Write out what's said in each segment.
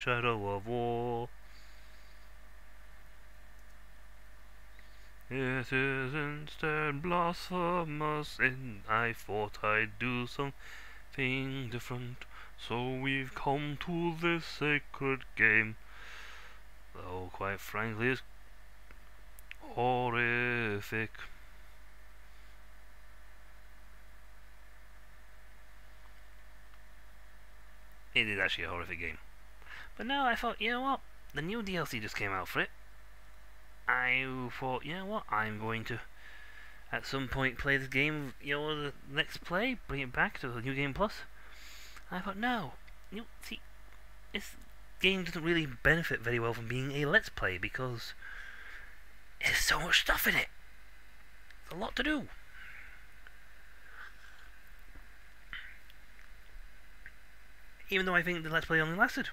shadow of war. It is instead blasphemous, and I thought I'd do something different. So we've come to this sacred game. Though quite frankly it's horrific. It is actually a horrific game. But no, I thought, you know what? The new DLC just came out for it. I thought, you know what? I'm going to, at some point, play this game. You know, the next play, bring it back to the new game plus. I thought, no, you see, this game doesn't really benefit very well from being a let's play because there's so much stuff in it. There's a lot to do. Even though I think the let's play only lasted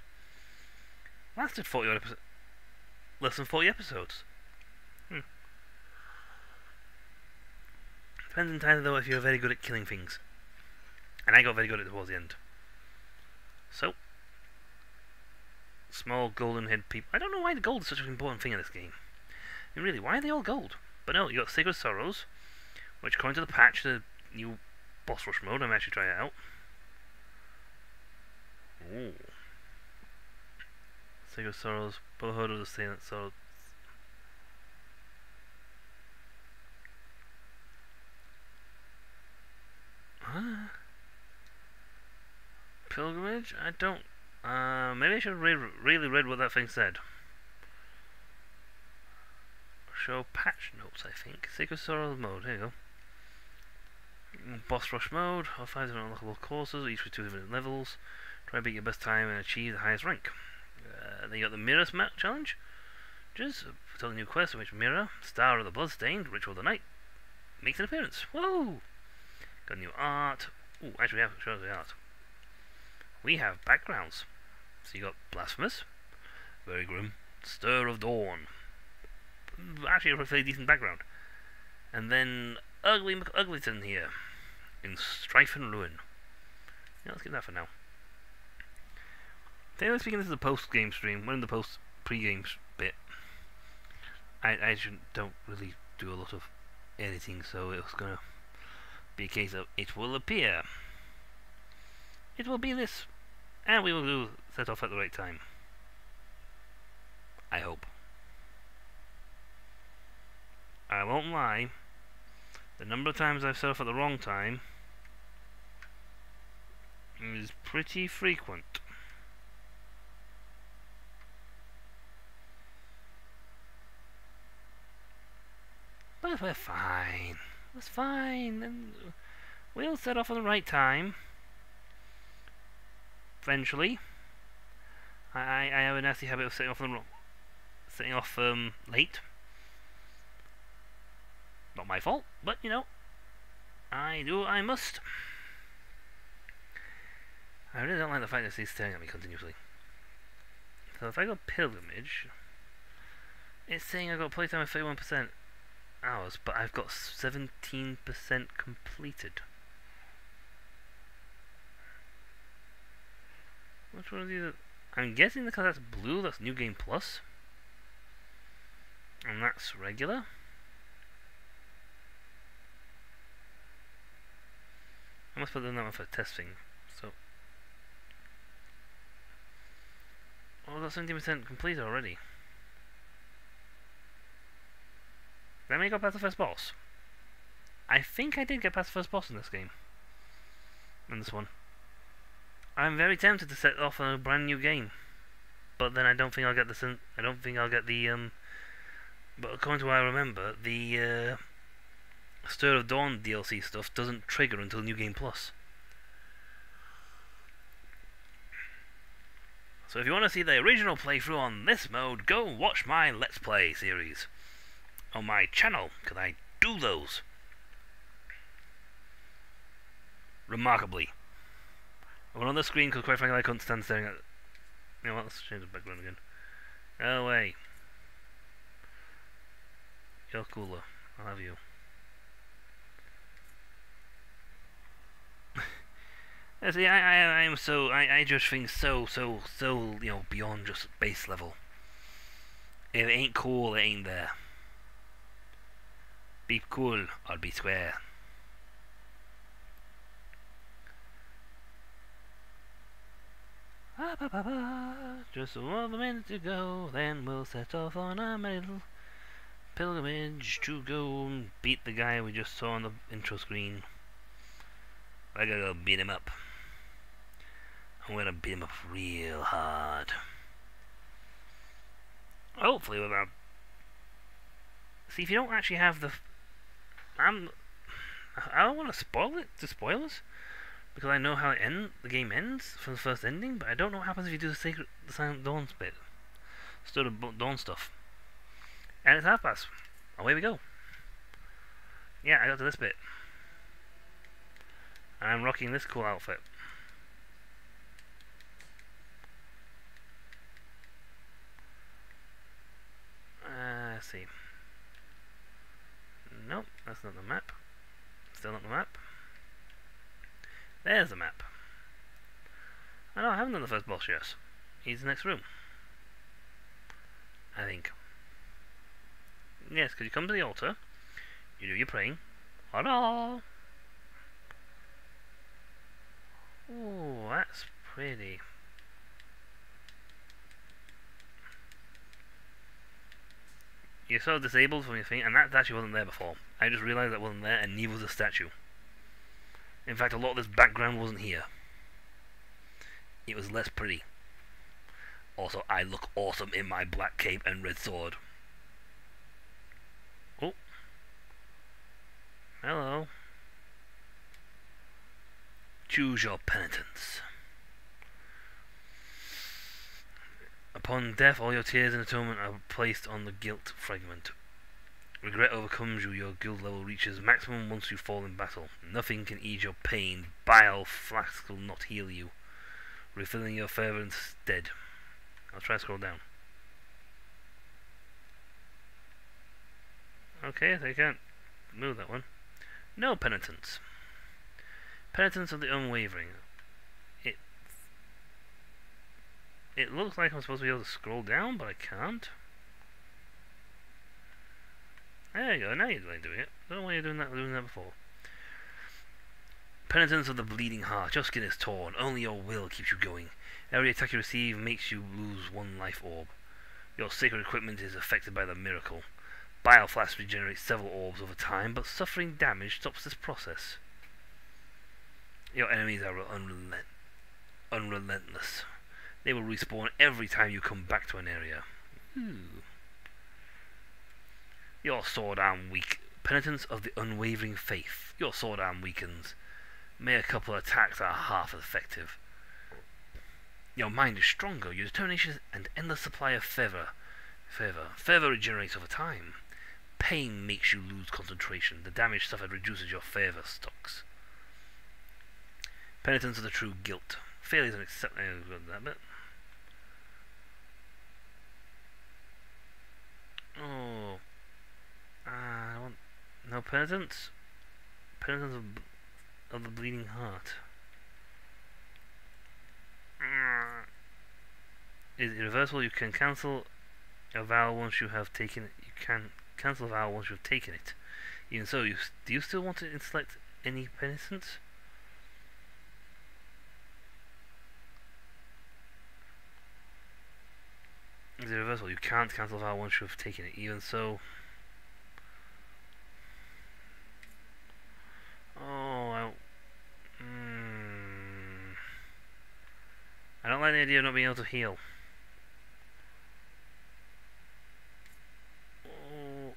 lasted 40 episodes, less than 40 episodes. Hmm. Depends entirely though if you're very good at killing things. And I got very good at it towards the end. So, small golden head people. I don't know why the gold is such an important thing in this game. I mean, really, why are they all gold? But no, you got Sacred Sorrows, which according to the patch, the new boss rush mode, I'm actually trying it out. Ooh. Brotherhood of the Sorrows. Huh? Pilgrimage? I don't. Uh, maybe I should re really read what that thing said. Show patch notes, I think. Sorrows mode, here you go. Boss Rush mode, all five different unlockable courses, each with two different levels. Try to beat your best time and achieve the highest rank. Uh, then you got the Mirror Smack Challenge, which is a new quest in which Miriam, Star of the Bloodstained, Ritual of the Night, makes an appearance. Whoa! Got new art. Ooh, actually, we have show the art. We have backgrounds. So you got Blasphemous, very grim, Stir of Dawn. Actually, a fairly decent background. And then Ugly McUglyton here, in Strife and Ruin. Yeah, let's get that for now. Technically speaking, this is a post-game stream. We're in the post pre-game bit. I I don't really do a lot of editing, so it's gonna be a case of it will appear. It will be this, and we will do set off at the right time. I hope. I won't lie. The number of times I've set off at the wrong time is pretty frequent. But we're fine. It's fine. And we'll set off at the right time. Eventually. I, I have a nasty habit of setting off the setting off um, late. Not my fault, but you know, I do what I must. I really don't like the fact that he's staring at me continuously. So if I go pilgrimage, it's saying I've got playtime of 31% hours, but I've got 17% completed. Which one of these? I'm guessing because that's blue, that's New Game Plus. And that's regular. I must put in that one for testing. So. Oh, that's 70% completed already. Let me go past the first boss. I think I did get past the first boss in this game. In this one. I'm very tempted to set off a brand new game. But then I don't think I'll get the I don't think I'll get the um but according to what I remember, the uh, Stir of Dawn DLC stuff doesn't trigger until New Game Plus. So if you want to see the original playthrough on this mode, go watch my Let's Play series on my channel, because I do those. Remarkably. I went on the screen because quite frankly I couldn't stand staring at... You know what, let's change the background again. Go away. You're cooler. I'll have you. See, I, I, I am so, I, I judge things so, so, so, you know, beyond just base level. If it ain't cool, it ain't there. Be cool or be square. Ah. Just one minute to go, then we'll set off on a little pilgrimage to go and beat the guy we just saw on the intro screen. I gotta go beat him up. I'm gonna beat him up real hard. Hopefully without... See, if you don't actually have the... I'm... I don't want to spoil it to spoilers because I know how it end, the game ends from the first ending, but I don't know what happens if you do the Sacred, the Silent Dawn bit. Still the Dawn stuff. And it's half past. Away we go. Yeah, I got to this bit. And I'm rocking this cool outfit. Uh, let's see. That's not the map. Still not the map. There's the map. I know I haven't done the first boss yet. He's the next room. I think. Yes, because you come to the altar, you do your praying. Ta-da! Oh, that's pretty. You're of disabled from your thing, and that actually wasn't there before. I just realised that wasn't there, and neither was the statue. In fact, a lot of this background wasn't here. It was less pretty. Also, I look awesome in my black cape and red sword. Oh. Hello. Choose your penitence. Upon death, all your tears and atonement are placed on the guilt fragment. Regret overcomes you, your guilt level reaches maximum once you fall in battle. Nothing can ease your pain. Bile flask will not heal you, refilling your fervor instead. I'll try to scroll down. Okay, they can't move that one. No penitence. Penitence of the unwavering. It it looks like I'm supposed to be able to scroll down, but I can't. There you go, now you're doing it. I don't know why you're doing that, doing that before. Penitence of the Bleeding Heart. Your skin is torn. Only your will keeps you going. Every attack you receive makes you lose one life orb. Your sacred equipment is affected by the miracle. Bile Flask regenerates several orbs over time, but suffering damage stops this process. Your enemies are unrelent unrelentless. They will respawn every time you come back to an area. Ooh. Your sword arm weak. Penitence of the unwavering faith. Your sword arm weakens. May a couple of attacks are half as effective. Your mind is stronger. Your determination and endless supply of fervor. Fervor. Fervor regenerates over time. Pain makes you lose concentration. The damage suffered reduces your fervor stocks. Penitence of the true guilt. Failure is an acceptable that bit. Oh, uh, I want no penitence. Penitence of, of the bleeding heart. Uh, is irreversible. You can cancel a vow once you have taken it. You can cancel a vow once you have taken it. Even so, you do you still want to select any penitence? Is it reversible? You can't cancel a vow once you have taken it. Even so. Oh, I, mm, I don't like the idea of not being able to heal. Oh,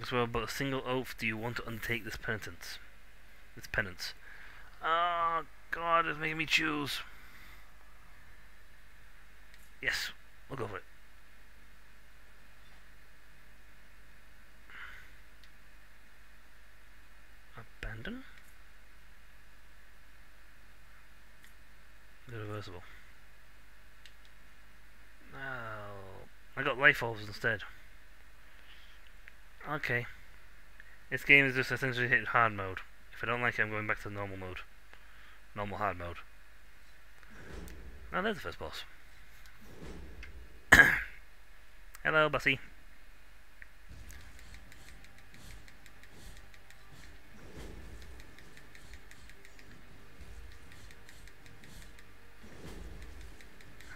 as well, but a single oath do you want to undertake this penitence? This penance. Oh, God, it's making me choose. Yes, we'll go for it. Abandon? Irreversible. Oh, I got life orbs instead. Okay. This game is just essentially hit hard mode. If I don't like it, I'm going back to normal mode. Normal hard mode. Oh, there's the first boss. Hello, Bussy.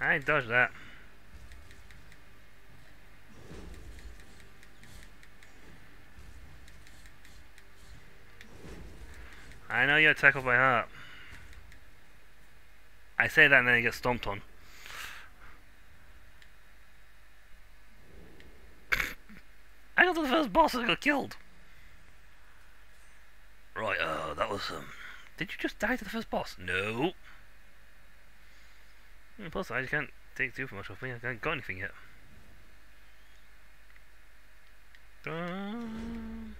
I dodged that. I know you're tackled by heart. I say that and then he gets stomped on. I got to the first boss and got killed. Right, oh, that was, um... Did you just die to the first boss? No. And plus, I just can't take too much off me. I haven't got anything yet. Um,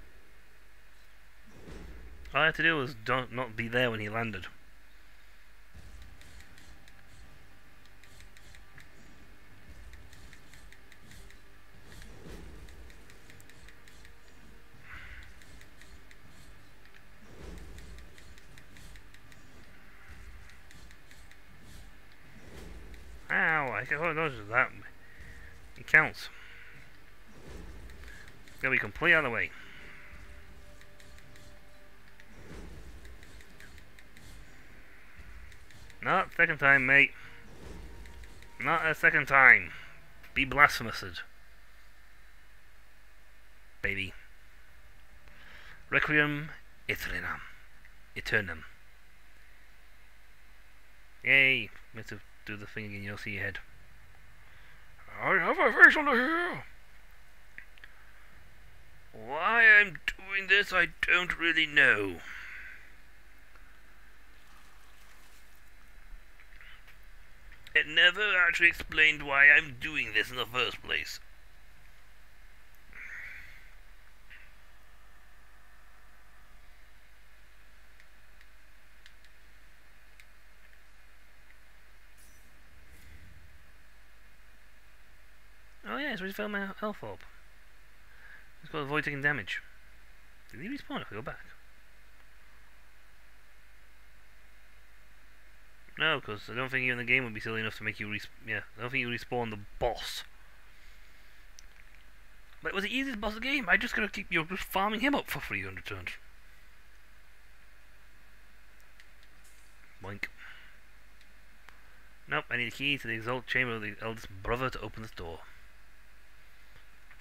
all I had to do was don't not be there when he landed. Ow, I can't notice that. It counts. Gonna be complete out of the way. Not second time, mate. Not a second time. Be blasphemous. Baby. Requiem Aeternam. Eternum. Yay! Meant to do the thing again, you'll see your head. I have a face under here! Why I'm doing this, I don't really know. It never actually explained why I'm doing this in the first place. Oh yeah, it's refill my health up. It's to avoid taking damage. Did he respawn if I go back? No, because I don't think even the game would be silly enough to make you res yeah, I don't think you respawn the boss. But it was the easiest boss of the game. I just gotta keep you just farming him up for 300 turns. Boink. Nope, I need a key to the exalt chamber of the eldest brother to open this door.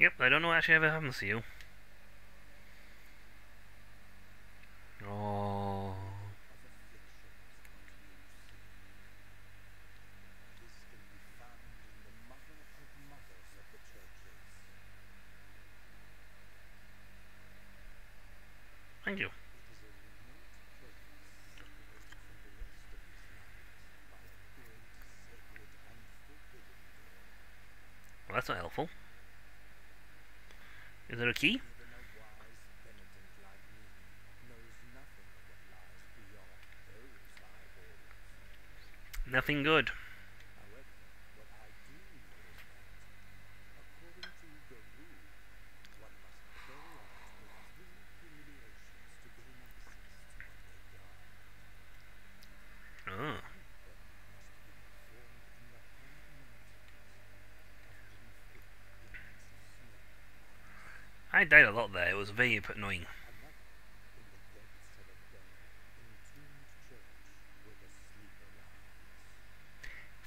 Yep, I don't know actually ever happens to you. Oh. Thank you. Well, that's not helpful. There? Nothing good. Died a lot there, it was very annoying.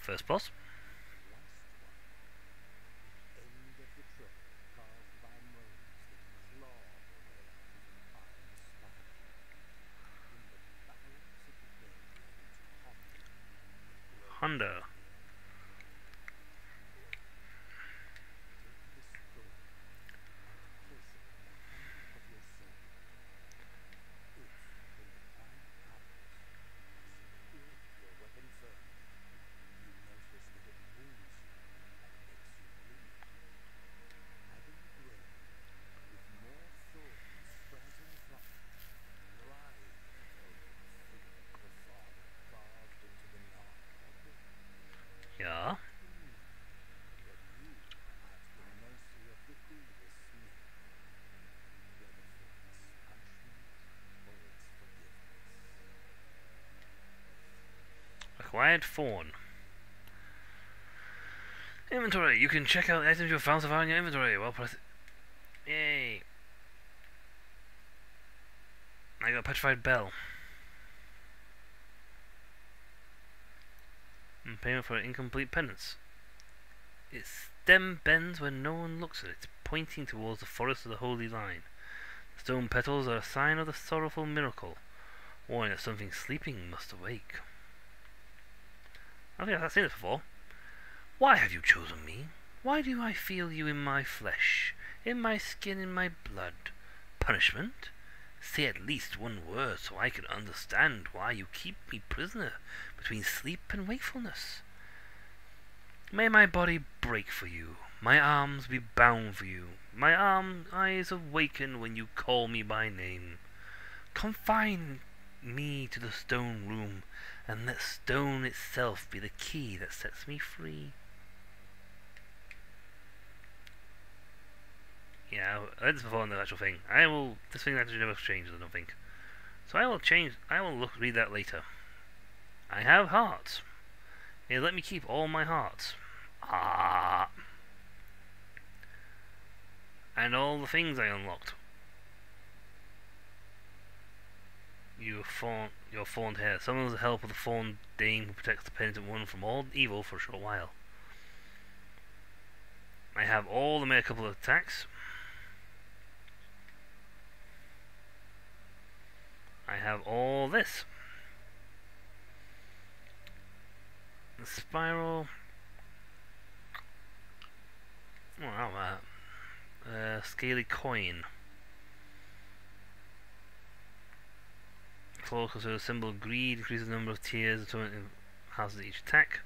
First boss. Quiet Fawn. Inventory. You can check out items you have found so far in your inventory Well, press. Yay! I got a petrified bell. And payment for an incomplete penance. Its stem bends when no one looks at it, pointing towards the forest of the Holy Line. The stone petals are a sign of the sorrowful miracle, warning that something sleeping must awake. I think I've seen this before. Why have you chosen me? Why do I feel you in my flesh, in my skin, in my blood? Punishment? Say at least one word so I can understand why you keep me prisoner between sleep and wakefulness. May my body break for you, my arms be bound for you, my arm eyes awaken when you call me by name. Confine me to the stone room, and let stone itself be the key that sets me free. Yeah, that's before the actual thing. I will. This thing actually never changes. I don't think. So I will change. I will look read that later. I have hearts. Hey, let me keep all my hearts. Ah. And all the things I unlocked. You fawn, your fawned hair. Summons the help of the fawn dame who protects the penitent one from all evil for a short while. I have all the made couple of attacks. I have all this. The spiral. Oh, that. Uh, scaly coin. Claw considers a symbol of greed, increases the number of tiers the houses each attack.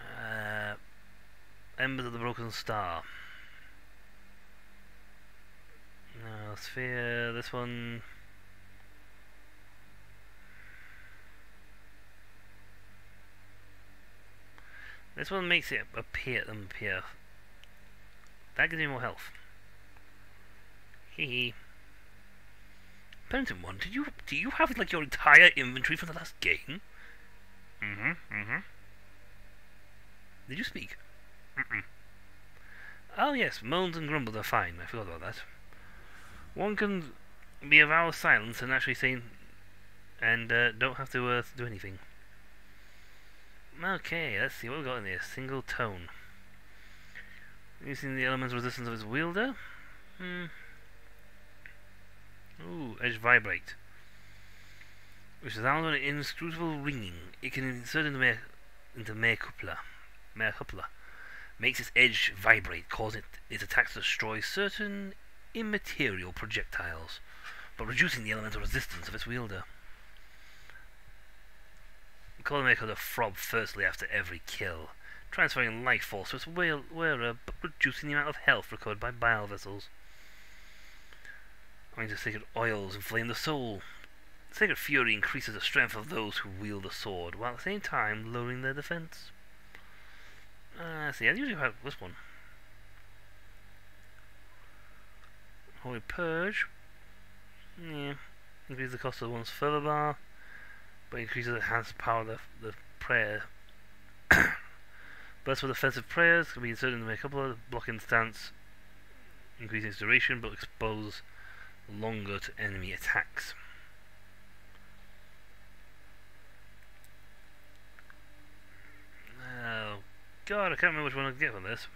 Uh, Embers of the Broken Star. No, sphere, this one This one makes it appear them appear. That gives me more health. Hee. Penitent one, did you do you have like your entire inventory from the last game? Mm-hmm. Mm-hmm. Did you speak? Mm-mm. Oh yes, moans and grumbles are fine. I forgot about that. One can be of our silence and actually say, and uh, don't have to uh, do anything. Okay, let's see what we've got in there. Single tone. Using the elemental resistance of its wielder. Hmm. Ooh, edge vibrate. Which sounds an inscrutable ringing. It can insert into mere into coupler. Mea Culpa. Makes its edge vibrate, causing it, its attacks to destroy certain immaterial projectiles, but reducing the elemental resistance of its wielder. Call make the throb firstly after every kill, transferring life force to its wearer, but reducing the amount of health recovered by bile vessels. Owing to sacred oils inflame the soul. Sacred fury increases the strength of those who wield the sword, while at the same time lowering their defense. Uh, see, I usually have this one. Holy Purge. Yeah. Increase the cost of one's fervor bar but increases the enhanced power of the, the prayer. Burst for defensive prayers can be inserted into a couple of blocking stance, increasing its duration, but expose longer to enemy attacks. Oh god, I can't remember which one I get on this.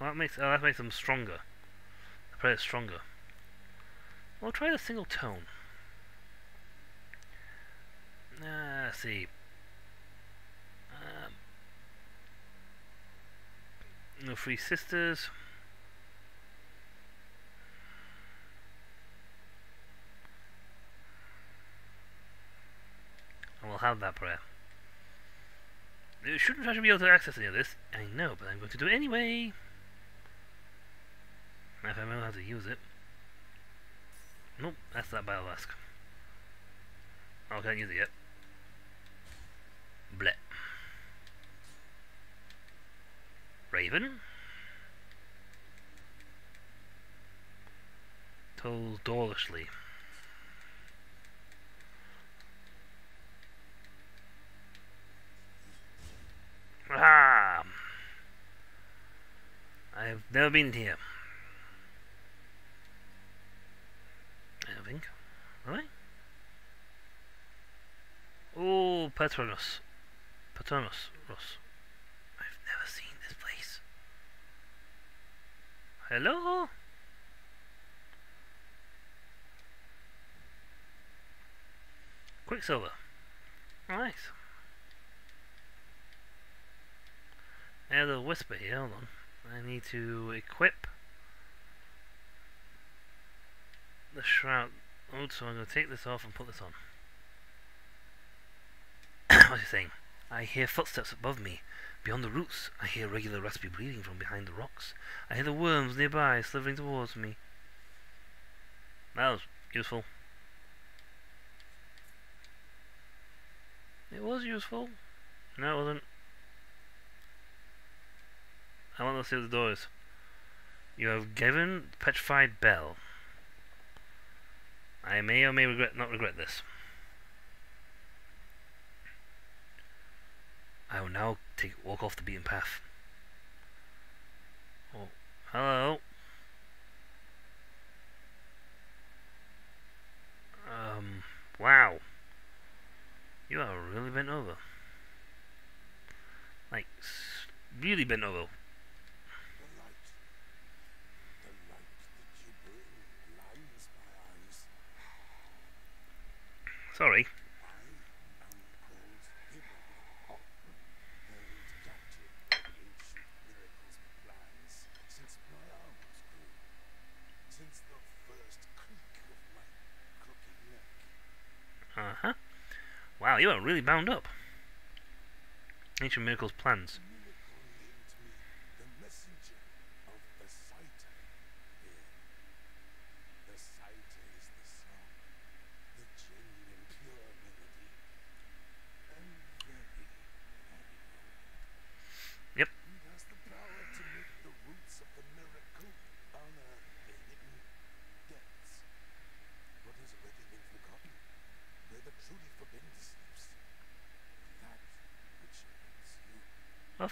Well, that makes oh, that makes them stronger. The prayer is stronger. We'll try the single tone. Uh, see. No free sisters. And we'll have that prayer. You shouldn't actually be able to access any of this. I know, but I'm going to do it anyway. If I know how to use it. Nope, that's that Bile Flask. Oh, I can't use it yet. Bleh. Raven told dolorously. Ah! I have never been here. I don't think. Really? Oh, Patronus. Patronus, Ross. Hello? Quicksilver. Nice. Now the whisper here, hold on. I need to equip the shroud. Oh, so I'm going to take this off and put this on. What's he saying? I hear footsteps above me. Beyond the roots, I hear regular raspy breathing from behind the rocks. I hear the worms nearby slithering towards me. That was useful. It was useful. No, it wasn't. I want to see the doors. You have given petrified bell. I may or may regret not regret this. I will now take walk off the beaten path. Oh, hello. Um, wow. You are really bent over. Like, really bent over. Sorry. Wow, you are really bound up. Ancient Miracle's plans.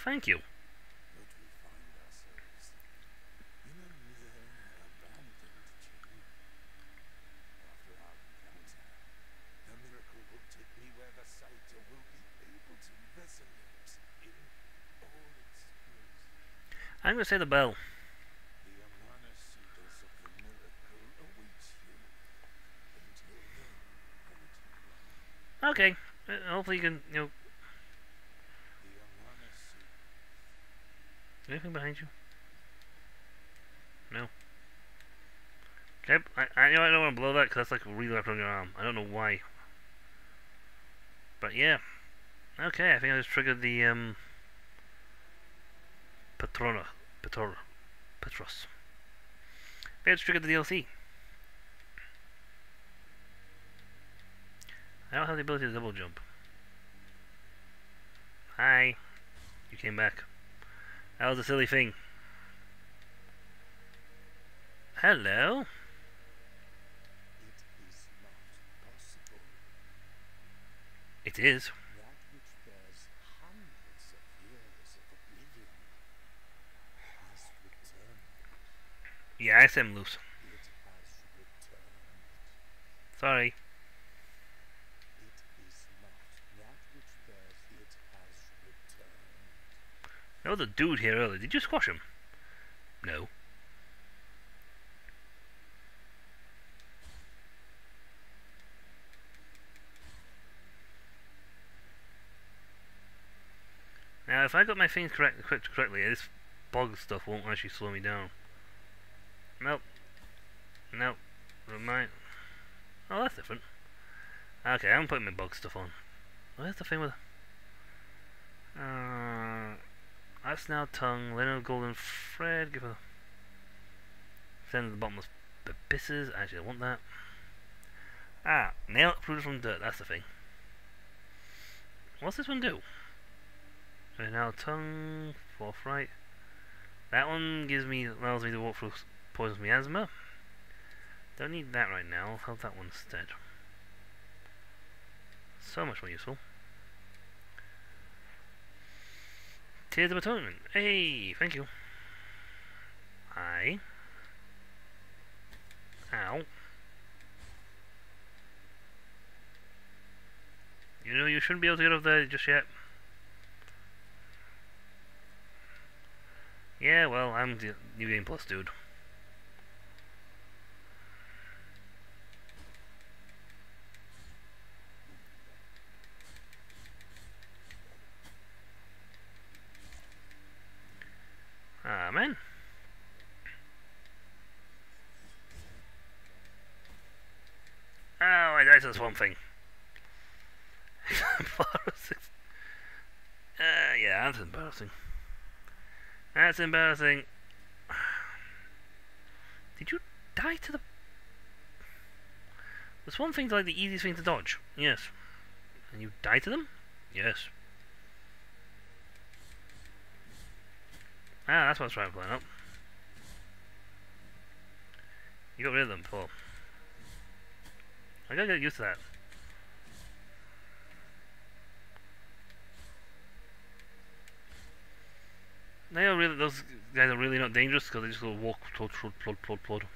Thank you. I'm going to say the bell. Okay. Uh, hopefully you can, you know... Anything behind you? No. Okay, I, I know I don't want to blow that because that's like really left on your arm. I don't know why. But yeah. Okay, I think I just triggered the, um... Patrona. Petor. Petros. I just triggered the DLC. I don't have the ability to double jump. Hi. You came back. That was a silly thing. Hello. It is. Yeah, I set him loose. Sorry. There was a dude here earlier. Did you squash him? No. Now, if I got my things correct, correct correctly, this bog stuff won't actually slow me down. Nope. Nope. Remind. Oh, that's different. Okay, I'm putting my bug stuff on. Where's the thing with... Uh, that's now tongue. Leonard Golden Thread. Give a... Send the bottomless abysses. Actually, I want that. Ah, nail uprooted from dirt. That's the thing. What's this one do? So now tongue, forthright. That one gives me allows me to walk through poisons miasma. Don't need that right now. I'll have that one instead. So much more useful. Tears of Atonement. Hey, thank you. I... Ow. You know, you shouldn't be able to get up there just yet. Yeah, well, I'm the New Game Plus dude. Amen. Oh, I died to this one thing. embarrassing. Uh, yeah, that's embarrassing. That's embarrassing. Did you die to the... There's one thing's like the easiest thing to dodge. Yes. And you die to them? Yes. Ah, that's what's trying to plan up. You got rid of them before. I gotta get used to that. They are really, those guys are really not dangerous because they just go walk, plod, plod, plod, plod, plod.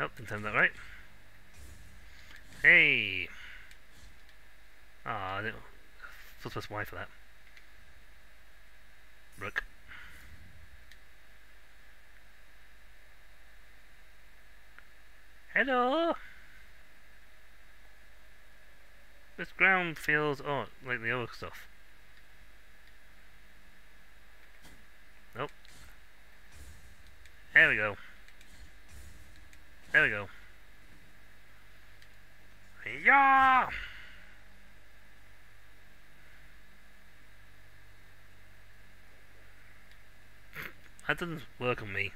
Nope, didn't time that right. Hey! Ah, I didn't. Supposed to press Y for that. Rook. Hello! This ground feels oh like the other stuff. Nope. There we go. There we go. Yeah! That doesn't work on me.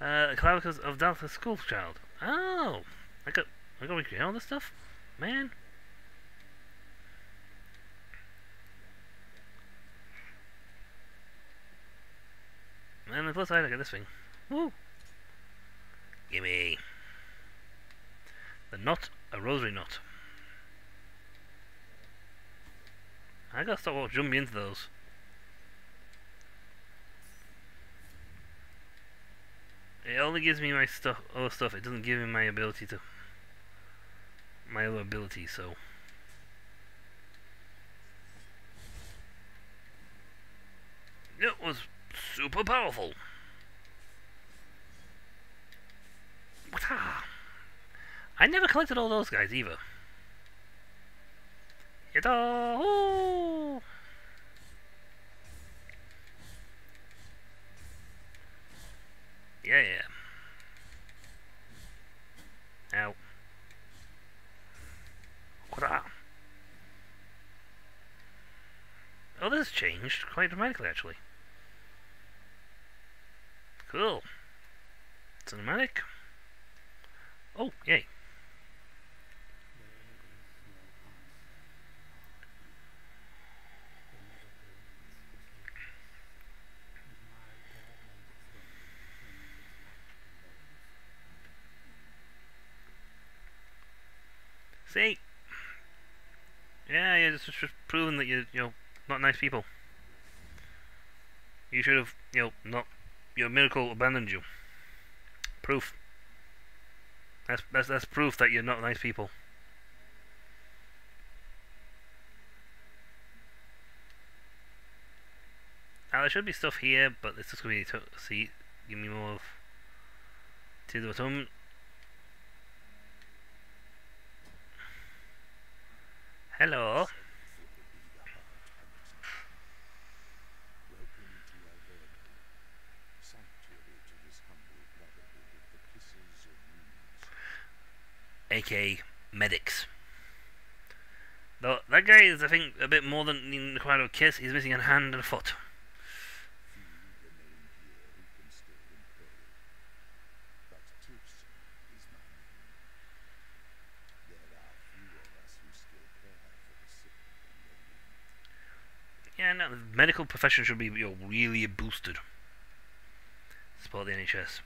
Uh, Clavicus of Dallas School Child. Oh! I got, I got to all this stuff? Man. And the plus side, look at this thing. Woo! Gimme. The knot, a rosary knot. I gotta stop jumping into those. It only gives me my stuff, other stuff. It doesn't give me my ability to, my other ability. So. It was super powerful. I never collected all those guys either. Yeah, yeah. Ow. Oh, this changed quite dramatically, actually. Cool. Cinematic. Oh, yay. See? Yeah, yeah, it's just proving that you're, you know, not nice people. You should have, you know, not, your miracle abandoned you. Proof. That's, that's, that's proof that you're not nice people. Now there should be stuff here, but just going to be, see, give me more of, to the bottom. Hello. Aka medics. Though that guy is, I think, a bit more than required of a kiss. He's missing a hand and a foot. Yeah, no, the medical profession should be you know, really boosted. Support the NHS.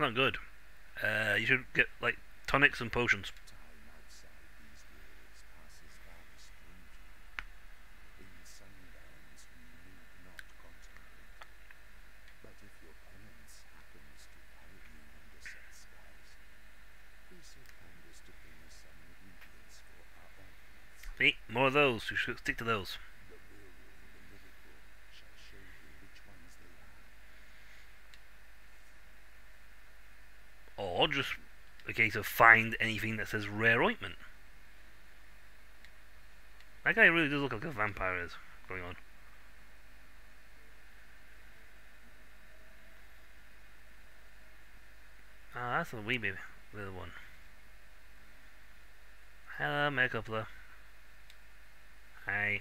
Not good. Uh, you should get like tonics and potions. Time more of those. passes should stick to sundowns we need not contemplate. But if your penance happens to carry you under such skies, be so kind as to bring us some ingredients for our ointments. See, more of those. You should stick to those. The will in the miracle shall show you which ones they are. Or just a case of find anything that says rare ointment. That guy really does look like a vampire is going on. Ah, that's a wee baby little one. Hello, Megacoupler. Hi.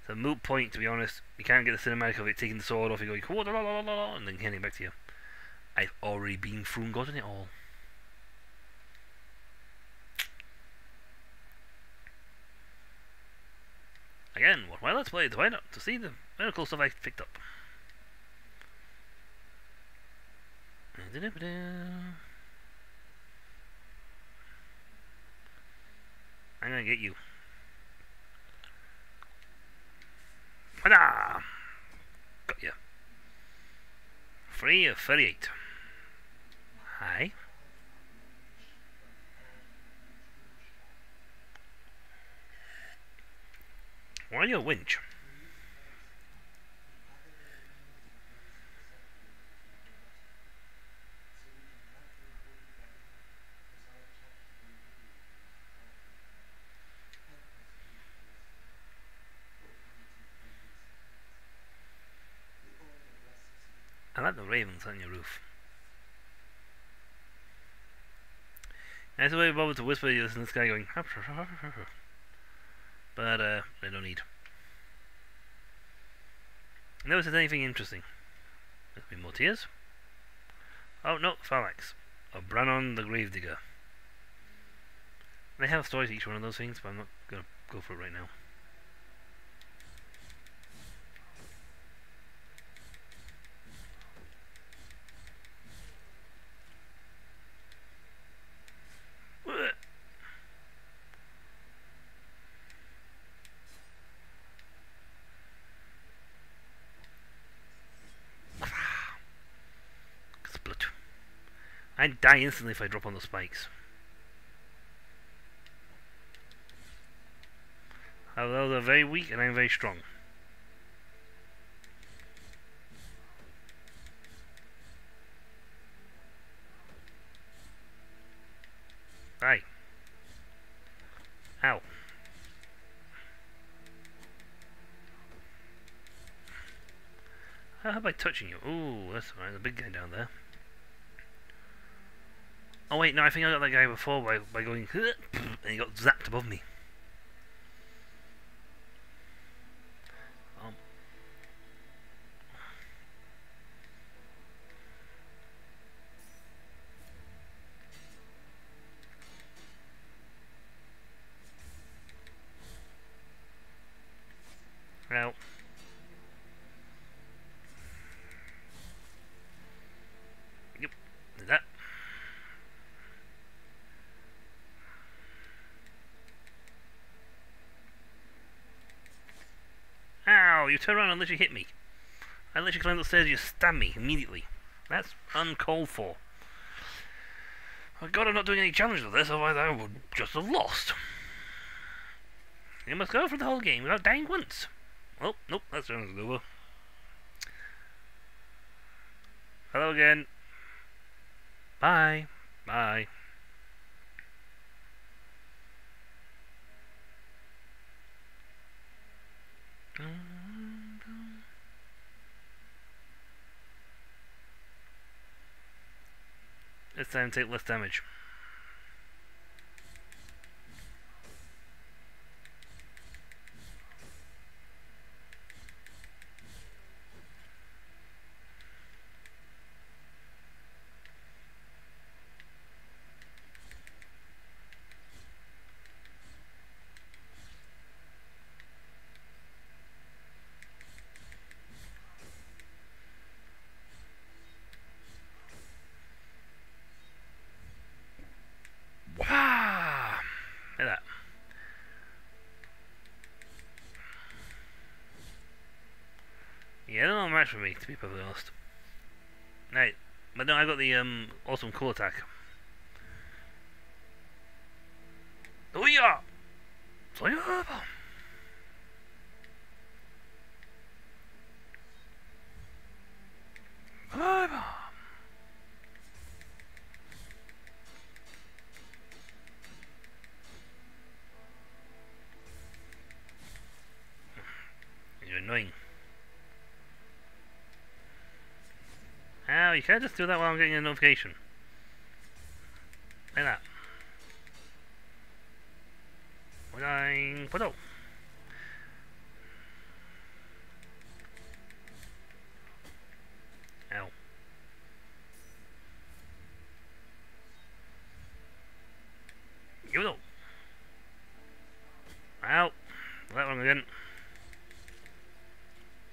It's a moot point, to be honest. You can't get the cinematic of it taking the sword off, you going, and then handing it back to you. I've already been through and gotten it all. Again, what why let's play it? Why not? To see the cool stuff I picked up. I'm gonna get you. Got you. Free of 38. Hi. Why are you a winch? I like the ravens on your roof. Nice way Bob to whisper you listen to this guy going But uh they don't need. Never said anything interesting. There's be more tears. Oh no, Phalanx. Or Brannon the Gravedigger. They have stories each one of those things, but I'm not gonna go for it right now. Ugh. Split. I'd die instantly if I drop on the spikes. Although they're very weak and I'm very strong. Right. Ow. How about touching you? Ooh, that's right, the big guy down there. Oh wait, no, I think I got that guy before by, by going and he got zapped above me. Um. Well. Yep, did that. Ow, you turn around and literally hit me. I literally climbed upstairs and you stabbed me immediately. That's uncalled for. Thank God I'm not doing any challenges with this, otherwise I would just have lost. You must go for the whole game without dying once. Oh, nope, that's round's over. Hello again. Bye. Bye. Mm. This time take less damage. Yeah, for me, to be perfectly honest. Right, but no, I got the um awesome cool attack. Oh yeah! Sayaba! Sayaba! You're Oh, you can't just do that while I'm getting a notification. Like that. Boing, bodo. Ow. Yodo. Ow. That one again.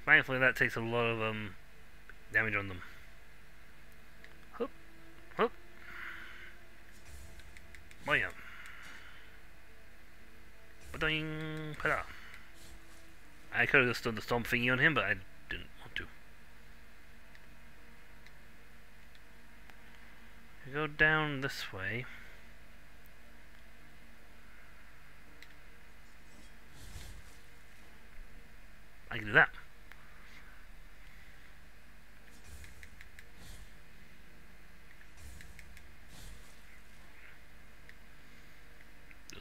Thankfully that takes a lot of um damage on them. Could have just done the stomp thingy on him, but I didn't want to. You go down this way. I can do that.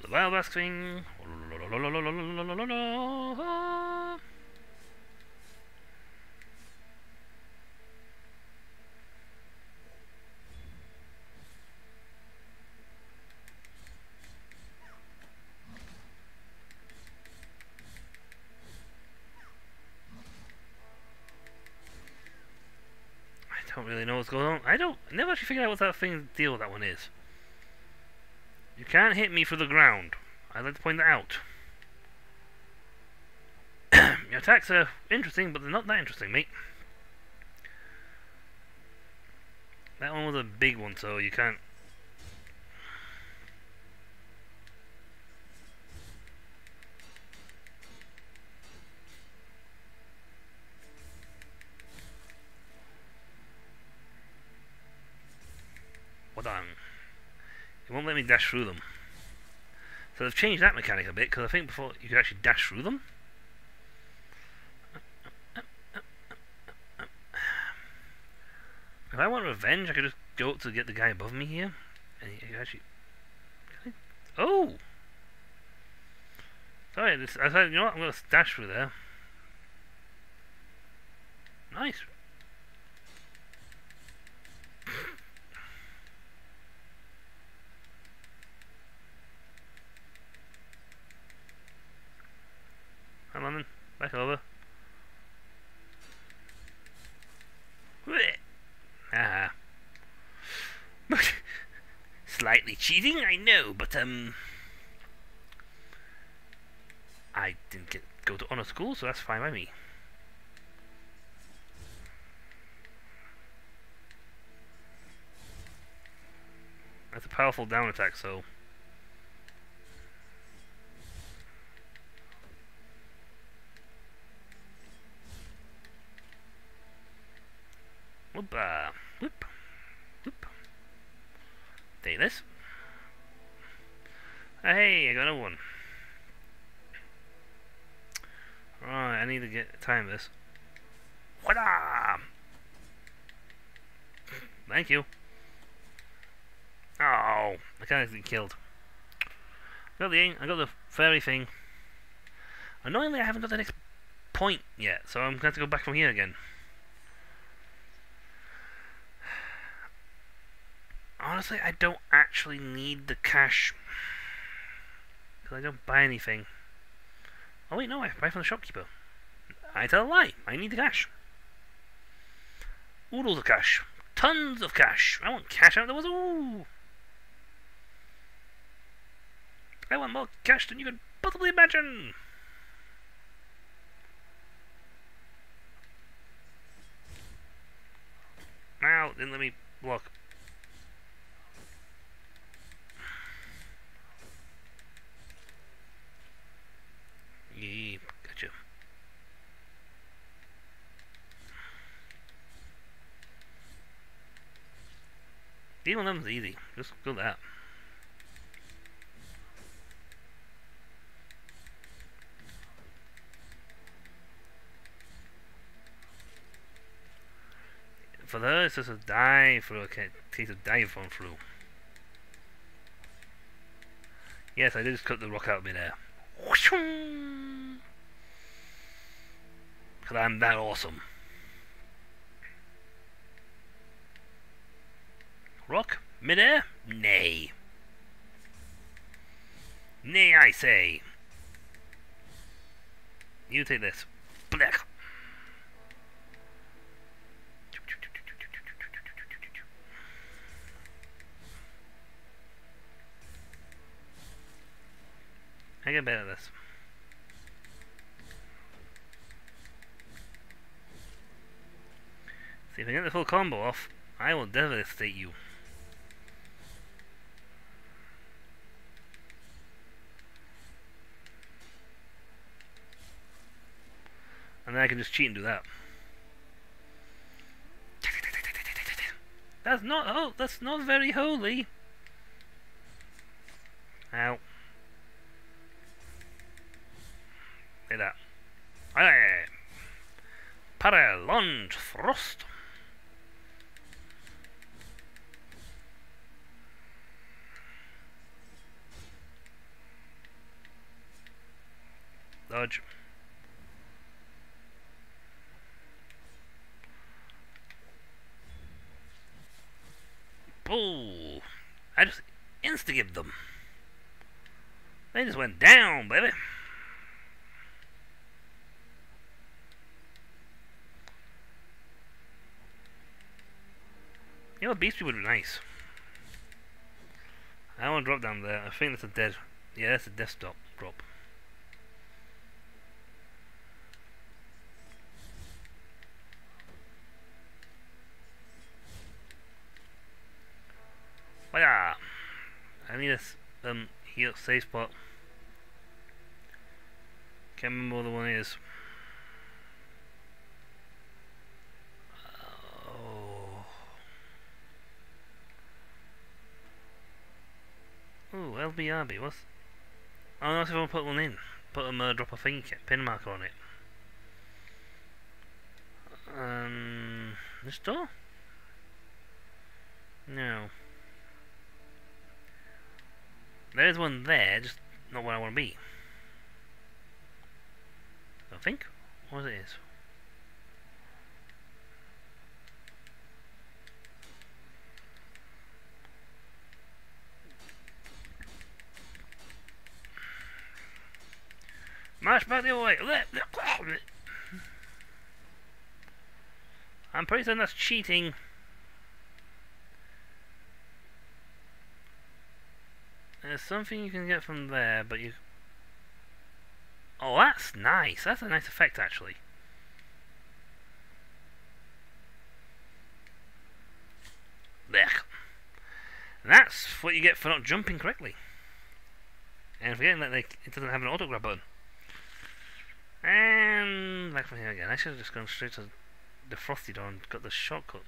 The wild thing. What's going on. I don't I never actually figured out what that thing deal that one is. You can't hit me through the ground. I'd like to point that out. Your attacks are interesting, but they're not that interesting, mate. That one was a big one, so you can't... Dash through them. So they've changed that mechanic a bit, because I think before you could actually dash through them. If I want revenge, I could just go up to get the guy above me here. And he, actually... Oh! Sorry, I said, you know what, I'm going to dash through there. Nice. Come on then, back over. Ah. Slightly cheating, I know, but um, I didn't get go to honor school, so that's fine by me. That's a powerful down attack, so get time this. Wada! Thank you. Oh, I can't actually killed. I got the I got the fairy thing. Annoyingly, I haven't got the next point yet, so I'm going to have to go back from here again. Honestly, I don't actually need the cash. Because I don't buy anything. Oh wait, no, I buy from the shopkeeper. I tell a lie. I need the cash. Oodles of cash. Tons of cash. I want cash out there was ooh. I want more cash than you could possibly imagine. Now, then let me block. Yeah, gotcha. Game 11's easy. Just go that. For those, it's just a dive through. Okay, case of dive on through. Yes, I did just cut the rock out of midair. Because I'm that awesome. Rock? Midair? Nay. Nay, I say. You take this. Black. I get better at this. See, if I get the full combo off, I will devastate you. Then I can just cheat and do that. That's not oh that's not very holy. Ow. Like that. Aye. Para thrust. Dodge. Bull. I just instigated them. They just went down, baby. You know, Beast would be nice. I want to drop down there. I think that's a dead. Yeah, that's a desktop drop. I need a um heal safe spot. Can't remember what the one is. Oh. Ooh, LBRB, what's... Oh, no, if I want to put one in. Put a uh, drop a thing, pin marker on it. Um, this door? No. There's one there, just not where I want to be. I think. What it is. March back the other way. I'm pretty certain that's cheating. There's something you can get from there, but you... Oh, that's nice. That's a nice effect, actually. There. That's what you get for not jumping correctly. And forgetting that they, it doesn't have an auto grab button. And back from here again. I should have just gone straight to the frosty door and got the shortcut.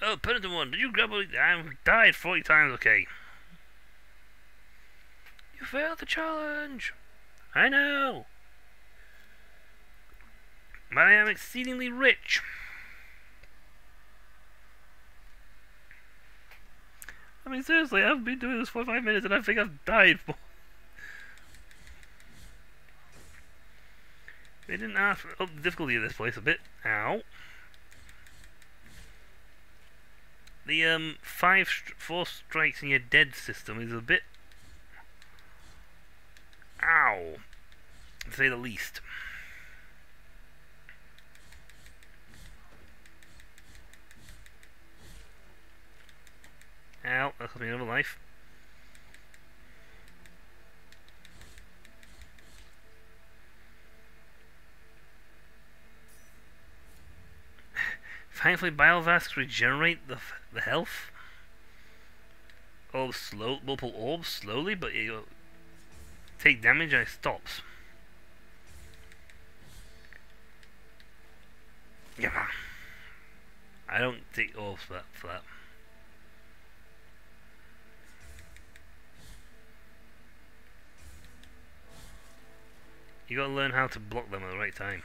Oh, penitent one, did you grab a... I died 40 times, okay. You failed the challenge. I know. But I am exceedingly rich. I mean, seriously, I've been doing this for five minutes and I think I've died for... They didn't ask for oh, the difficulty of this place a bit. Ow. The um five four strikes and you're dead system is a bit ow to say the least. Ow, that cost me another life. Thankfully, Bile Flasks regenerate the the health. Oh, slow, multiple orbs slowly, but you take damage and it stops. Yeah. I don't take orbs for that. For that. You gotta learn how to block them at the right time.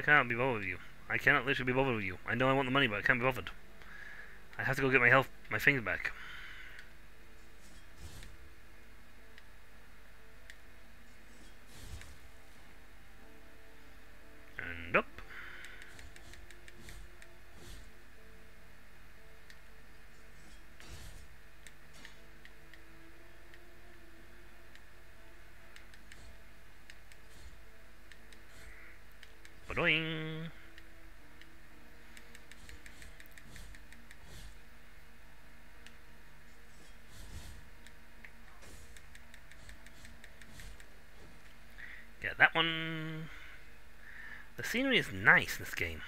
I can't be bothered with you. I cannot literally be bothered with you. I know I want the money, but I can't be bothered. I have to go get my health, my things back. And up. Ba-doing. Get that one. The scenery is nice in this game.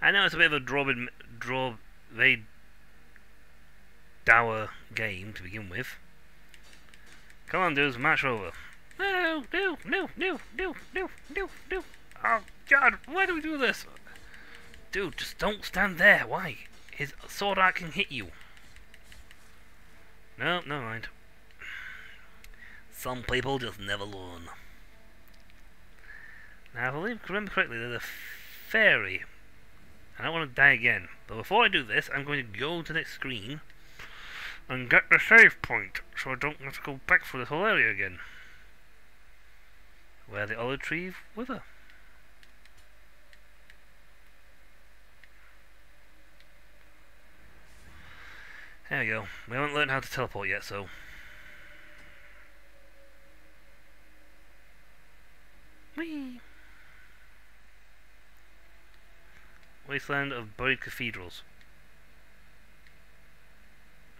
I know it's a bit of a draw, draw, very dour game to begin with. Come on, dudes, march over. No, no, no, no, no, no, no, no. Oh, God, why do we do this? Dude, just don't stand there. Why? His sword art can hit you. No, never mind. Some people just never learn. Now, if I remember correctly, there's a fairy. I don't want to die again. But before I do this, I'm going to go to the next screen and get the save point, so I don't have to go back through this whole area again. Where the olive tree wither. There we go. We haven't learned how to teleport yet, so... Whee! Wasteland of Buried Cathedrals.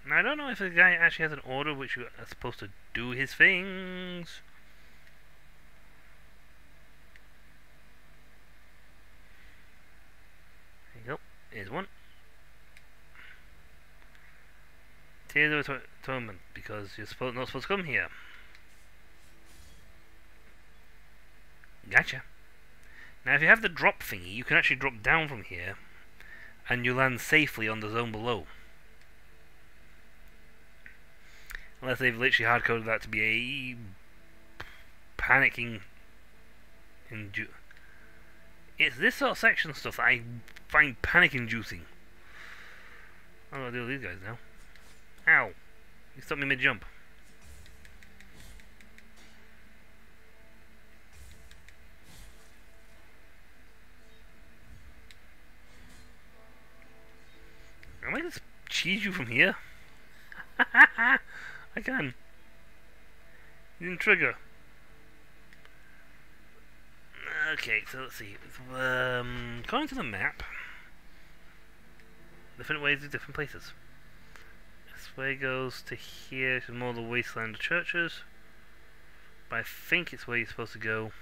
Now, I don't know if the guy actually has an order which you are supposed to do his things. There you go. Here's one. Tears of Atonement, because you're supposed, not supposed to come here. Gotcha. Now, if you have the drop thingy, you can actually drop down from here, and you land safely on the zone below. Unless they've literally hard-coded that to be a panicking indu It's this sort of section stuff that I find panic-inducing. I'm gonna deal with these guys now. Ow! You stopped me mid-jump. I just cheese you from here? I can. You didn't trigger. Okay, so let's see. Um, going to the map. Different ways to different places. This way goes to here, to more of the wasteland of churches. But I think it's where you're supposed to go.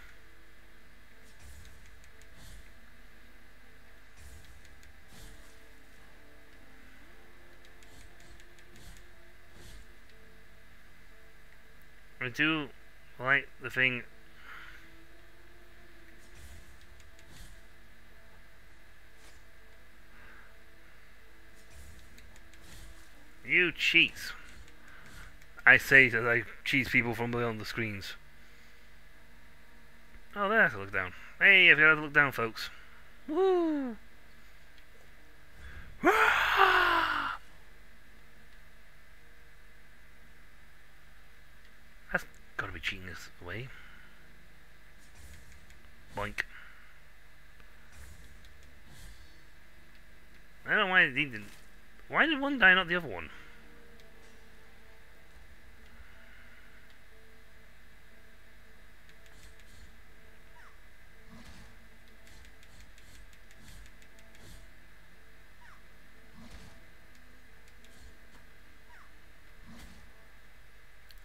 I do like the thing. You cheats. I say as I cheese people from beyond the screens. Oh, there I have to look down. Hey, I've got to look down, folks. Woo! That's gotta be cheating this way. Boink. I don't know why he didn't. Why did one die, not the other one?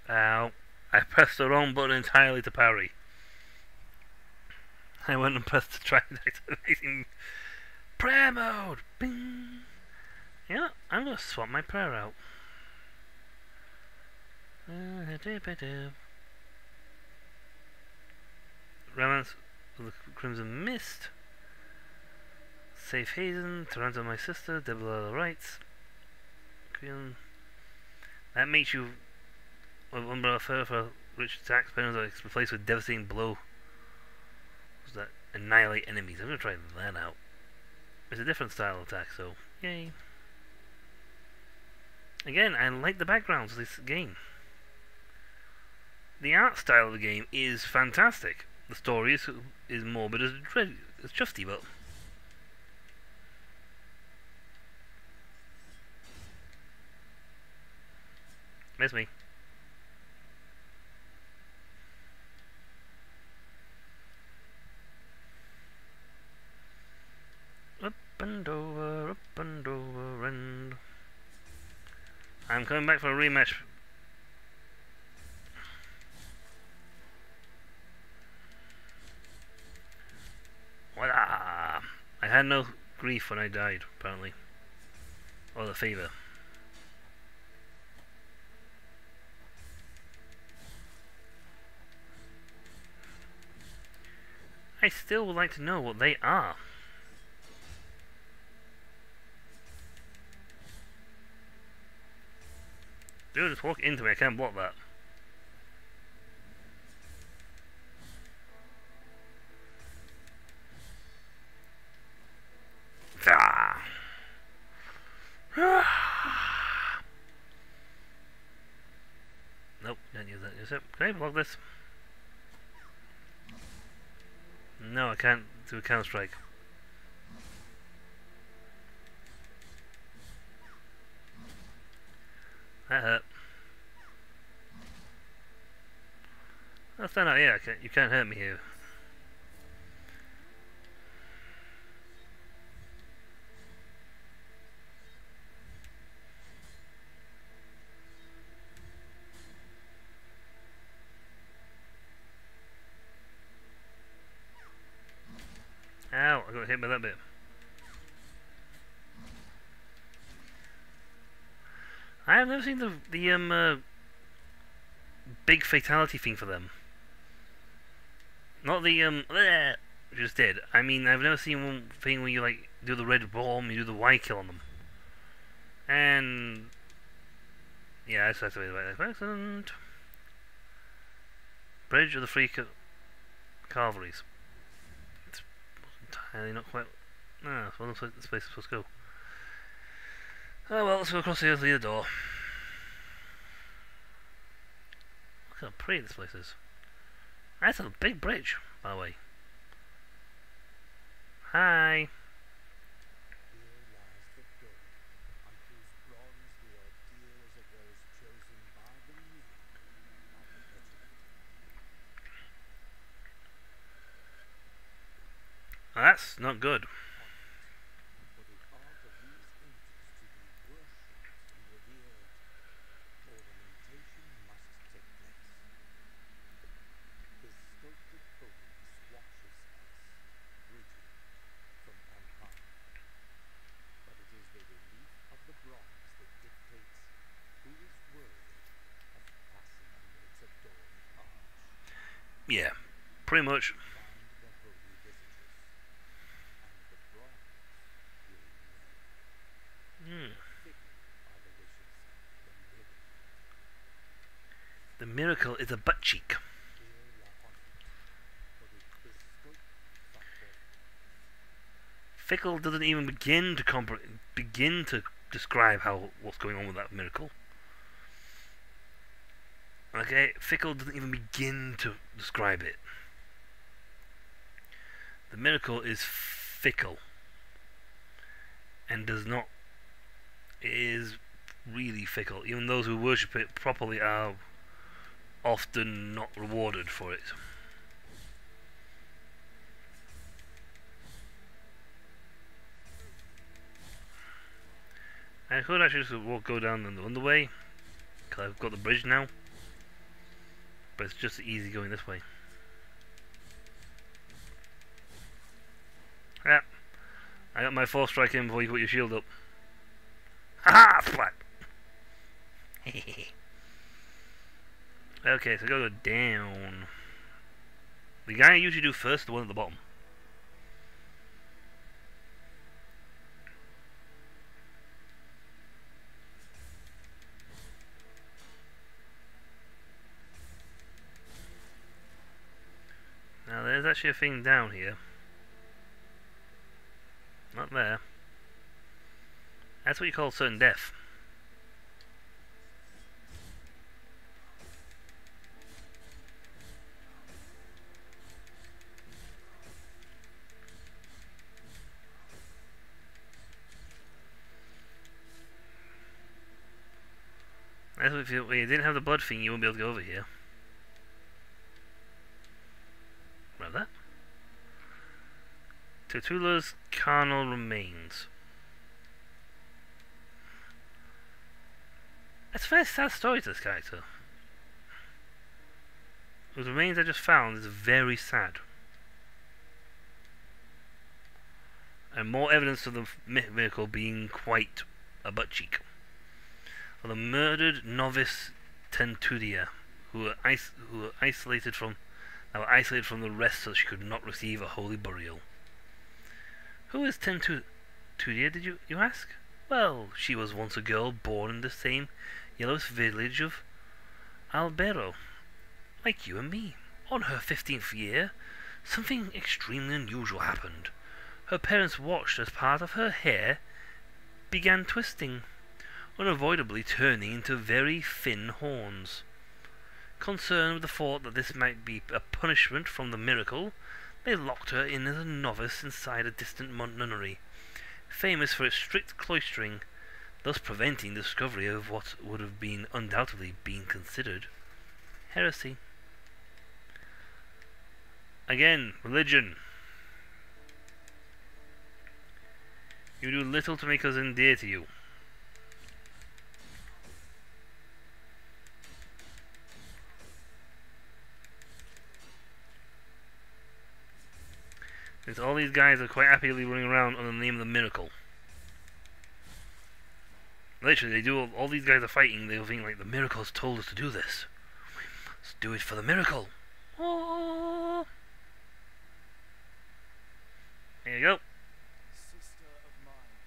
Ow. I pressed the wrong button entirely to parry. I went and pressed the try activating prayer mode. Bing, Yeah, I'm gonna swap my prayer out. Remnants of the Crimson Mist. Safe Haven, Taranto my sister, Deborah Rights. That makes you of Umbrella Fur for rich spells are replaced with Devastating Blow. What's that? Annihilate enemies. I'm gonna try that out. It's a different style of attack, so yay. Again, I like the backgrounds of this game. The art style of the game is fantastic. The story is is morbid as as Justy, but miss me. Up and over, up and over, and I'm coming back for a rematch. Voila! I had no grief when I died, apparently. Or the fever. I still would like to know what they are. Dude, just walk into me, I can't block that. Nope, can't use that. Can I block this? No, I can't do a counter strike. That hurt. I'll stand out here. you can't hurt me here. Ow, I got hit by that bit. I have never seen the the um uh, big fatality thing for them. Not the um bleh, just did. I mean, I've never seen one thing where you like do the red bomb, you do the Y kill on them. And yeah, that's the way by accident. Bridge of the Free Calvaries. It's entirely not quite. Ah, like this place is supposed to go. Oh well, let's go across here to the door. Look how pretty this place is. That's a big bridge, by the way. Hi. That's not good. Pretty much. Hmm. The miracle is a butt cheek. Fickle doesn't even begin to begin to describe how what's going on with that miracle. Okay, fickle doesn't even begin to describe it. The miracle is fickle and does not is really fickle. Even those who worship it properly are often not rewarded for it. I could actually just walk, go down the underway, because I've got the bridge now. But it's just easy going this way. Yeah. I got my four strike in before you put your shield up. Ah, splat. okay, so go down. The guy I usually do first, the one at the bottom. Now there's actually a thing down here. Not there. That's what you call certain death. If you, didn't have the blood thing, you wouldn't be able to go over here. Grab that. Tutula's carnal remains. It's a very sad story to this character. The remains I just found is very sad. And more evidence of the miracle being quite a butt cheek. The murdered novice Tentudia, who were, who were isolated from now isolated from the rest so she could not receive a holy burial. Who is Tentudia, did you, you ask? Well, she was once a girl born in the same yellowish village of Albero, like you and me. On her fifteenth year, something extremely unusual happened. Her parents watched as part of her hair began twisting, unavoidably turning into very thin horns. Concerned with the thought that this might be a punishment from the miracle, they locked her in as a novice inside a distant mon- nunnery, famous for its strict cloistering, thus preventing discovery of what would have been undoubtedly been considered heresy. Again, religion. You do little to make us endear to you. Since all these guys are quite happily running around under the name of the miracle. Literally, they do all, all these guys are fighting. They'll think like the miracle's told us to do this. Let's do it for the miracle. Oh. There you go. Sister of mine,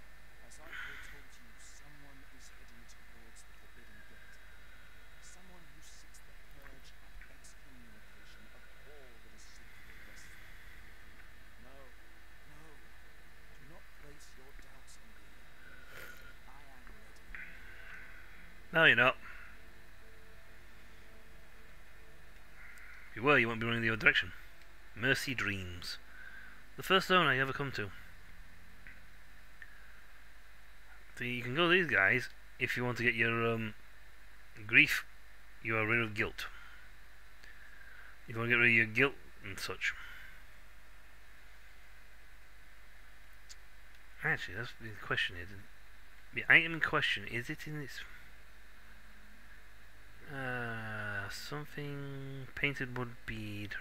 as I foretold you, someone is heading towards the Forbidden Gate. Someone who seeks the purge and excommunication of all that is secretly less than. No, no, do not place your doubts on me. I am ready. No, you're not. If you were, you wouldn't be running the other direction. Mercy Dreams. The first zone I ever come to. So you can go to these guys if you want to get your um, grief, you are rid of guilt. If you want to get rid of your guilt and such. Actually, that's the question here. The item in question, is it in its uh, something painted wood bead.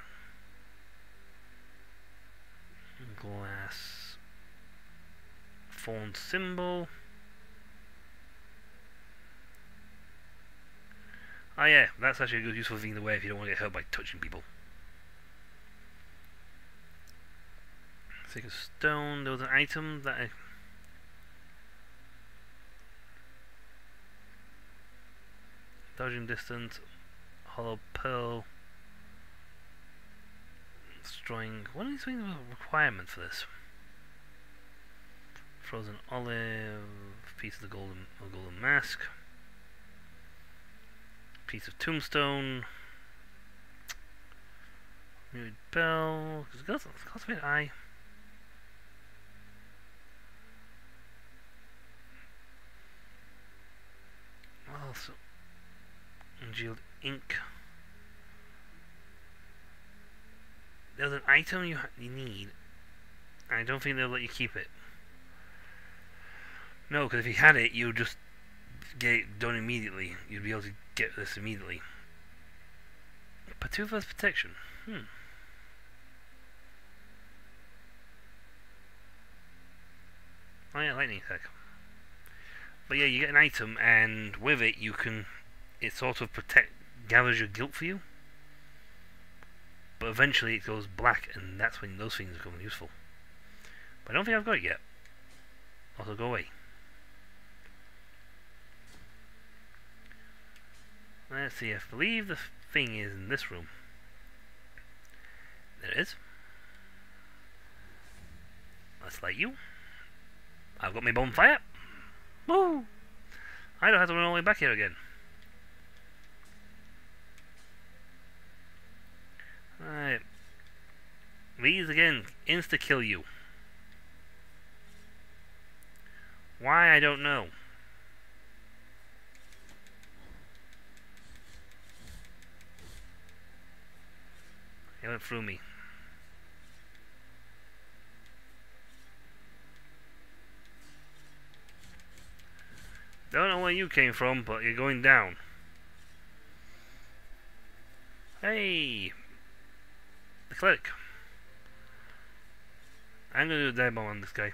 Glass. Fawn symbol. Oh yeah, that's actually a good useful thing to wear if you don't want to get hurt by touching people. Sacred stone, there was an item that I Dodging distance, hollow pearl, destroying. What is the requirement for this? Frozen olive, piece of the golden, of golden mask, piece of tombstone, muted bell. Bit eye. Also, congealed ink. There's an item you you need. I don't think they'll let you keep it. No, because if you had it, you'd just get it done immediately. You'd be able to get this immediately. Patuva's protection. Hmm. Oh yeah, lightning attack. But yeah, you get an item, and with it, you can. It sort of protect, gathers your guilt for you. But eventually, it goes black, and that's when those things become useful. But I don't think I've got it yet. Also, go away. Let's see, I believe the thing is in this room. There it is. Let's light you. I've got my bonfire. Woo! I don't have to run all the way back here again. Alright. These again, insta kill you. Why, I don't know. It went through me. Don't know where you came from, but you're going down. Hey! The cleric. I'm gonna do a demo on this guy.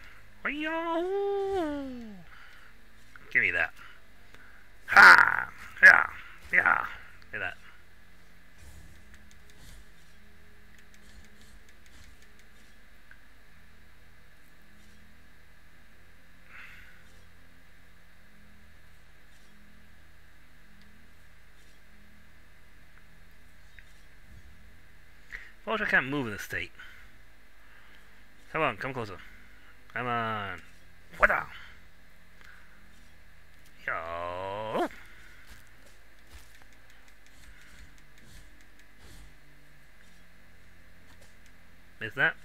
Give me that. Ha! Yeah! Yeah! Give that. Unfortunately, I can't move in this state. Come on, come closer. Come on. What up? Yo. Is that?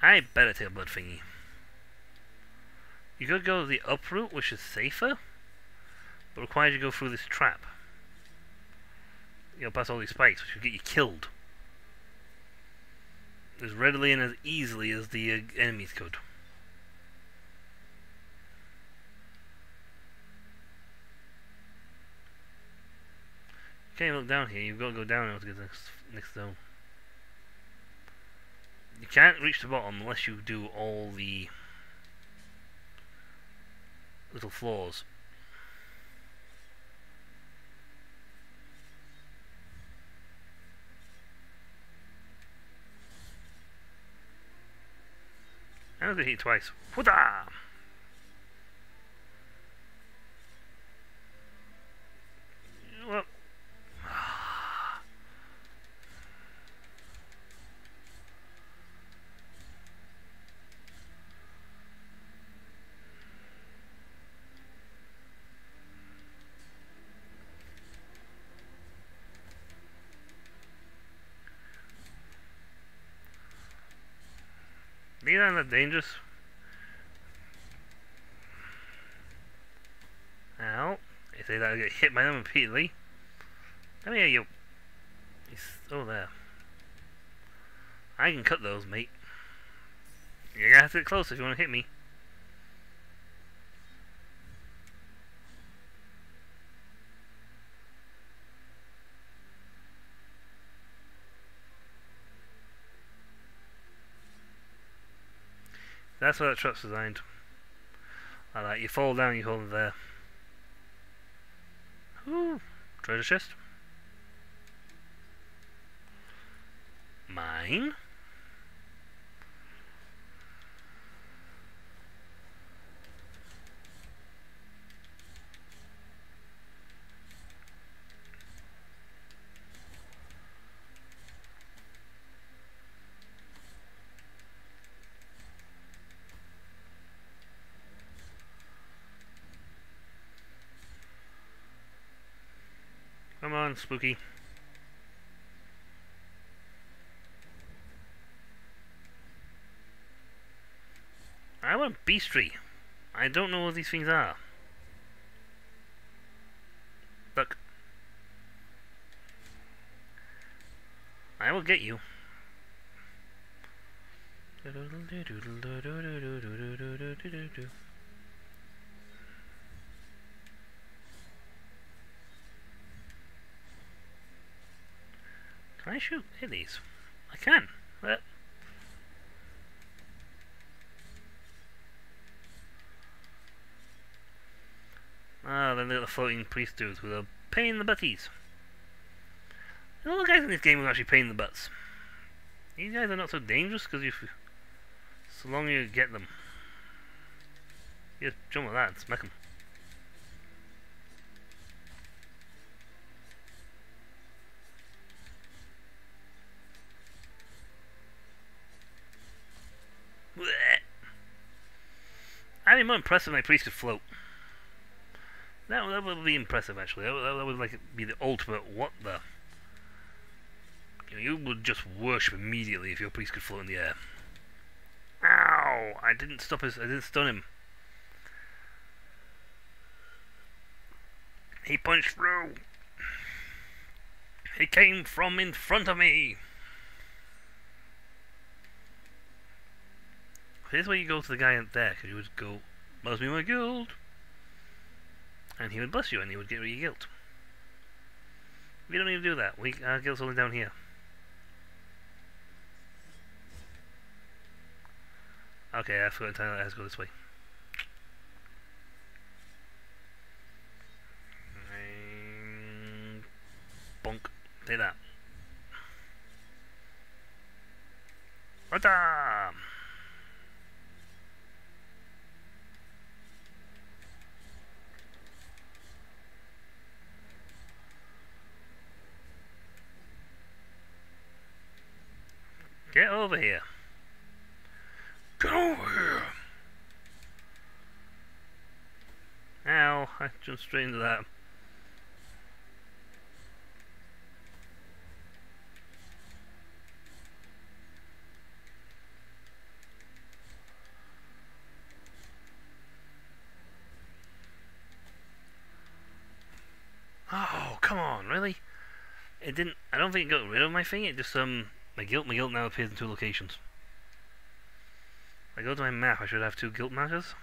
I better take a blood thingy. You could go the up route, which is safer, but requires you to go through this trap. You'll pass all these spikes, which will get you killed. As readily and as easily as the uh, enemies could. You can't even look down here, you've got to go down to get the next, next zone. You can't reach the bottom unless you do all the little flaws. I'm gonna hit twice. Whoa! Well. These aren't that dangerous. Ow. They say that I get hit by them repeatedly. Come here, you. He's still there. I can cut those, mate. You're gonna have to get close if you want to hit me. That's what that trap's designed. Like that. You fall down, you hold it there. Ooh, treasure chest. Mine. Come on, Spooky. I want Beastry. I don't know what these things are. Look. I will get you. Shoot hit these? I can. Uh, Ah, then they got the floating priest dudes with a pain in the butties. All the guys in this game are actually pain in the butts. These guys are not so dangerous because you, so long you get them, you just jump with that and smack them. I'd be more impressed if my priest could float. That, that would be impressive, actually. That, would- that would like be the ultimate. What the? You, know, you would just worship immediately if your priest could float in the air. Ow! I didn't stop his. I didn't stun him. He punched through. He came from in front of me. Here's where you go to the guy out there, because you would go, bless me my guild. And he would bless you, and he would get rid of your guilt. We don't need to do that. We, our guilt's only down here. Okay, I forgot entirely I have to go this way. Bonk. Take that. Rata! Get over here. Get over here. Ow, I jumped straight into that. Oh, come on, really? It didn't, I don't think it got rid of my thing, it just, um, my guilt, my guilt now appears in two locations. If I go to my map, I should have two guilt markers.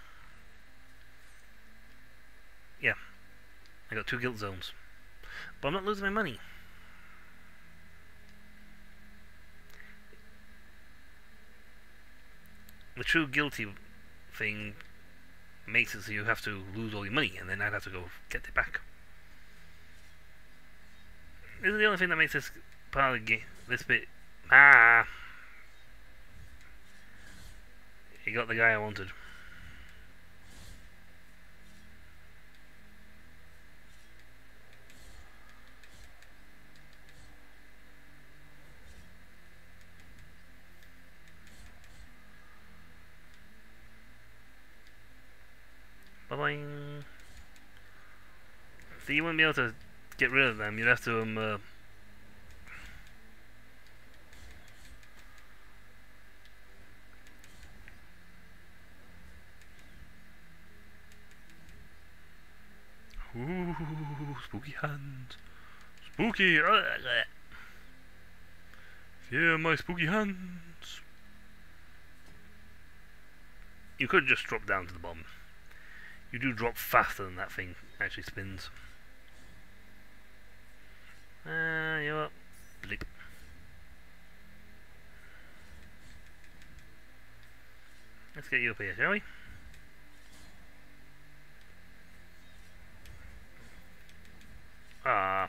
Yeah. I got two guilt zones. But I'm not losing my money. The true guilty thing makes it so you have to lose all your money, and then I'd have to go get it back. This is the only thing that makes this part of the game, this bit Ah. He got the guy I wanted. Bye. So you wouldn't be able to get rid of them. You'd have to um. Uh, Ooh, spooky hands. Spooky! Fear my spooky hands. You could just drop down to the bottom. You do drop faster than that thing actually spins. Uh, you what? Bleep. Let's get you up here, shall we? Ah.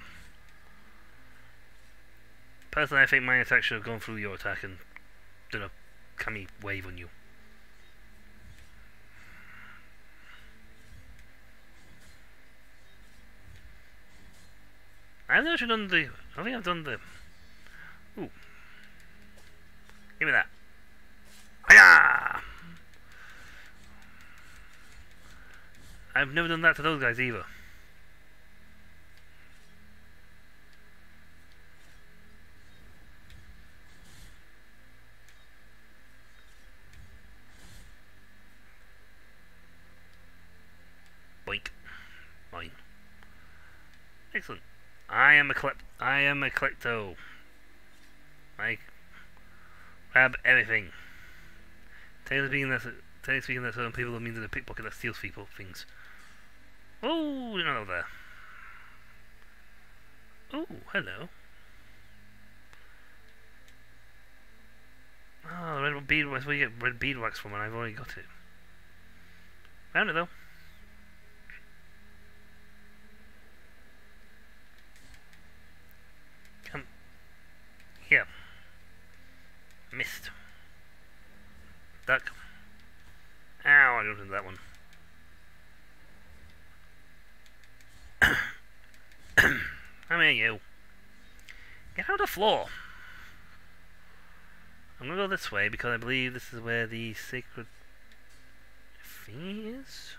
Personally, I think my attack should have gone through your attack and done a cummy wave on you. I've actually done the. I think I've done the. Ooh. Give me that. Hiya! I've never done that to those guys either. Boink. Mine. Excellent. I am a collect. I am a collecto. I grab everything. Technically speaking, that's technically speaking, that's um, people that means that a pickpocket that steals people things. Oh, you're not over there. Oh, hello. Oh, red bead. That's where you get red beadwax from, and I've already got it. Found it though. Come here. Missed. Duck. Ow! I don't into that one. Come here, you. Get out of the floor. I'm gonna go this way because I believe this is where the sacred thing is.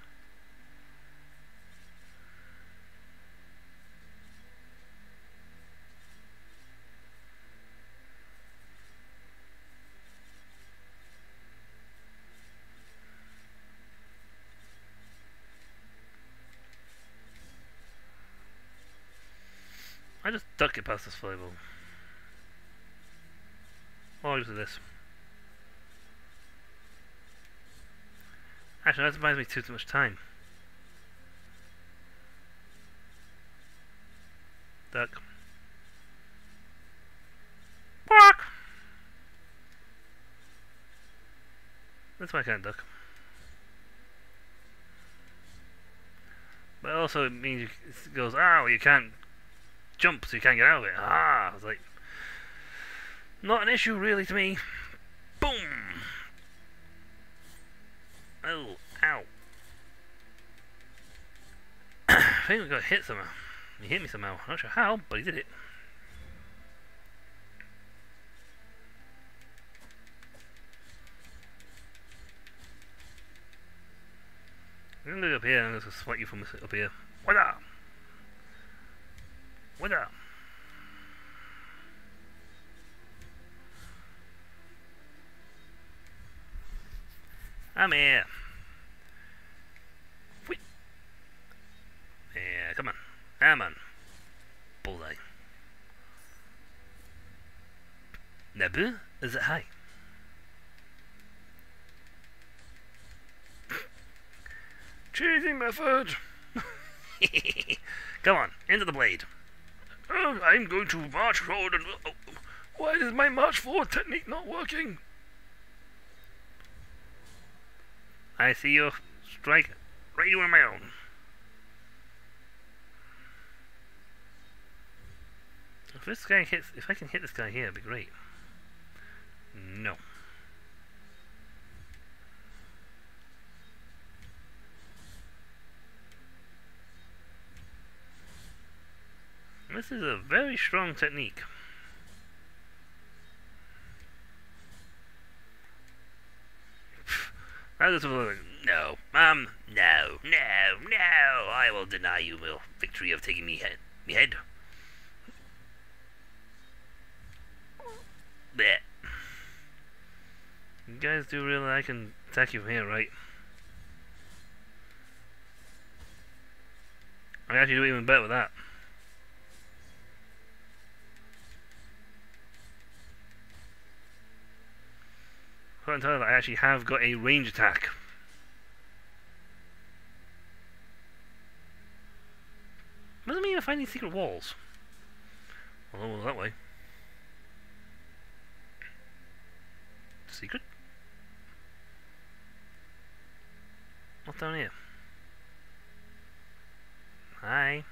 I just duck it past this flywheel. Oh, I'll do this. Actually, that buys me too, too much time. Duck. Bark! That's my kind of duck. But also it means it goes, oh, you can't jump, so you can't get out of it. Ah, I was like, not an issue really to me. Boom! Oh, ow. I think we got hit somehow. He hit me somehow. I'm not sure how, but he did it. I'm gonna go up here and I'm gonna swipe you from up here. Up? I'm here. Wait. Yeah, come on. Come on. Bullseye. Nabu, is it high? Cheating method. Come on, into the blade. I'm going to march forward and... Oh, why is my march forward technique not working? I see your strike right on my own. If this guy hits, if I can hit this guy here, it'd be great. No. This is a very strong technique. Like, no, um, no, no, no, I will deny you the victory of taking me head, me head. You guys do realize I can attack you from here, right? I actually do even better with that. Tell that I actually have got a range attack. What does it mean I find these secret walls? Well that way. Secret? What's down here? Hi.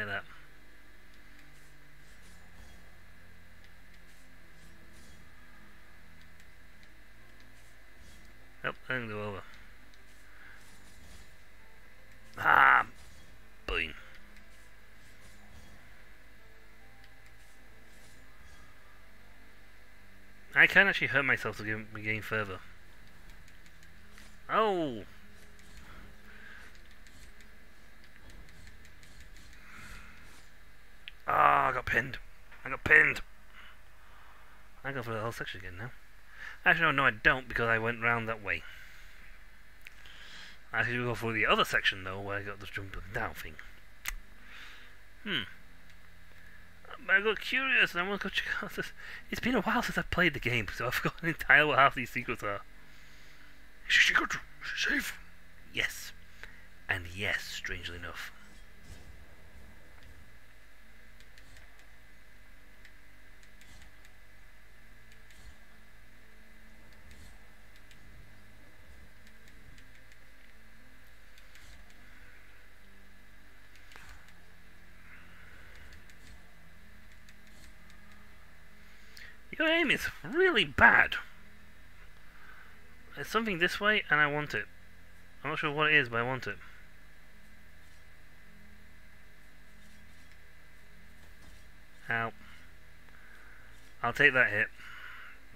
Like that. Yep, I can go over. Ah! Boing. I can actually hurt myself to get, gain further. Oh! Ah, I got pinned. I got pinned. I go for the whole section again now. Actually, no, no, I don't because I went round that way. I actually go for the other section though, where I got the jump down thing. Hmm. But I got curious and I want to go check out this. It's been a while since I've played the game, so I've forgotten entirely what half these secrets are. It's a secret. She's safe. Yes. And yes, strangely enough. Your aim is really bad. It's something this way and I want it. I'm not sure what it is, but I want it. Ow. I'll take that hit.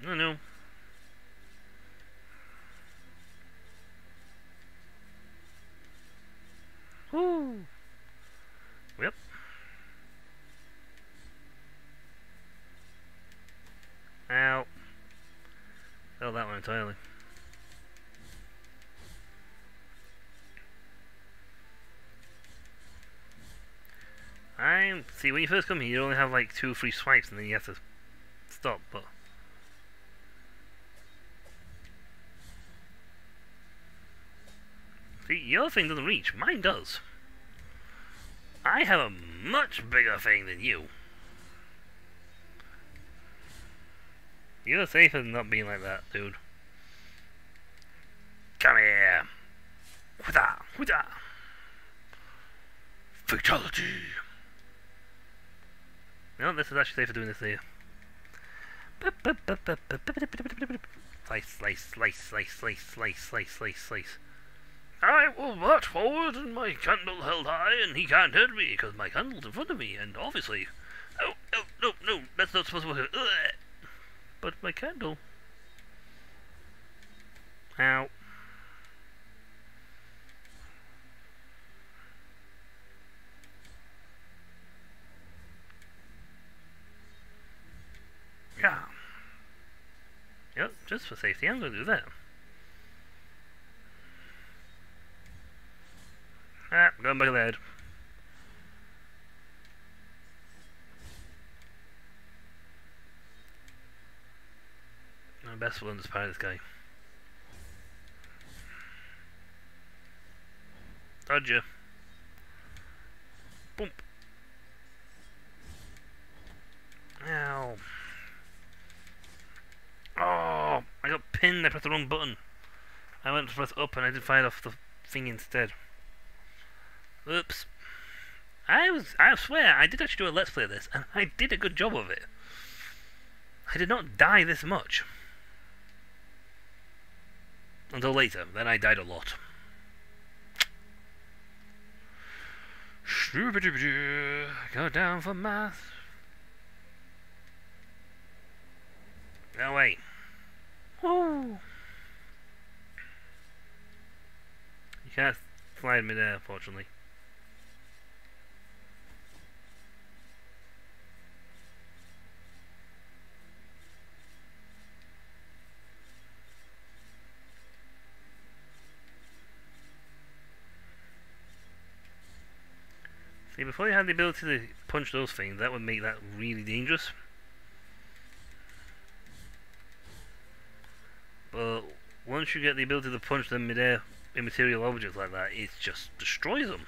No, no. Woo! Yep. Ow. Oh, that one entirely. I'm see when you first come here, you only have like two or three swipes, and then you have to stop. But see, your thing doesn't reach. Mine does. I have a much bigger thing than you. You're safer than not being like that, dude. Come here. Huda, huda. Fatality. No, this is actually safer doing this here. Slice, slice, slice, slice, slice, slice, slice, slice, slice. I will march forward and my candle held high and he can't hurt me because my candle's in front of me and obviously... Oh, oh, no, no, that's not supposed to work. Ugh. But my candle... Ow. Yeah. Yep, just for safety, I'm going to do that. Ah, going back ahead. My best one to spy this guy. Dodge you. Boom. Ow. Oh, I got pinned. I pressed the wrong button. I went to press up and I did fire off the thing instead. Oops. I was, I swear, I did actually do a let's play of this, and I did a good job of it. I did not die this much. Until later, then I died a lot. Go down for math. No way. Woo! You can't slide me there, fortunately. See, before you had the ability to punch those things, that would make that really dangerous. But once you get the ability to punch them midair immaterial objects like that, it just destroys them.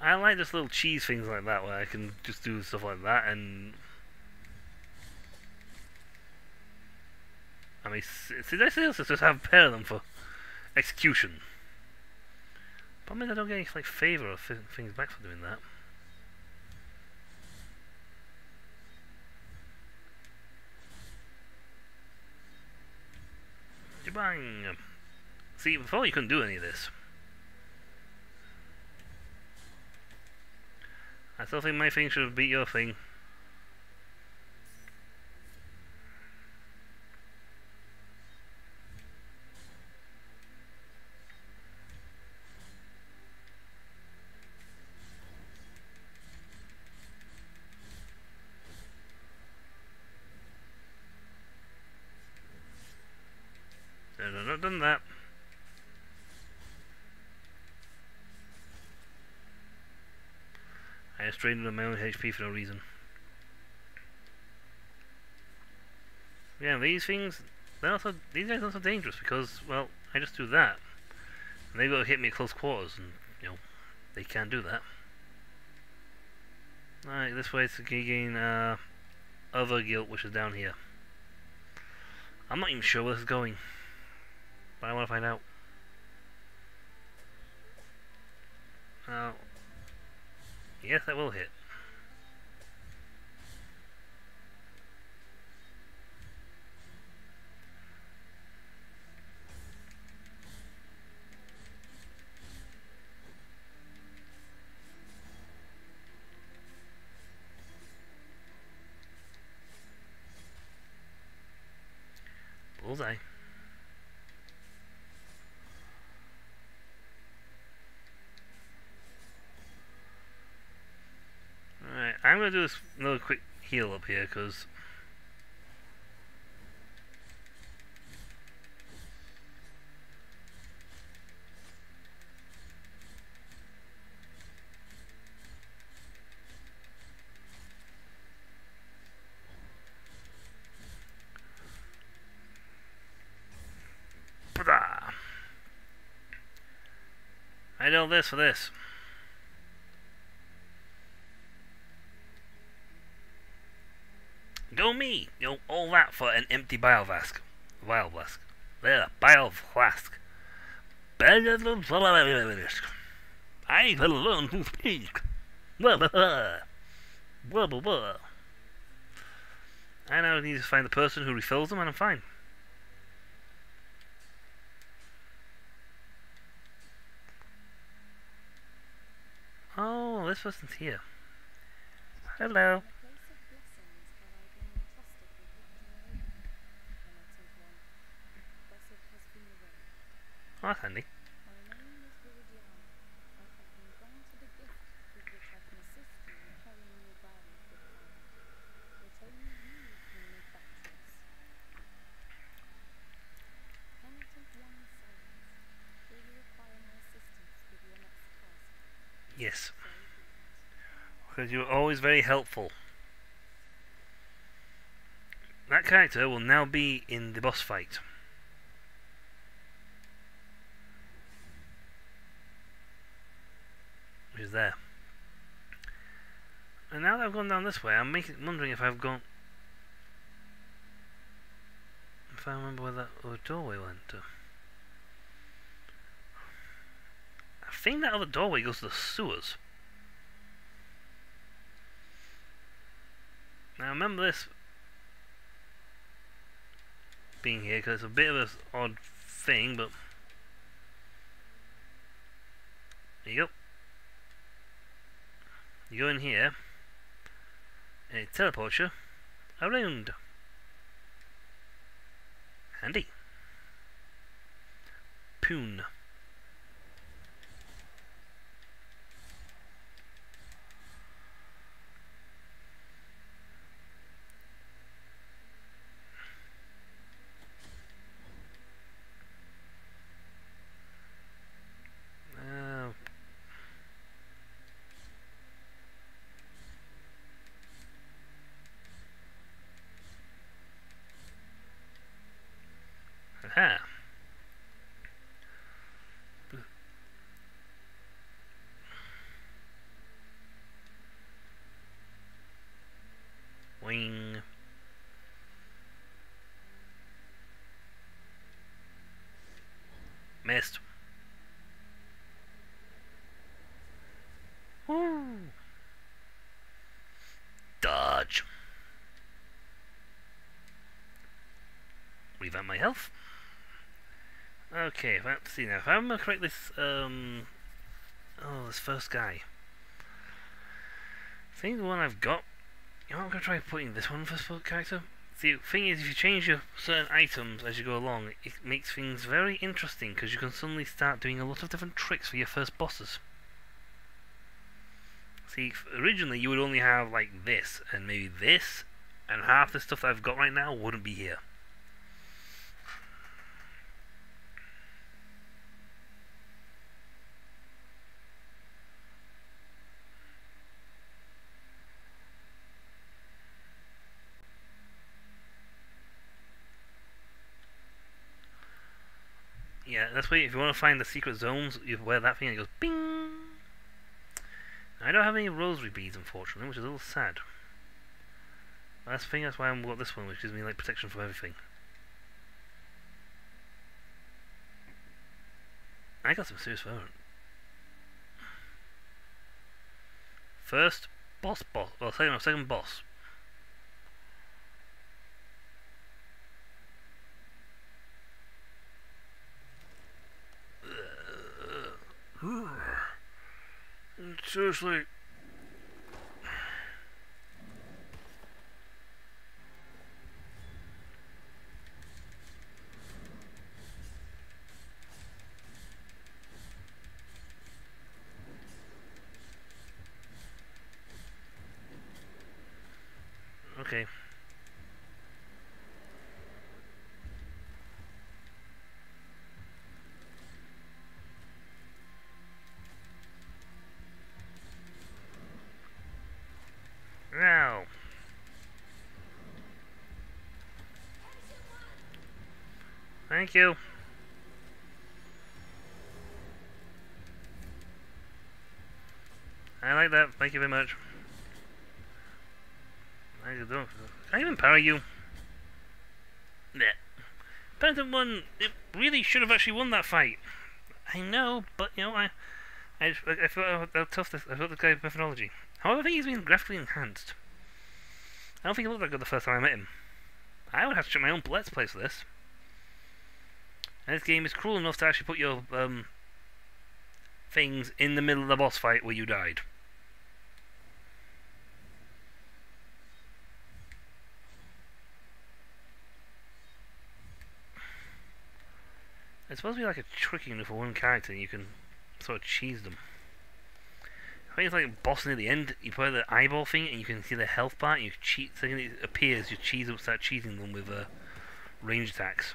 I like just little cheese things like that where I can just do stuff like that and I mean, see, they seriously just have a pair of them for execution. Problem is I don't get any like favour or things back for doing that. You bang! Um, see, before you couldn't do any of this. I still think my thing should have beat your thing. I've not done that. Draining my own HP for no reason. Yeah, these things, they're not so, these guys are so dangerous because, well, I just do that. And they've got to hit me at close quarters, and, you know, they can't do that. Alright, this way to gain, uh, other guilt, which is down here. I'm not even sure where this is going. But I want to find out. Uh, yes, that will hit. Bullseye. Alright, I'm gonna do this another quick heal up here because I know this for this. Go me! You know, all that for an empty bile flask. Bile flask. There, bile flask. I will learn to speak. Blah, blah, blah. I now need to find the person who refills them and I'm fine. Oh, this person's here. Hello. Task? Yes. So be it. Because you're always very helpful. That character will now be in the boss fight. Which is there. And now that I've gone down this way, I'm making, wondering if I've gone... If I remember where that other doorway went to. I think that other doorway goes to the sewers. Now remember this being here because it's a bit of an odd thing, but there you go. You go in here, and it teleports you around. Handy. Poon. Oh. Aha. Wing. Missed. Woo. Dodge. Revamp my health. Okay, let's see now. If I'm gonna correct this, um, oh, this first guy. I think the one I've got. You know, I'm gonna try putting this one first for character. The thing is, if you change your certain items as you go along, it makes things very interesting because you can suddenly start doing a lot of different tricks for your first bosses. See, originally you would only have like this and maybe this, and half the stuff that I've got right now wouldn't be here. That's why if you want to find the secret zones, you wear that thing and it goes bing. I don't have any rosary beads, unfortunately, which is a little sad. But that's the thing, that's why I've got this one, which gives me like protection from everything. I got some serious phone. First boss boss well second second boss. Seriously. Okay. Thank you. I like that. Thank you very much. I don't. Can I even power you? Nah. Phantom won. It really should have actually won that fight. I know, but you know, I, I, I felt how tough this. I felt this guy's methodology. However, I think he's been graphically enhanced. I don't think he looked that good the first time I met him. I would have to check my own let's play for this. And this game is cruel enough to actually put your um, things in the middle of the boss fight where you died. It's supposed to be like a tricking for one character and you can sort of cheese them. I think it's like a boss near the end, you put the eyeball thing and you can see the health bar and you cheat, second it appears, you cheese them, start cheesing them with uh, range attacks.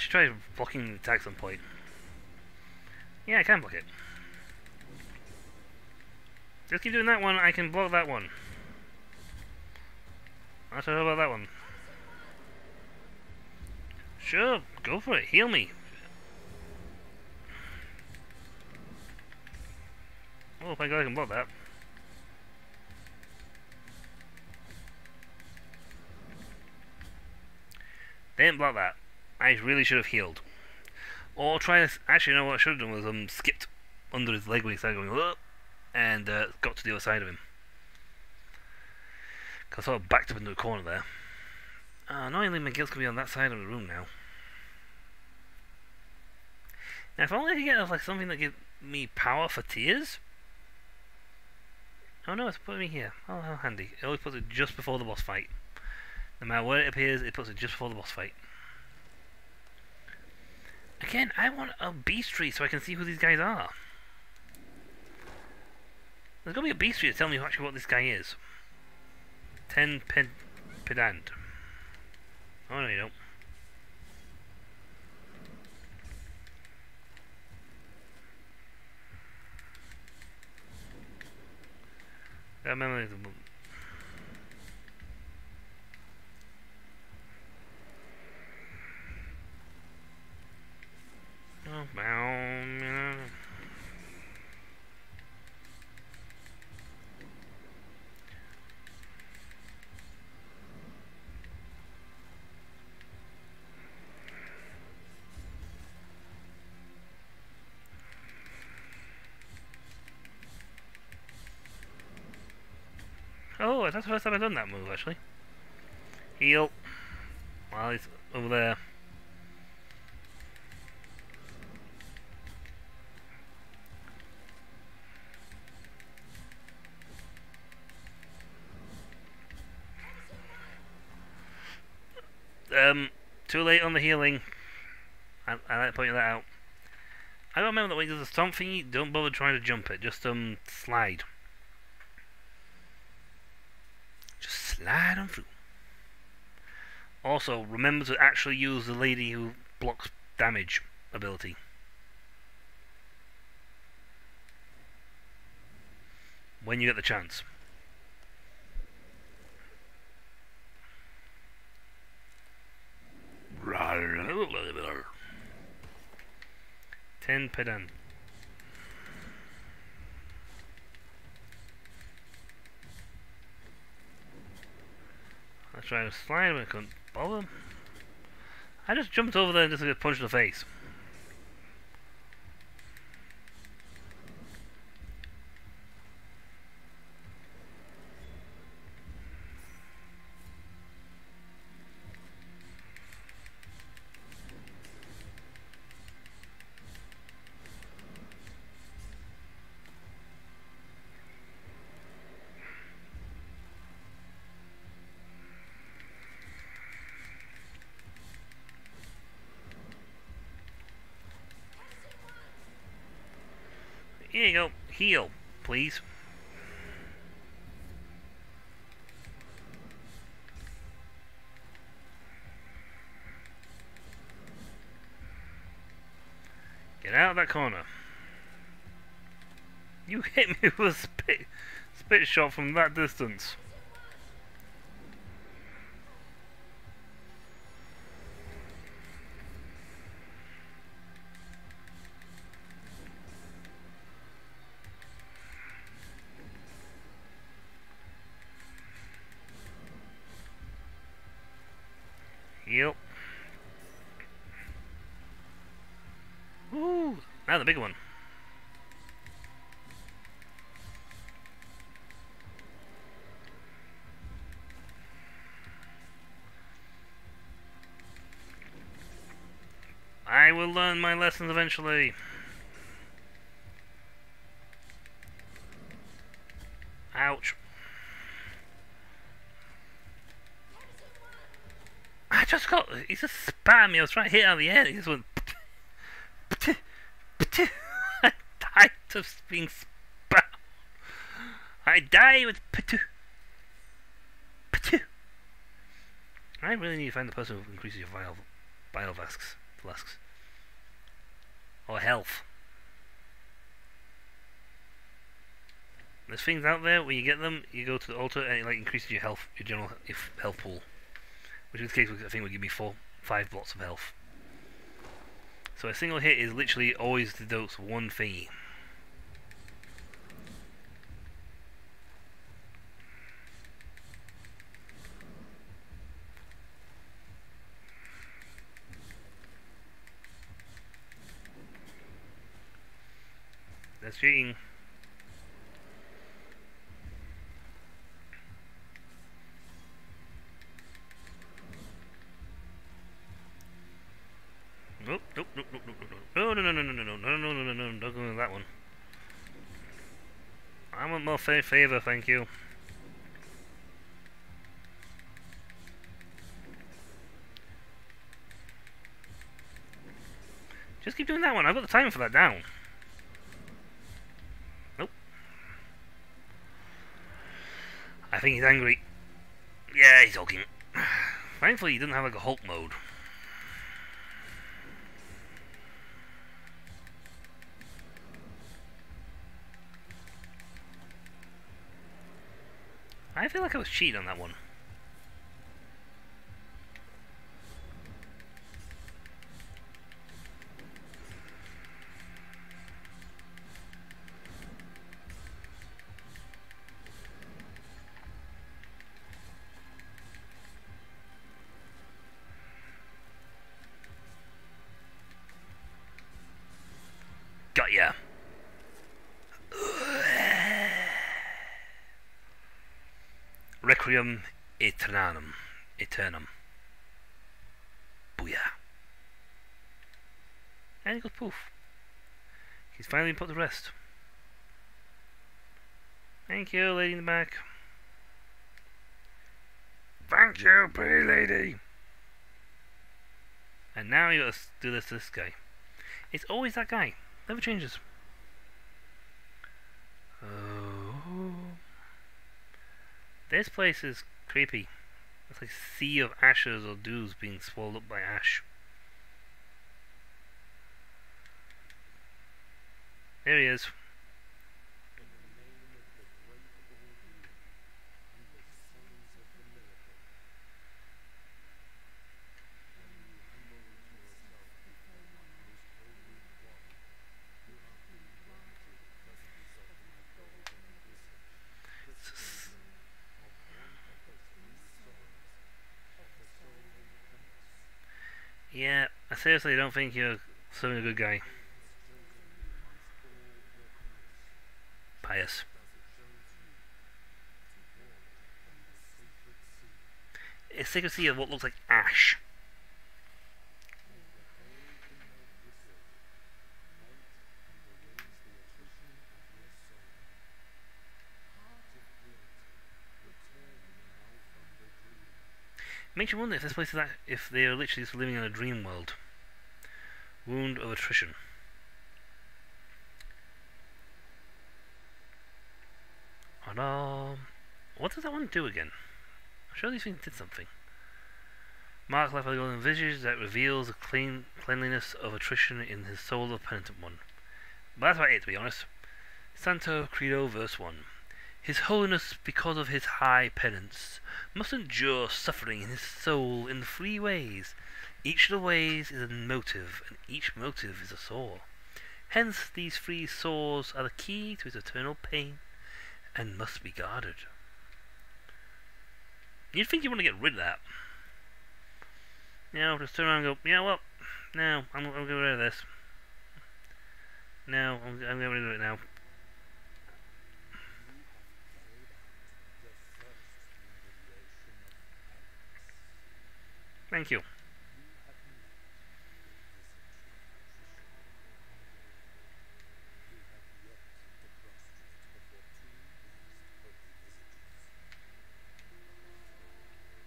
Actually try blocking the attack at some point. Yeah, I can block it. Just keep doing that one, I can block that one. Not sure about that one. Sure, go for it, heal me. Oh, thank god I can block that. They Didn't block that. I really should have healed. Or try to... Actually, you know what I should have done was um, skipped under his leg when he started going, and uh, got to the other side of him. Because I sort of backed up into a corner there. Uh, annoyingly, my gills could be on that side of the room now. Now, if only I could get like something that gives me power for tears. Oh no, it's putting me here. Oh, how handy. It always puts it just before the boss fight. No matter where it appears, it puts it just before the boss fight. Again, I want a beast tree so I can see who these guys are. There's to be a beast tree to tell me actually what this guy is. Ten ped pedant. Oh no, you don't. That memory Oh, Oh, that's the first time I've done that move, actually. Heal. While he's over there. Um, Too late on the healing. I, I like pointing that out. I don't remember that when he does a stomp thingy, don't bother trying to jump it. Just um slide. Just slide on through. Also, remember to actually use the lady who blocks damage ability. When you get the chance. Ten Piedad. I tried to slide, but I couldn't bother. I just jumped over there and just got punched in the face. Heal, please. Get out of that corner. You hit me with a spit, spit shot from that distance. Will learn my lessons eventually. Ouch. I just got. He just spammed me. I was trying to hit it out of the air. He just went. I died of being. I die with. I really need to find the person who increases your vial, Bile Flasks, flasks, or health. There's things out there when you get them, you go to the altar and it like increases your health, your general health pool which in this case I think would give me four, five blocks of health. So a single hit is literally always denotes one thingy. That's cheating. Nope, nope, nope, nope, nope, nope. No, no, no, no, no, no, no, no, no, no, no, no, don't go with that one. I want more fa favor, thank you. Just keep doing that one. I've got the time for that down. I think he's angry. Yeah, he's hulking. Thankfully, he doesn't have like a Hulk mode. I feel like I was cheating on that one. Requiem. Eternum. Booyah. And he goes poof. He's finally put the rest. Thank you, lady in the back. Thank you, pretty lady. And now you gotta do this to this guy. It's always that guy. Never changes. Oh. This place is creepy. It's like a sea of ashes or dews being swallowed up by ash. There he is. Seriously I don't think you're serving a good guy. Pious. A secrecy of what looks like ash. Makes you wonder if this place is that if they are literally just living in a dream world. Wound of attrition. Ta-da! Um, what does that one do again? I'm sure these things did something. Mark left the golden visage that reveals the clean cleanliness of attrition in his soul of penitent one. But that's about it, to be honest. Santo Credo, verse 1. His holiness, because of his high penance, must endure suffering in his soul in three ways. Each of the ways is a motive, and each motive is a sore. Hence, these three sores are the key to his eternal pain, and must be guarded. You'd think you want to get rid of that. You know, just turn around and go, yeah, well, no, I'm, I'm getting rid of this. No, I'm, I'm getting rid of it now. Thank you.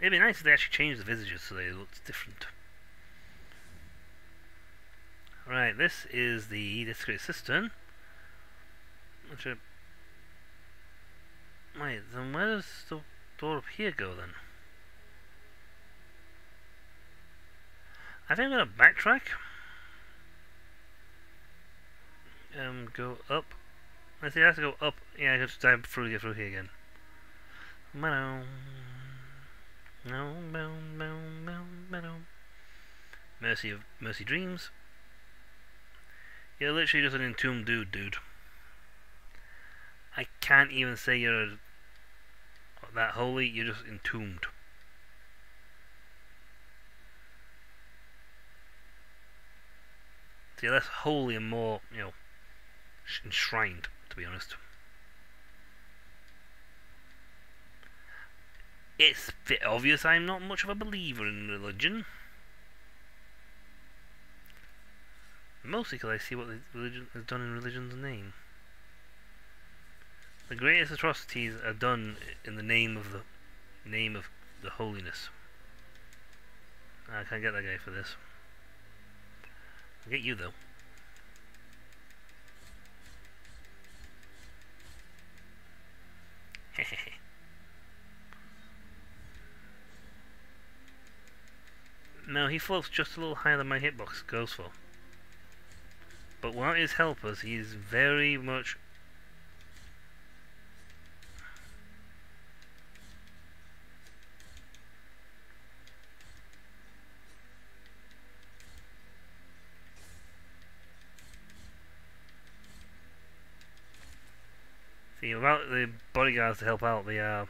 It'd be nice if they actually changed the visages so they looked different. Right, this is the Desecrated Cistern. Which are... Wait, then where does the door up here go then? I think I'm gonna backtrack. Um, go up. I see I have to go up. Yeah, I have to dive through, get through here again. Ba-dum. No, boom, boom, boom, boom. Mercy of Mercy Dreams. You're literally just an entombed dude, dude. I can't even say you're that holy, you're just entombed. So you're less holy and more, you know, enshrined, to be honest. It's a bit obvious I'm not much of a believer in religion. Mostly because I see what religion has done in religion's name. The greatest atrocities are done in the name of the name of the holiness. I can't get that guy for this. I'll get you though. no, he floats just a little higher than my hitbox goes for. But without his helpers, he is very much See, without the bodyguards to help out, the uh,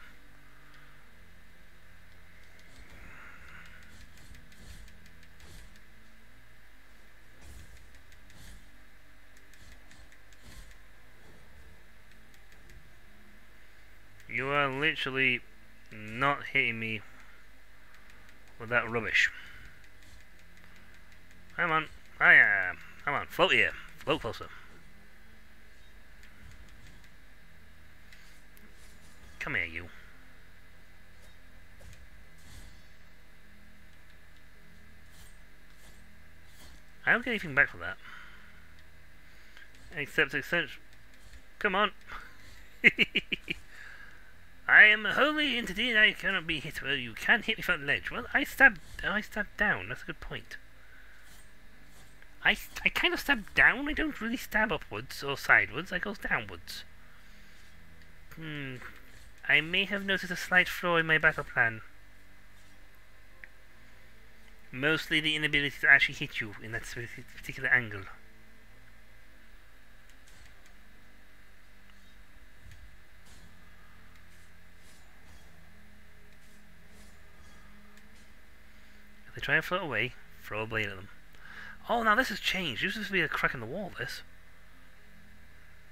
you are literally not hitting me with that rubbish. Come on, I am. Come on, float here, float closer. Come here, you. I don't get anything back for that. Except extension. Come on. I am a holy entity and I cannot be hit. Well, you can hit me from the ledge. Well, I stabbed. I stabbed down. That's a good point. I, I kind of stab down. I don't really stab upwards or sideways. I go downwards. Hmm. I may have noticed a slight flaw in my battle plan. Mostly the inability to actually hit you in that particular angle. They try and float away, throw a blade at them. Oh, now this has changed. Used to be a crack in the wall, this.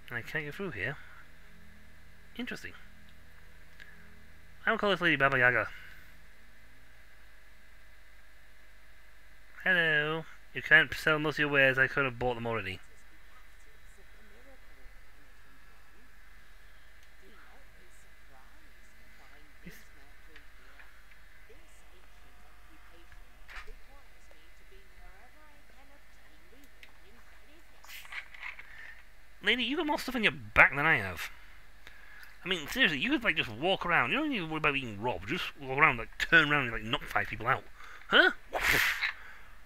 And I can't get through here. Interesting. I will call this lady Baba Yaga. Hello. You can't sell most of your wares. I could have bought them already. Lady, you got more stuff in your back than I have. I mean, seriously, you could like just walk around. You don't need to worry about being robbed. Just walk around, like turn around and like knock five people out. Huh?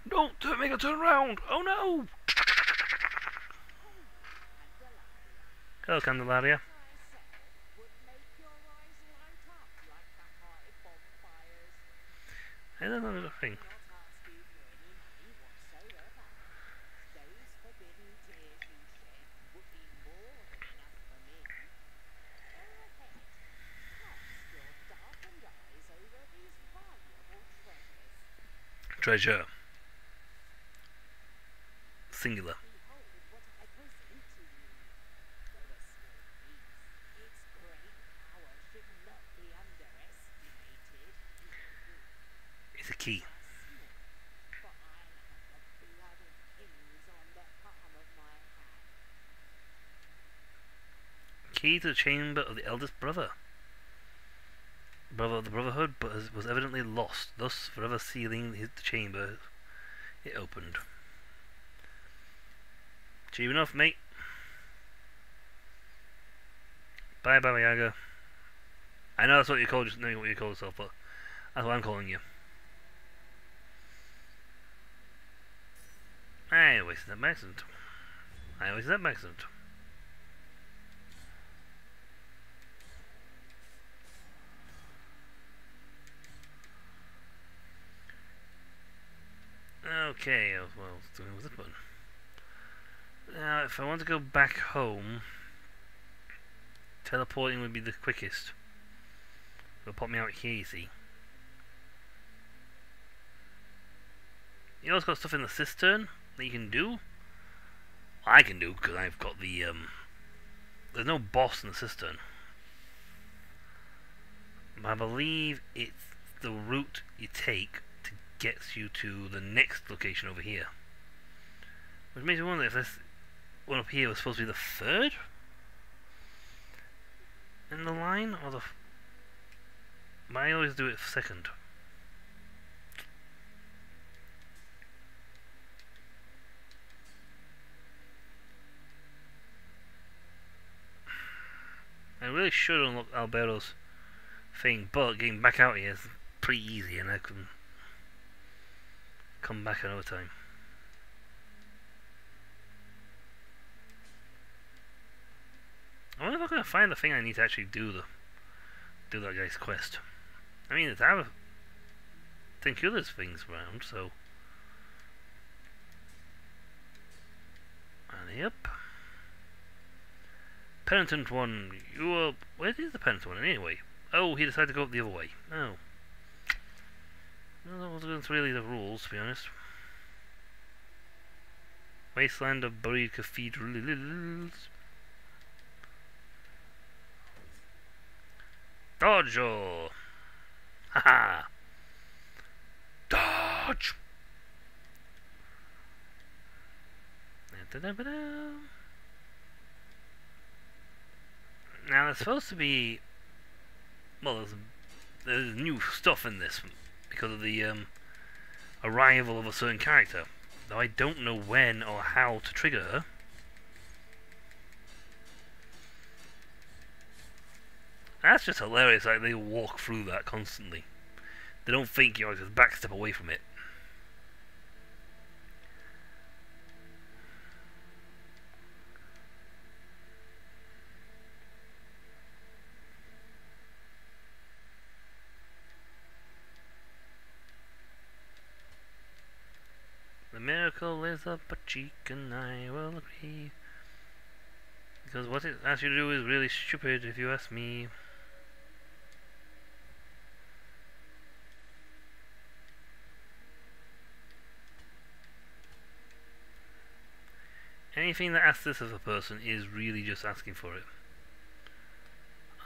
Don't make a turn around. Oh no! Hello, Candelaria. I don't know the thing. Treasure. Singular. It's a key. Key to the chamber of the eldest brother. Brother the Brotherhood, but was evidently lost, thus forever sealing his, the chamber it opened. Cheap enough, mate. Bye, Baba Yaga. I know that's what you call just knowing what you call yourself, but that's what I'm calling you. I wasted that by accident. I wasted that by Okay, uh, well, what's doing with this one? Now, if I want to go back home, teleporting would be the quickest. It'll pop me out here, you see. You also got stuff in the cistern that you can do. I can do because I've got the um. There's no boss in the cistern. I believe it's the route you take gets you to the next location over here. Which makes me wonder if this one up here was supposed to be the third in the line, or the. I always do it second. I really should unlock Albero's thing, but getting back out here is pretty easy, and I can come back another time. I wonder if I'm gonna find the thing I need to actually do the do that guy's quest. I mean, it's have a think there's things around, so. And yep. Penitent one, you are. Where is the penitent one anyway? Oh, he decided to go up the other way. Oh. Well, that wasn't really the rules, to be honest. Wasteland of buried cathedrals. Dojo! Haha! Dodge! Now, there's supposed to be. Well, there's, there's new stuff in this because of the um, arrival of a certain character. though I don't know when or how to trigger her. That's just hilarious, like they walk through that constantly. They don't think you know, just backstep away from it. Miracle is a cheek and I will agree. Because what it asks you to do is really stupid if you ask me. Anything that asks this of a person is really just asking for it.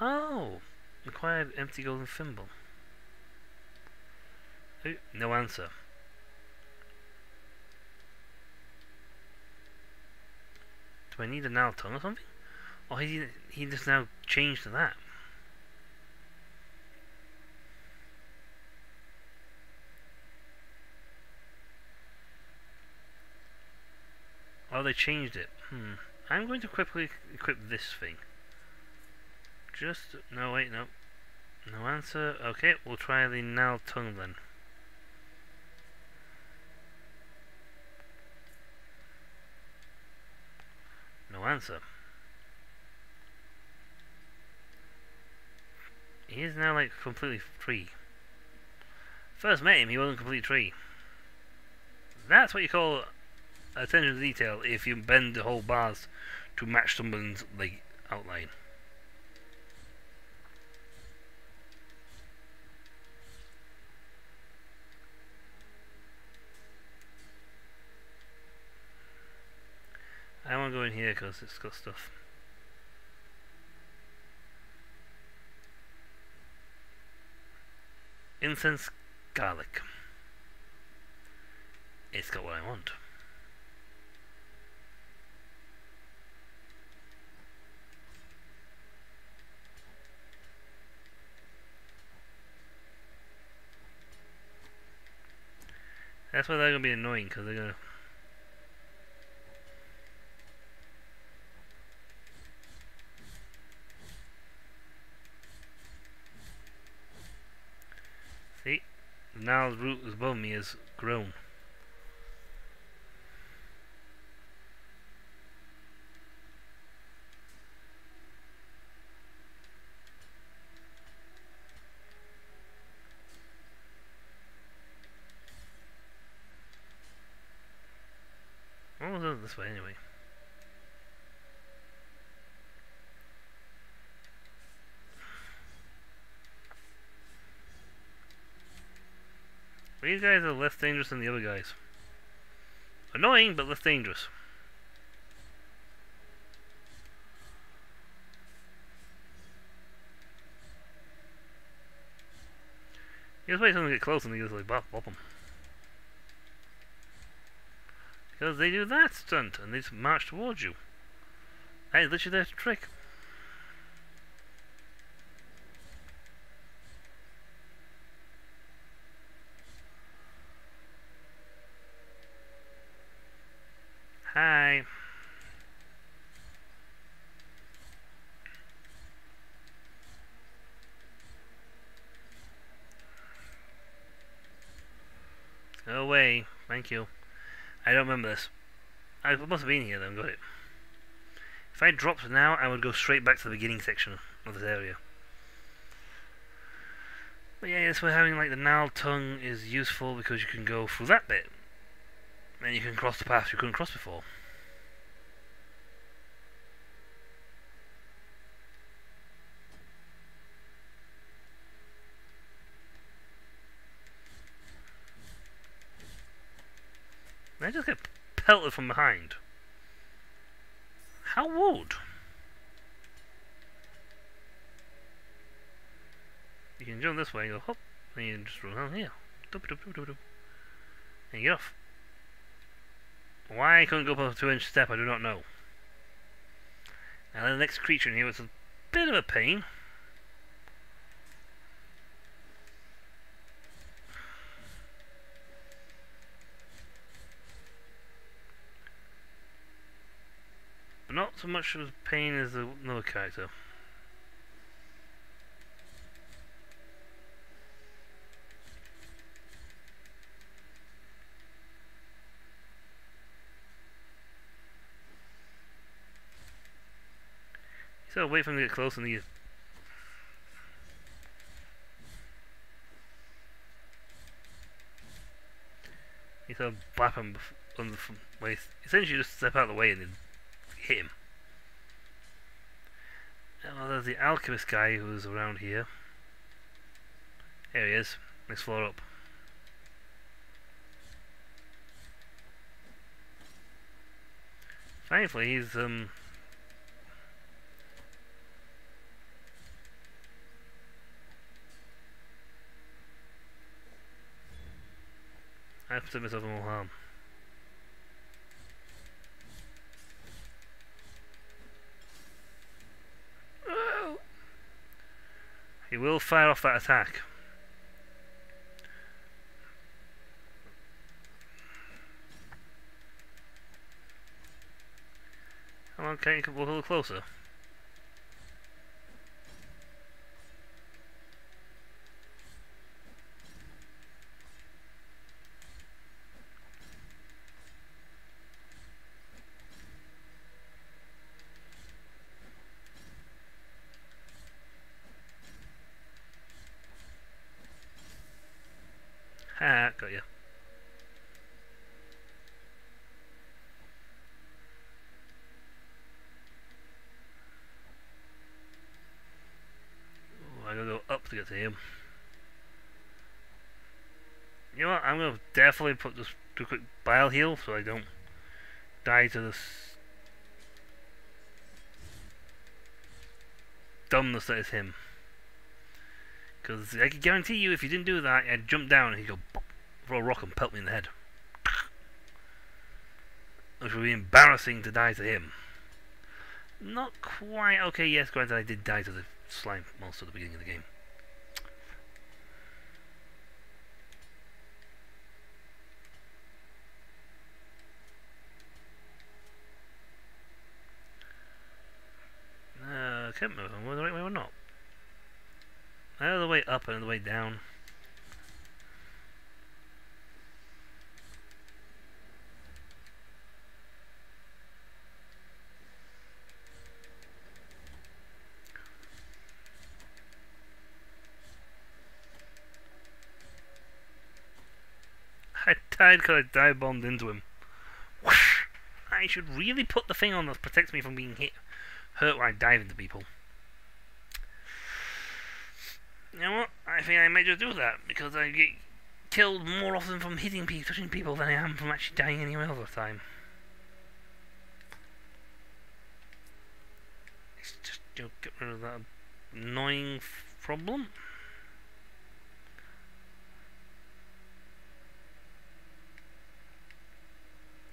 Oh! Acquired empty golden thimble. No answer. I need a now tongue or something? Or he he just now changed to that? Oh, they changed it. Hmm. I'm going to quickly equip this thing. Just no, wait, no, no answer. Okay, we'll try the now tongue then. No answer. He is now like completely free. First met him, he wasn't completely free. That's what you call attention to detail if you bend the whole bars to match someone's like outline. I want to go in here because it's got stuff. Incense garlic. It's got what I want. That's why they're gonna be annoying because they're gonna. See, now the root above me has grown. Well, this way anyway. Guys are less dangerous than the other guys. Annoying, but less dangerous. You just wait until they get close and you just like bop, bop them. Because they do that stunt and they just march towards you. Hey, That is literally their trick. Hi. Go you. I don't remember this. I must have been here then, got it. If I dropped now, I would go straight back to the beginning section of this area. But yeah, that's why having like the gnarled tongue is useful because you can go through that bit. And you can cross the path you couldn't cross before. And I just get pelted from behind. How would? You can jump this way and go hop, and you just run down here. Doop, doop, doop, doop, doop. And get off. Why I couldn't go up a two inch step, I do not know. Now the next creature in here was a bit of a pain. So much of pain as another character. So wait for him to get close and he He sort of him on the waist. Essentially, just step out of the way and then hit him. Now, there's the alchemist guy who's around here. There he is. Next floor up. Thankfully, he's um. I put myself in more harm. Will fire off that attack. Come on, come a little closer? Ha, got you. Ooh, I gotta go up to him. You know what? I'm gonna definitely put this a quick bile heal so I don't die to this dumbness that is him. Because I can guarantee you, if you didn't do that, I'd jump down and he'd go throw a rock and pelt me in the head. Which would be embarrassing to die to him. Not quite. Okay, yes, granted, I did die to the slime monster at the beginning of the game. Remember. Am I the right way or not? Either the way up and the way down. I died because I dive bombed into him. Whoosh! I should really put the thing on that protects me from being hit, hurt when diving into people. You know what? I think I may just do that because I get killed more often from hitting people, touching people than I am from actually dying anywhere all the time. Let's just get rid of that annoying problem.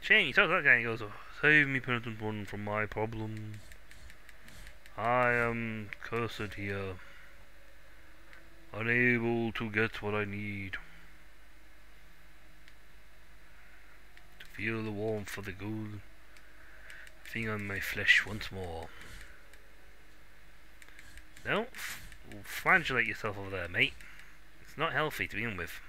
Shane, you talk to that guy he goes, oh, Save me, penitent one, from my problem. I am cursed here unable to get what I need. To feel the warmth of the good thing on my flesh once more. Don't flagellate yourself over there, mate. It's not healthy to begin with.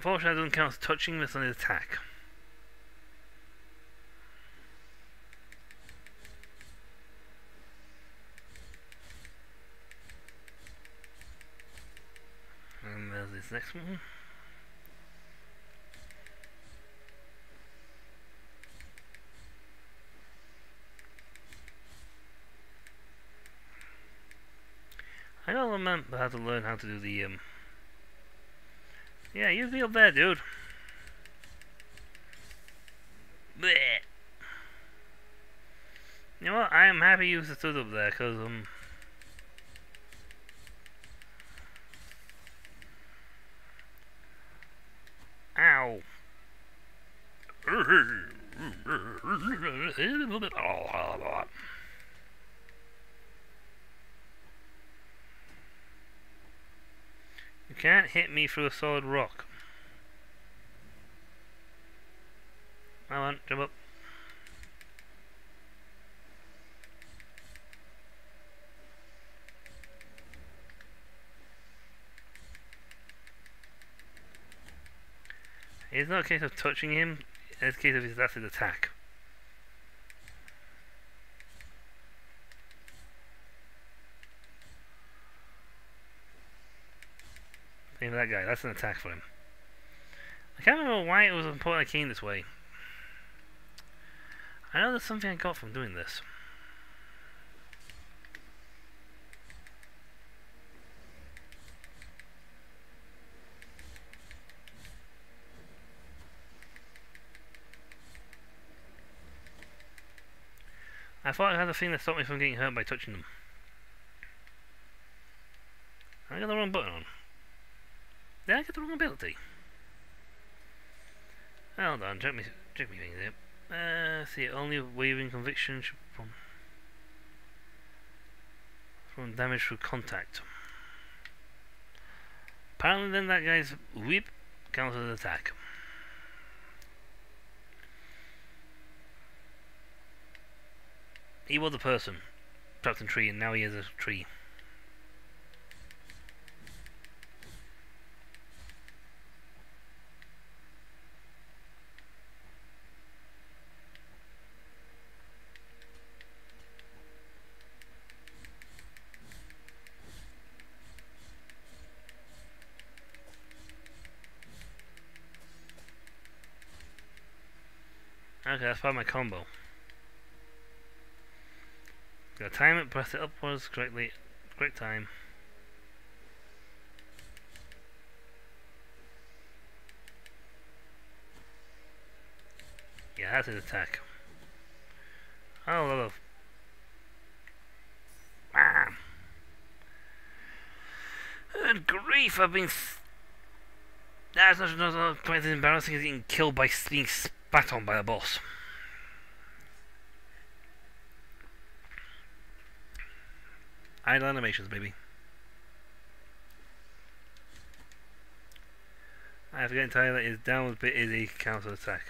Unfortunately, doesn't count as touching this on his attack. And there's this next one. I gotta remember how to learn how to do the um yeah, you up there, dude. Blech. You know what? I am happy you stood up there, cause um. Ow. can't hit me through a solid rock. Come on, jump up. It's not a case of touching him, it's a case of his his attack. Same with that guy, that's an attack for him. I can't remember why it was important I came this way. I know there's something I got from doing this. I thought I had a thing that stopped me from getting hurt by touching them. I got the wrong button on. Did I get the wrong ability? Hold on, check me, check me things here. Uh, see, only waving conviction from from damage through contact. Apparently, then that guy's whip counts as attack. He was a person trapped in tree, and now he is a tree. Okay, that's part of my combo. Gotta time it, press it upwards correctly, correct time. Yeah, that's his attack. Oh, love. Ah. Good grief, I've been... That's not, not, not quite as embarrassing as getting killed by being spat on by a boss. Idle animations, baby. I have to get entirely that his downward bit is a counter attack.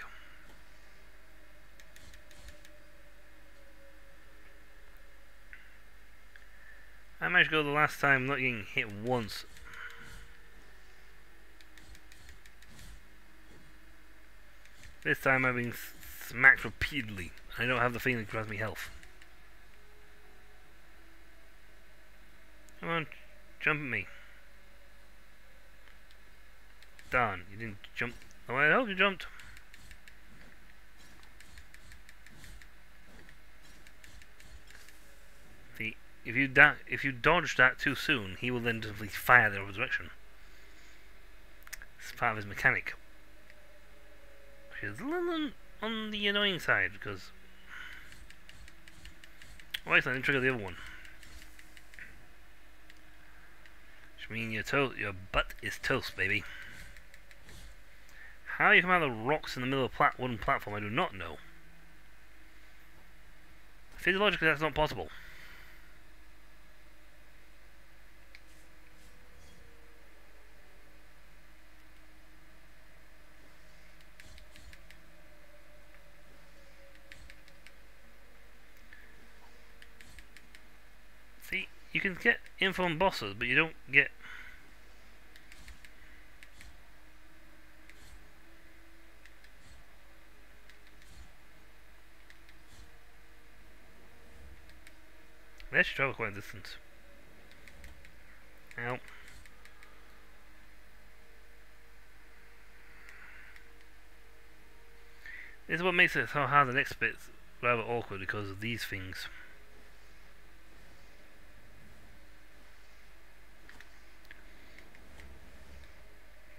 I managed to go the last time not getting hit once. This time I've been smacked repeatedly. I don't have the feeling it grabs me health. Come on, jump at me. Darn, you didn't jump. Oh, I hope you jumped. See, if you if you dodge that too soon, he will then simply fire the other direction. It's part of his mechanic. Is a little on the annoying side because. Oh, I didn't trigger the other one. Which means your your butt is toast, baby. How you come out of the rocks in the middle of a plat wooden platform, I do not know. Physiologically, that's not possible. See, you can get info on bosses, but you don't get They actually travel quite a distance. Ow. This is what makes it so hard the next bit's rather awkward because of these things.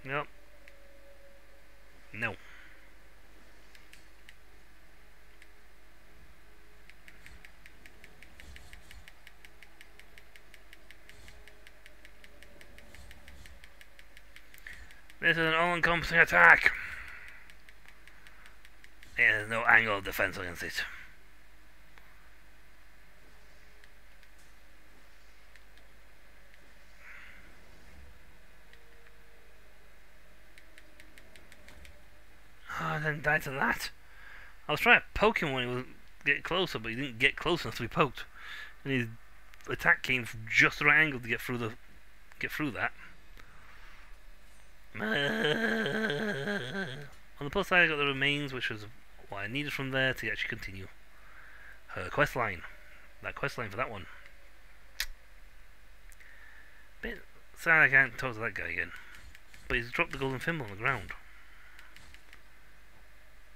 Nope. No. This is an all-encompassing attack. There's no angle of defense against it. And died to that. I was trying to poke him when he was get closer, but he didn't get close enough to be poked. And his attack came from just the right angle to get through the get through that. Uh, on the plus side, I got the remains, which was what I needed from there to actually continue her quest line. That quest line for that one. Bit sad I can't talk to that guy again. But he's dropped the golden thimble on the ground.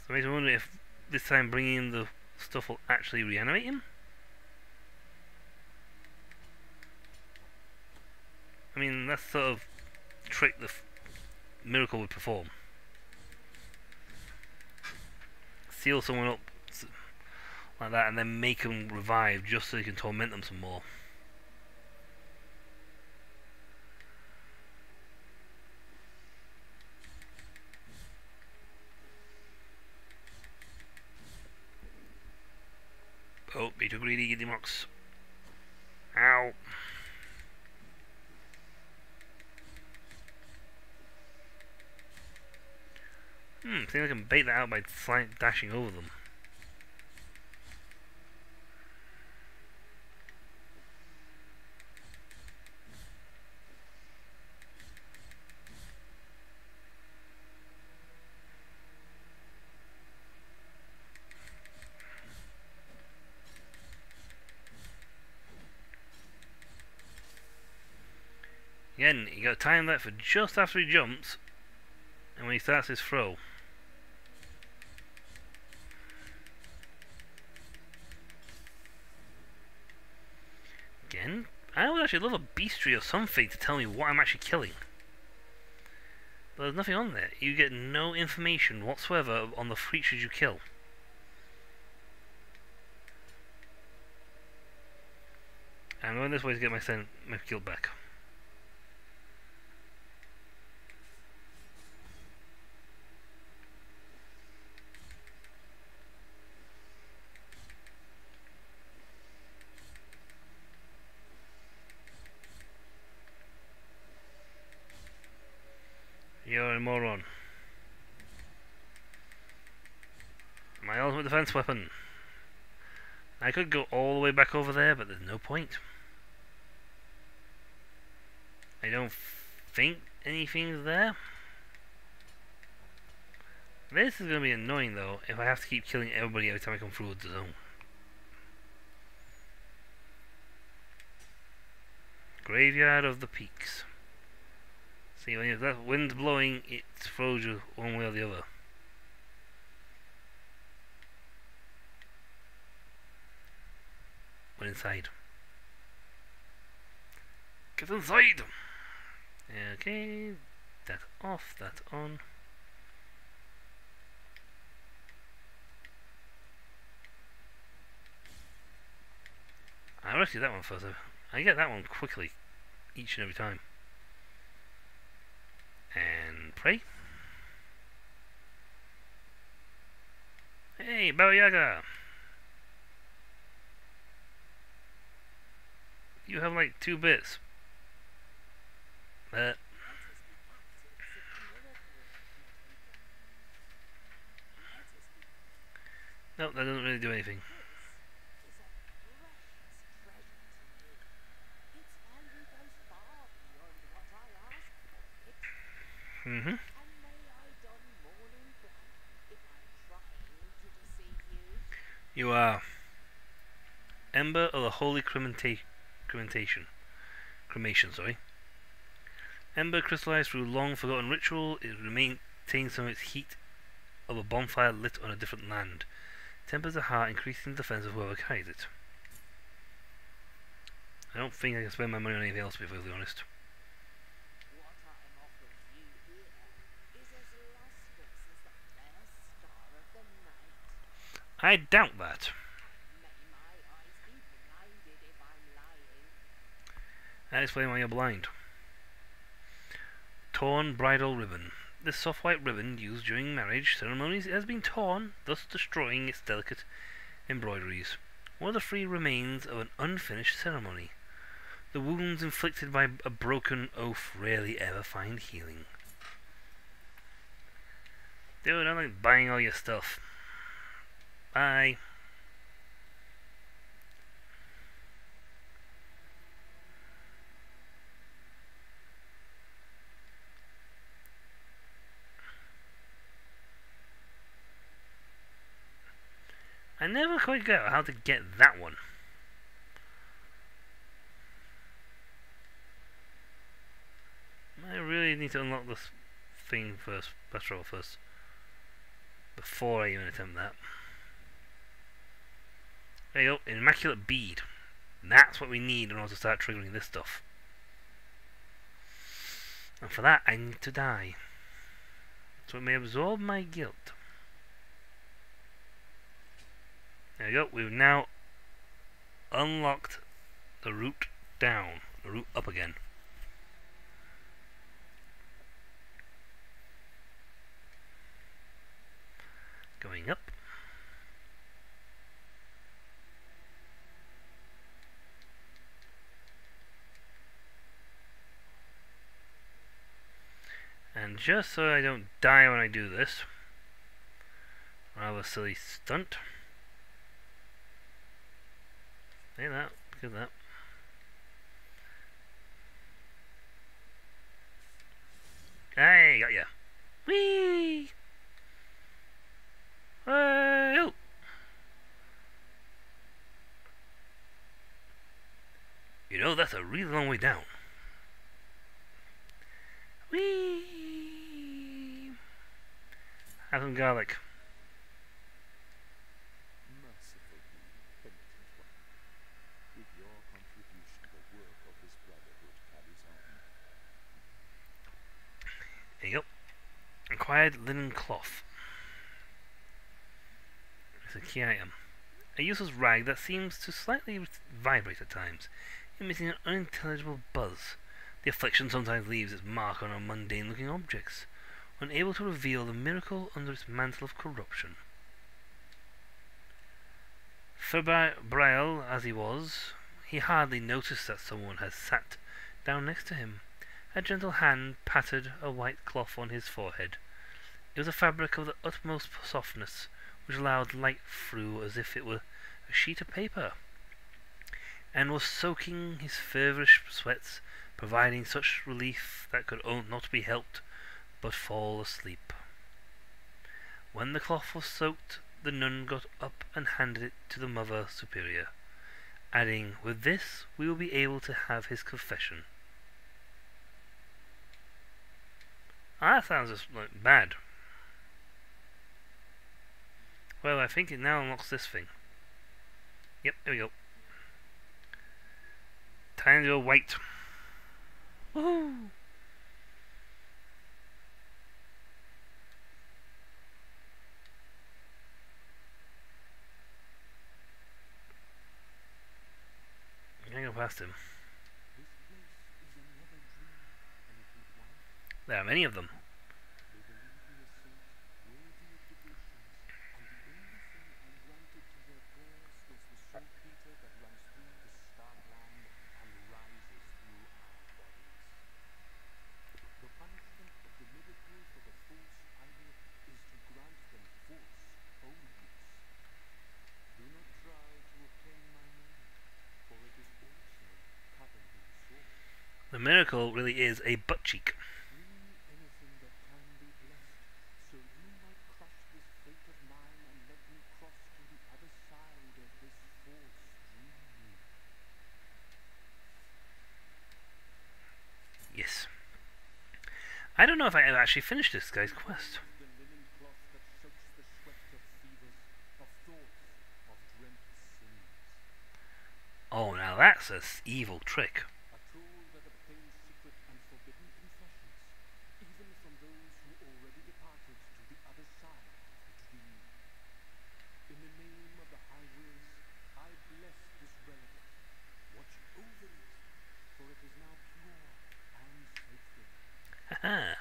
So it makes me wonder if this time bringing in the stuff will actually reanimate him? I mean, that's sort of trick the miracle would perform. Seal someone up like that and then make them revive just so you can torment them some more. Oh, be too greedy, Giddy Mox. Ow. Hmm, see if I can bait that out by dashing over them. Again, you got to time that for just after he jumps and when he starts his throw. Again, I would actually love a bestiary or something to tell me what I'm actually killing. But there's nothing on there. You get no information whatsoever on the creatures you kill. I'm going this way to get my, my back. You're a moron. My ultimate defense weapon. I could go all the way back over there, but there's no point. I don't think anything's there. This is going to be annoying though, if I have to keep killing everybody every time I come through the zone. Graveyard of the Peaks. See, when that wind's blowing, it throws you one way or the other. Went inside. Get inside! Okay, that off, that on. I rescued that one first. I get that one quickly, each and every time. And pray. Hey, Baba Yaga! You have like two bits. Uh, no, that doesn't really do anything. Mm-hmm. You are Ember of the Holy Cremata- Cremation. Cremation, sorry. Ember crystallized through long forgotten ritual, it retains some of its heat of a bonfire lit on a different land. Tempers the heart, increasing the defense of whoever carries it. I don't think I can spend my money on anything else, to be perfectly honest. I doubt that. That explains why you're blind. Torn bridal ribbon. This soft white ribbon used during marriage ceremonies has been torn, thus destroying its delicate embroideries. One of the three remains of an unfinished ceremony. The wounds inflicted by a broken oath rarely ever find healing. Dude, I like buying all your stuff. Bye. I never quite get how to get that one. I really need to unlock this thing first, travel first, before I even attempt that. There you go, Immaculate Bead. That's what we need in order to start triggering this stuff. And for that, I need to die. So it may absorb my guilt. There you go, we've now unlocked the route down, the route up again. Going up. And just so I don't die when I do this, rather silly stunt. Say that, look at that. Hey, got ya. Whee! Hey, You know, that's a really long way down. Whee! Have some garlic. Merciful being, penitent one. With your contribution, the work of this carries on. There you go. Acquired linen cloth. It's a key item. A useless rag that seems to slightly vibrate at times, emitting an unintelligible buzz. The affliction sometimes leaves its mark on our mundane looking objects, unable to reveal the miracle under its mantle of corruption. Febrile as he was, he hardly noticed that someone had sat down next to him. A gentle hand patted a white cloth on his forehead. It was a fabric of the utmost softness, which allowed light through as if it were a sheet of paper, and was soaking his feverish sweats, providing such relief that could not be helped but fall asleep. When the cloth was soaked, the nun got up and handed it to the Mother Superior, adding, With this we will be able to have his confession. Ah, that sounds just like bad. Well, I think it now unlocks this thing. Yep, there we go. Time to white. Woohoo! Gonna go past him. There are many of them. They believe me a saint worthy of devotions, and the only thing ungranted to their prayers was the saltpeter that runs through the starland and rises through our bodies. The punishment of the miracle for the false idol is to grant them false holiness. Do not try to obtain my name, for it is also covered in salt. The miracle really is a butt cheek. Dream anything that can be blessed, so you might crush this fate of mine and let me cross to the other really is a butt cheek. Yes. I don't know if I ever actually finished this guy's quest. Oh, now that's a s- evil trick. A tool that obtains secret and forbidden confessions, even from those who already departed to the other side of the dream. In the name of the High Wills, I bless this relic. Watch over it, for it is now pure and sacred. Haha.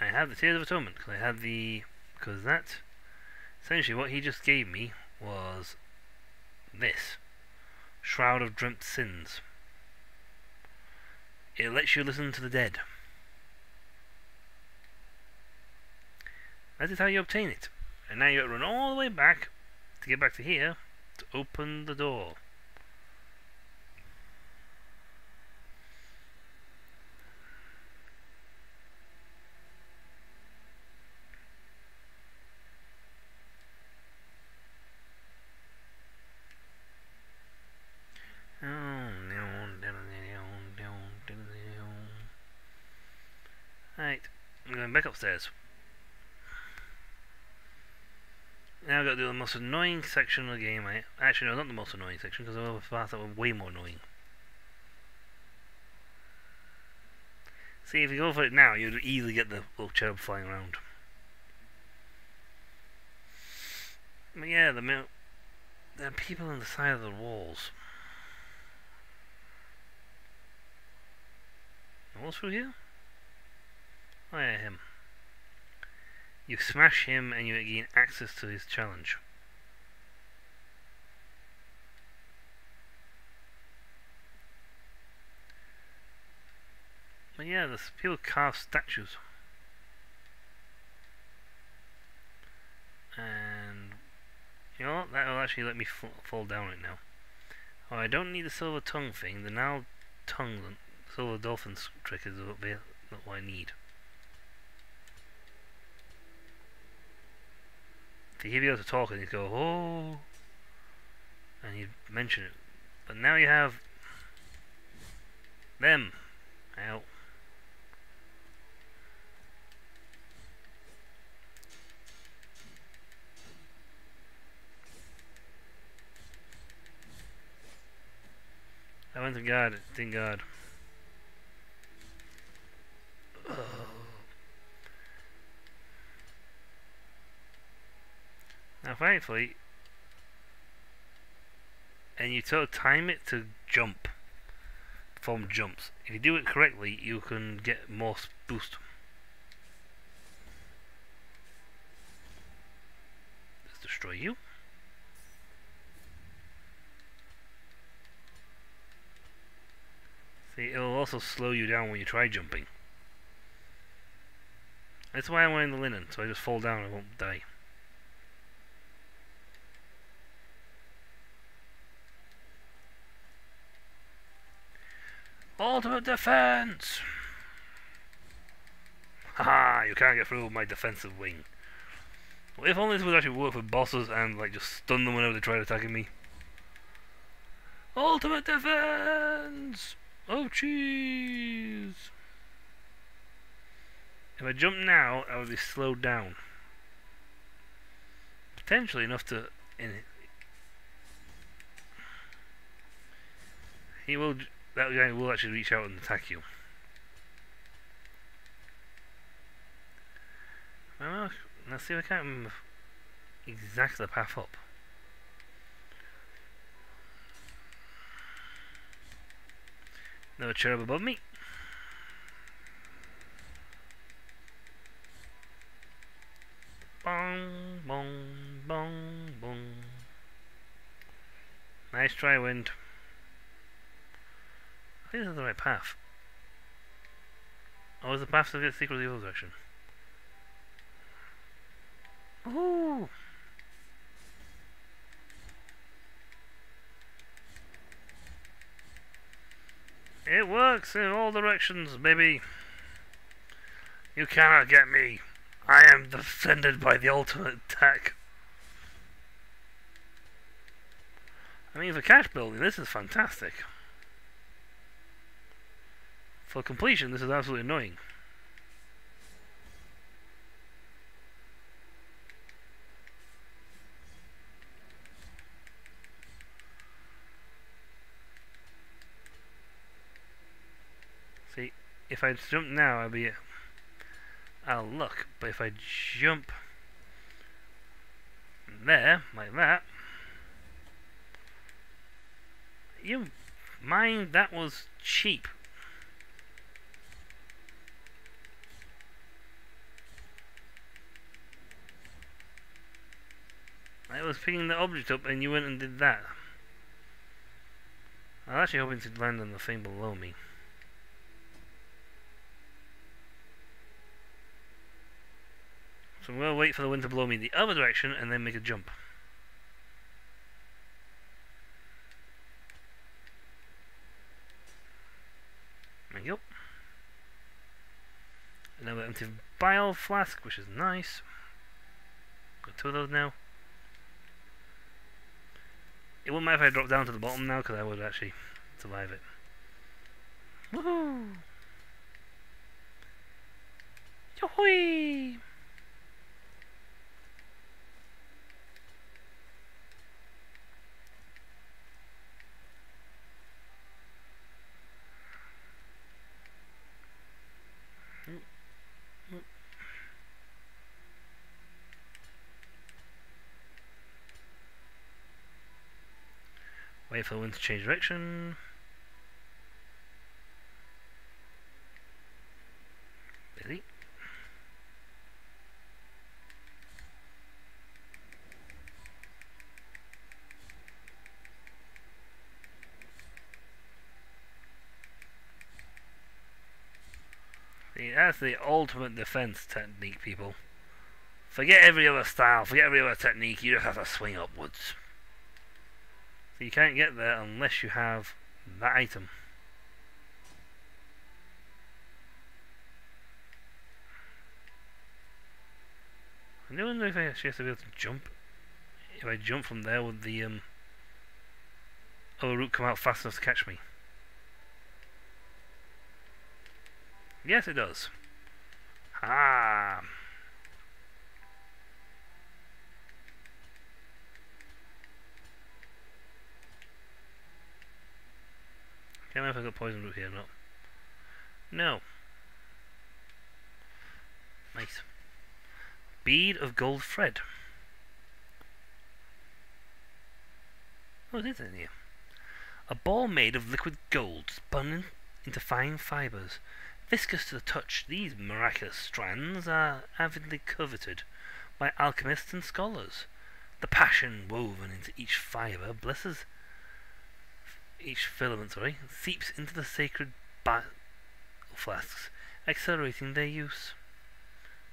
I have the Tears of Atonement because I had the because that essentially what he just gave me was this Shroud of Dreamt Sins. It lets you listen to the dead. That is how you obtain it. And now you got to run all the way back to get back to here to open the door. Upstairs. Now I've got to do the most annoying section of the game. I, actually, no, not the most annoying section, because there were parts that were way more annoying. See, if you go for it now, you'd easily get the little cherub flying around. But yeah, the mil- there are people on the side of the walls. Walls through here? Oh yeah, him. You smash him and you gain access to his challenge. But yeah, there's people carve statues. And you know what? That'll actually let me fall down it now. Oh, I don't need the silver tongue thing. The now tongue, silver dolphin's trick is not what I need. Hear you able to talk and you go, oh, and you mention it. But now you have them. Out. I went to God, thank God. Now thankfully, and you sort of time it to jump from jumps. If you do it correctly, you can get more boost. Let's destroy you. See, it'll also slow you down when you try jumping. That's why I'm wearing the linen, so I just fall down and won't die. Ultimate defense! Haha, you can't get through my defensive wing. Well, if only this would actually work for bosses and like just stun them whenever they try attacking me. Ultimate defense! Oh jeez! If I jump now, I would be slowed down. Potentially enough to... In, he will that guy will actually reach out and attack you. Well, let's see if I can remember exactly the path up. Another cherub above me. Bong, bong, bong, bong. Nice try, wind this is the right path. Oh, is the path to the secret the evil direction? Ooh! It works in all directions, baby. You cannot get me. I am defended by the ultimate attack. I mean, for cash building, this is fantastic. For completion, this is absolutely annoying. See, if I jump now, I'll be... I'll look, but if I jump there, like that, you mind that was cheap. I was picking the object up and you went and did that. I was actually hoping to land on the thing below me. So I'm going to wait for the wind to blow me the other direction and then make a jump. There you go. Another empty bile flask, which is nice. Got two of those now. It wouldn't matter if I dropped down to the bottom now, because I would actually survive it. Woohoo! Yohoi! Wait for the wind to change direction. Busy. See, that's the ultimate defense technique, people. Forget every other style, forget every other technique, you just have to swing upwards. So you can't get there unless you have that item. I don't know if I actually have to be able to jump. If I jump from there, would the um, other route come out fast enough to catch me? Yes, it does. Ah. Can't remember if I got poison root here or not. No. Nice. Bead of gold thread. What is it in here? A ball made of liquid gold spun into fine fibres. Viscous to the touch, these miraculous strands are avidly coveted by alchemists and scholars. The passion woven into each fibre blesses each filament, sorry, seeps into the sacred flasks, accelerating their use.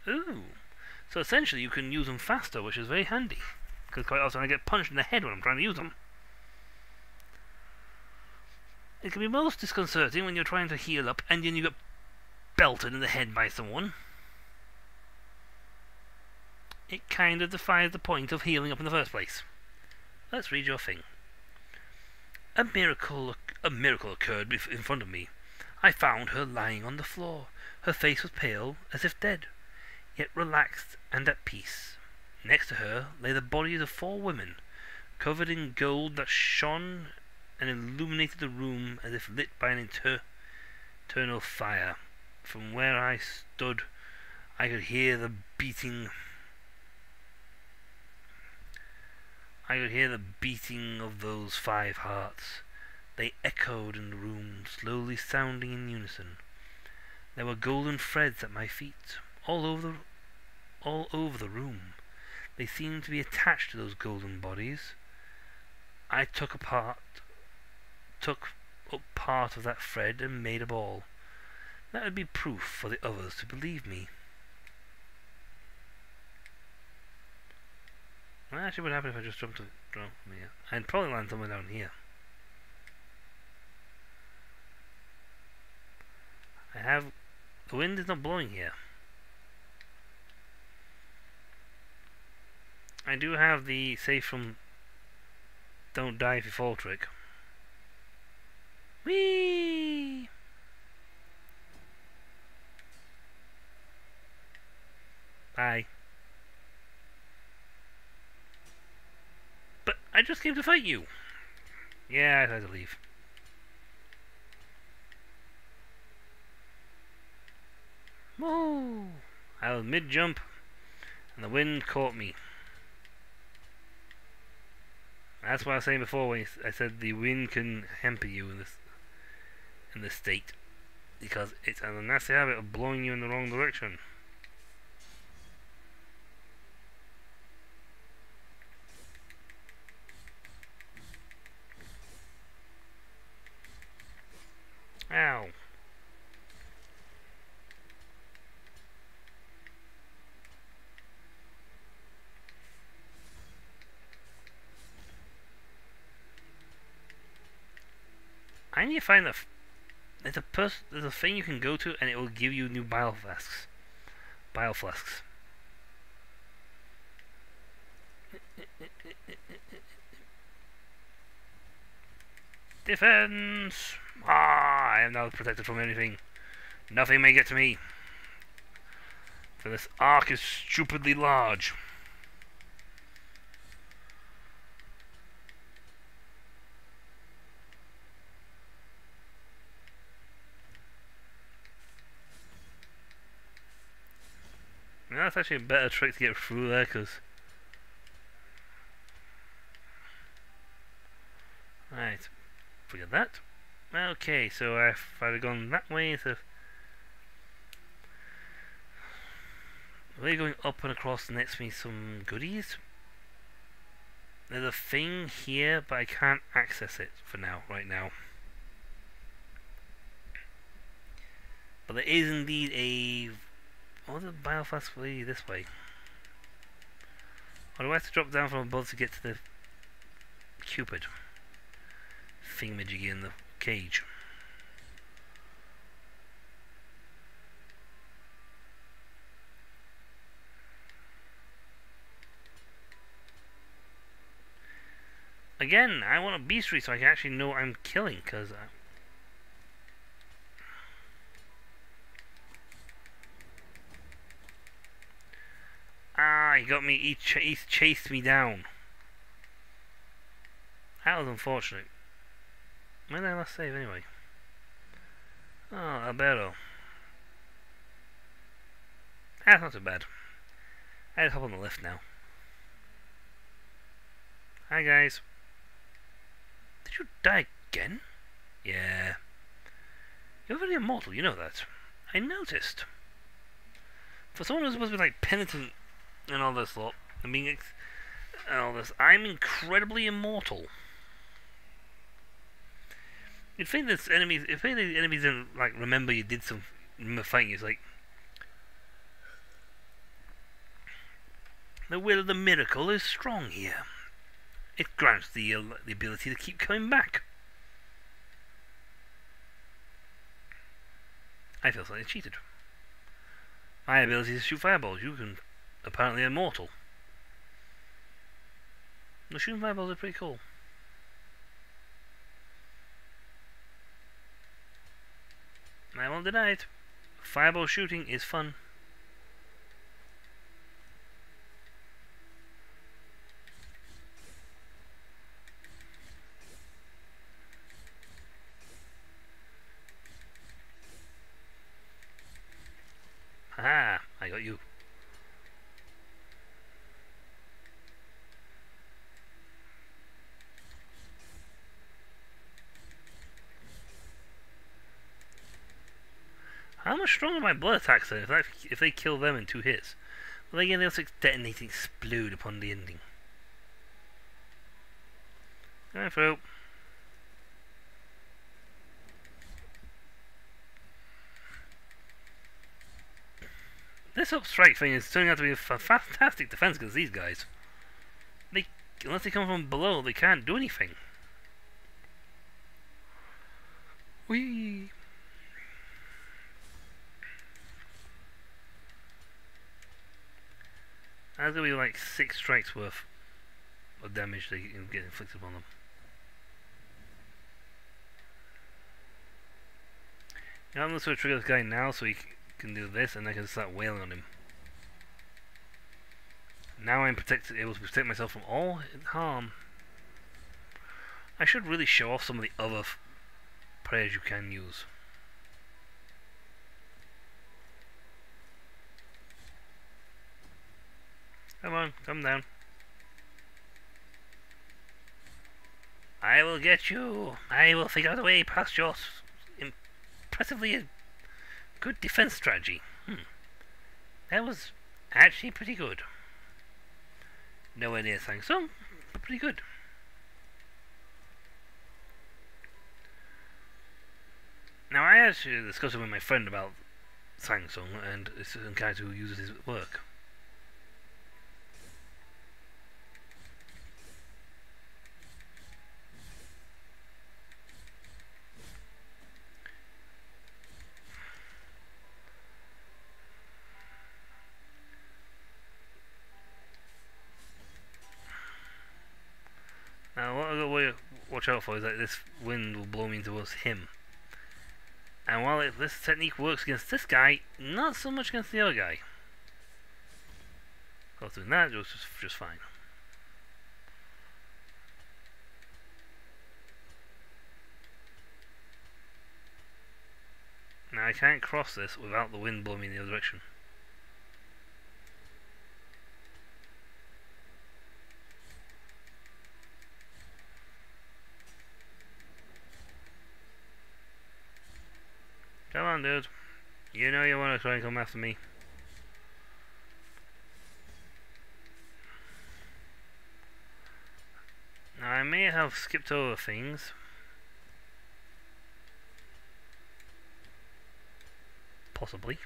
Ooh. So essentially you can use them faster, which is very handy. Because quite often I get punched in the head when I'm trying to use them. It can be most disconcerting when you're trying to heal up and then you get belted in the head by someone. It kind of defies the point of healing up in the first place. Let's read your thing. A miracle, a miracle occurred in front of me. I found her lying on the floor. Her face was pale, as if dead, yet relaxed and at peace. Next to her lay the bodies of four women, covered in gold that shone and illuminated the room as if lit by an inter- eternal fire. From where I stood, I could hear the beating. I could hear the beating of those five hearts. They echoed in the room, slowly sounding in unison. There were golden threads at my feet, all over the, all over the room. They seemed to be attached to those golden bodies. I took apart, took up part of that thread and made a ball. That would be proof for the others to believe me. Actually, what happened if I just jumped to jump from here? I'd probably land somewhere down here. I have... The wind is not blowing here. I do have the safe from Don't Die If You Fall trick. Whee! Bye. I just came to fight you. Yeah, I had to leave. Whoa! I was mid jump, and the wind caught me. That's what I was saying before when I said the wind can hamper you in this in this state because it's a nasty habit of blowing you in the wrong direction. Ow. I need to find the there's a person there's a thing you can go to and it will give you new bile flasks. Bile flasks. Defense Ah, I am now protected from anything. Nothing may get to me. For this ark is stupidly large. Now that's actually a better trick to get through there, because... Right, forget that. Okay, so if I'd have gone that way instead of... We're going up and across next to me some goodies. There's a thing here, but I can't access it for now, right now. But there is indeed a... Oh, the Bile Flask you this way. Or do I have to drop down from above to get to the Cupid? Thingamajiggy in the cage. Again, I want a beastry so I can actually know I'm killing, because... Uh, ah, he got me, he, ch he chased me down. That was unfortunate. When did I last save anyway? Oh, Alberto. That's ah, not too bad. I just hop on the lift now. Hi guys. Did you die again? Yeah. You're very immortal, you know that. I noticed. For someone who's supposed to be like penitent and all this lot, I mean, and all this, I'm incredibly immortal. You'd think this enemies, if the enemies didn't like remember you did some remember fighting, it's like the will of the miracle is strong here. It grants the uh, the ability to keep coming back. I feel slightly cheated. My ability to shoot fireballs. You can apparently immortal. The shooting fireballs are pretty cool. I won't deny it. Fireball shooting is fun. Haha, I got you. Stronger are my blood attacks then if, that, if they kill them in two hits? Well, again, they'll just detonate and explode upon the ending. Going through. This up strike thing is turning out to be a fantastic defense against these guys. They, unless they come from below, they can't do anything. Whee! That's gonna be like six strikes worth of damage they can get inflicted upon them. I'm sort of trigger this guy now so he can do this and I can start wailing on him. Now I'm protected, able to protect myself from all harm. I should really show off some of the other prayers you can use. Come on, come down. I will get you. I will figure out a way past your impressively good defense strategy. Hmm. That was actually pretty good. Nowhere near Samsung, but pretty good. Now I actually discussed it with my friend about Samsung and it's a character who uses his work. Out for is that this wind will blow me towards him. And while it, this technique works against this guy, not so much against the other guy. Was doing that, it was just, just fine. Now I can't cross this without the wind blowing me in the other direction. Come on, dude. You know you want to try and come after me. Now, I may have skipped over things. Possibly.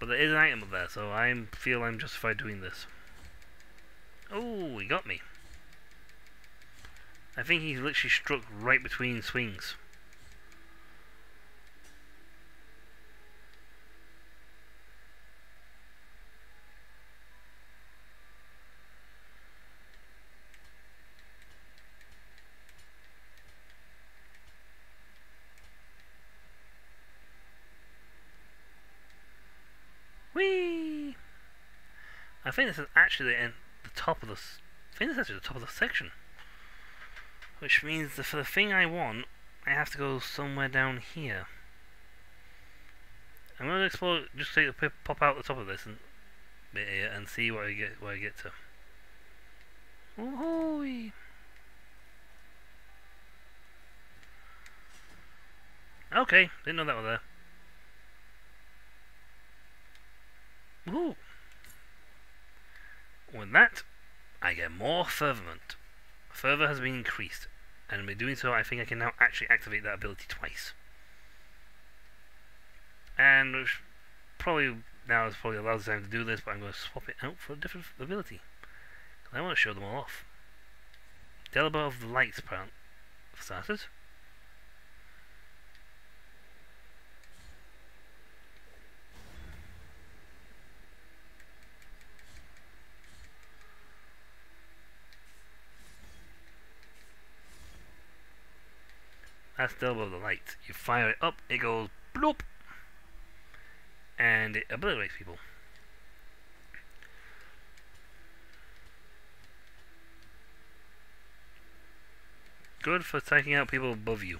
But there is an item up there, so I feel I'm justified doing this. Oh, he got me. I think he's literally struck right between swings. Whee! I think this is actually the, end, the top of the. I think this is actually the top of the section. Which means that for the thing I want, I have to go somewhere down here. I'm going to explore, just take pip, pop out the top of this and bit here and see what I get, where I get to. Woohoo! Okay, didn't know that was there. Woohoo! With that, I get more fervent. Fervor has been increased, and by doing so, I think I can now actually activate that ability twice. And probably now is probably allows time to do this, but I'm going to swap it out for a different ability. I want to show them all off. Debla of the Lights, apparent, for starters. That's of the Lights. You fire it up, it goes bloop, and it obliterates people. Good for taking out people above you.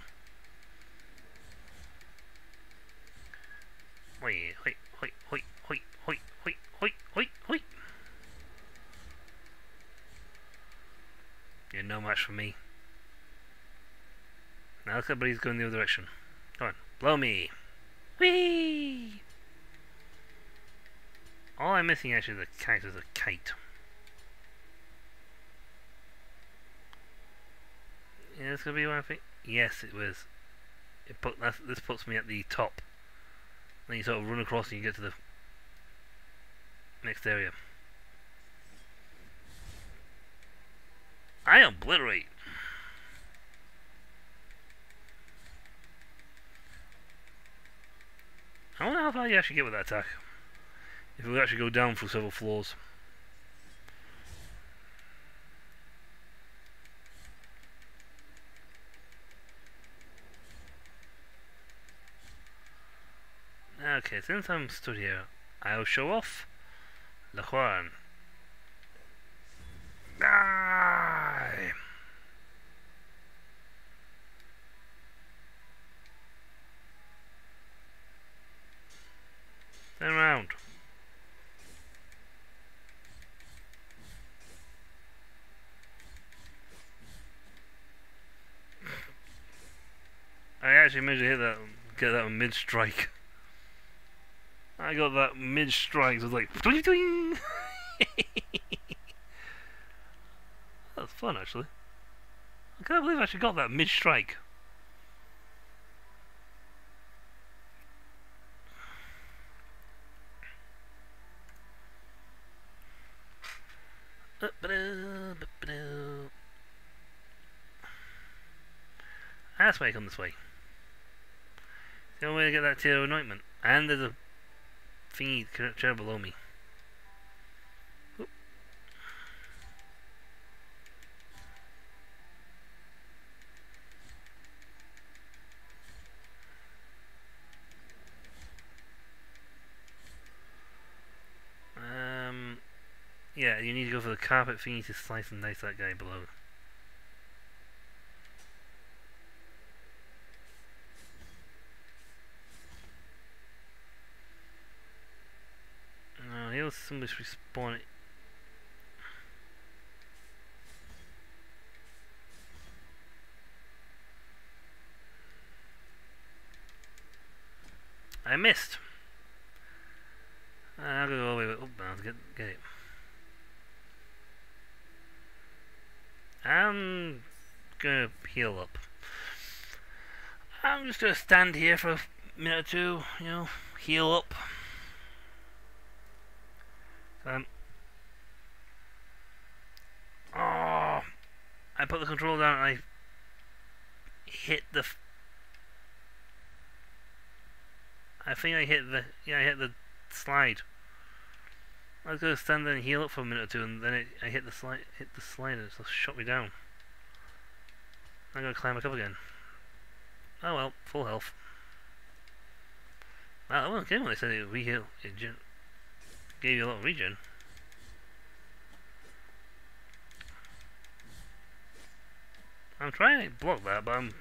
Wait, wait, wait, wait, wait, wait, wait, wait, wait. You're no match for me. Now he's going the other direction. Come on, blow me. Whee! All I'm missing actually a kite is a kite. Yeah, it's gonna be one thing. Yes, it was. It put this puts me at the top. Then you sort of run across and you get to the next area. I obliterate. I wonder how far you actually get with that attack. If we actually go down through several floors. Okay, since I'm stood here, I'll show off the Juan. Die! Turn around. I actually managed to hit that, get that mid strike. I got that mid strike. So it was like, twing, twing. that was fun actually. I can't believe I actually got that mid strike. that's why I come this way. The only way to get that to anointment. And there's a thingy chair below me. Um, yeah, you need to go for the carpet thingy to slice and dice that guy below. Somebody's respawn it. I missed. Uh, I'll go all the way. Oh, I'll get, get it. I'm gonna heal up. I'm just gonna stand here for a minute or two, you know, heal up. Um. Oh, I put the control down and I hit the. I think I hit the yeah I hit the slide. I was gonna stand there and heal up for a minute or two, and then it, I hit the slide, hit the slide, and it just shot me down. I'm gonna climb back up again. Oh well, full health. Wow, I wasn't kidding when they said it re-heal. It gave you a of regen. I'm trying to block that, but I'm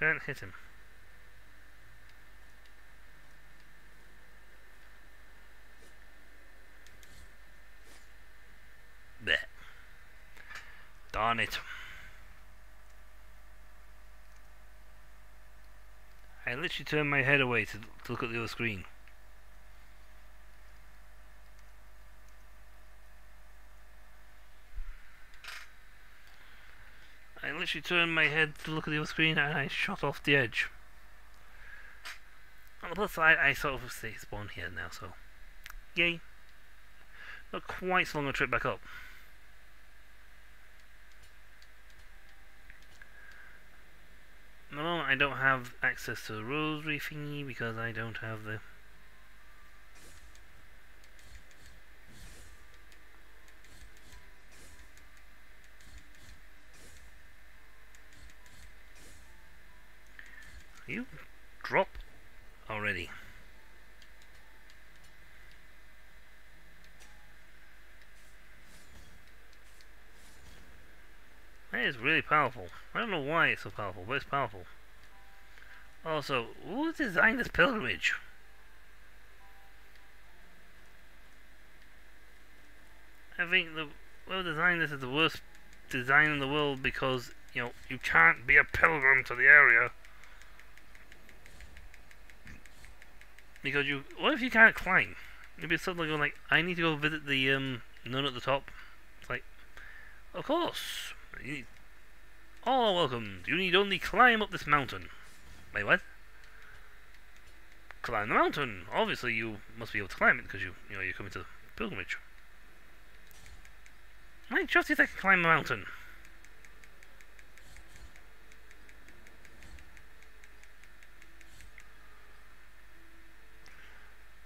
Can't hit him. Blech. Darn it. I literally turned my head away to, to look at the other screen. I literally turned my head to look at the other screen and I shot off the edge. On the plus side, I sort of stay spawn here now, so yay. Not quite so long a trip back up. At the moment, I don't have access to the rosary thingy because I don't have the You drop already. That is really powerful. I don't know why it's so powerful, but it's powerful. Also, who designed this pilgrimage? I think the whoever designed this is the worst design in the world because, you know, you can't be a pilgrim to the area. Because you, what if you can't climb? Maybe it's something like, I need to go visit the um, nun at the top. It's like, of course. You oh, need, all welcome. You need only climb up this mountain. Wait, what? Climb the mountain. Obviously, you must be able to climb it because you, you know, you're coming to the pilgrimage. I just think I can climb the mountain.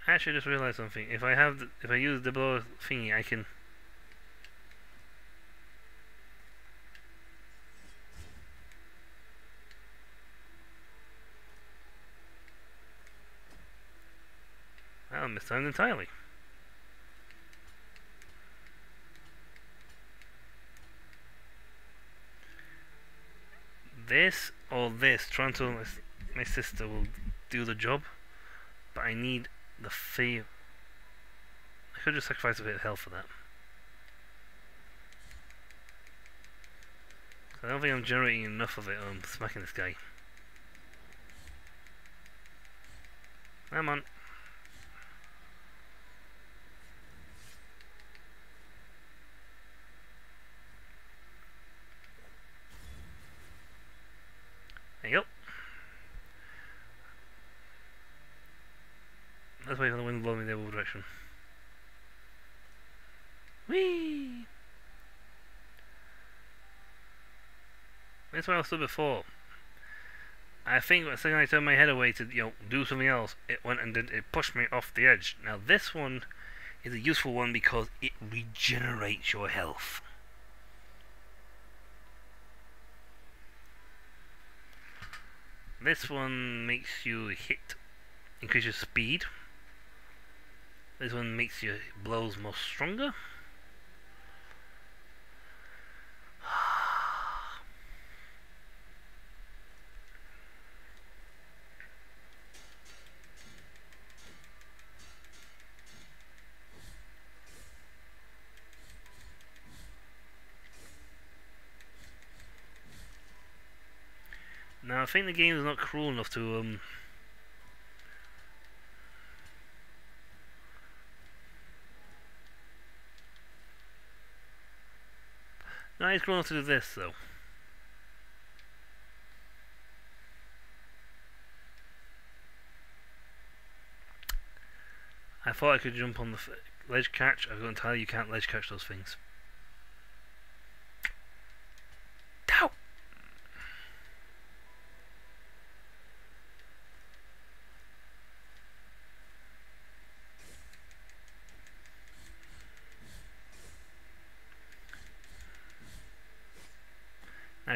I Actually, just realized something. If I have, the, if I use the blow thingy, I can. Missed out entirely. This or this, trying to my, my sister will do the job, but I need the fee. I could just sacrifice a bit of health for that. I don't think I'm generating enough of it on smacking this guy. Come on. There you go. Let's wait for the wind to blow me in the other direction. Whee! That's what I said before. I think the second I turned my head away to you know do something else, it went and did it pushed me off the edge. Now this one is a useful one because it regenerates your health. This one makes you hit, increase your speed. This one makes your blows more stronger. I think the game is not cruel enough to um No, cruel enough to do this though. I thought I could jump on the ledge catch. Got to tell you, you can't ledge catch those things. Ow!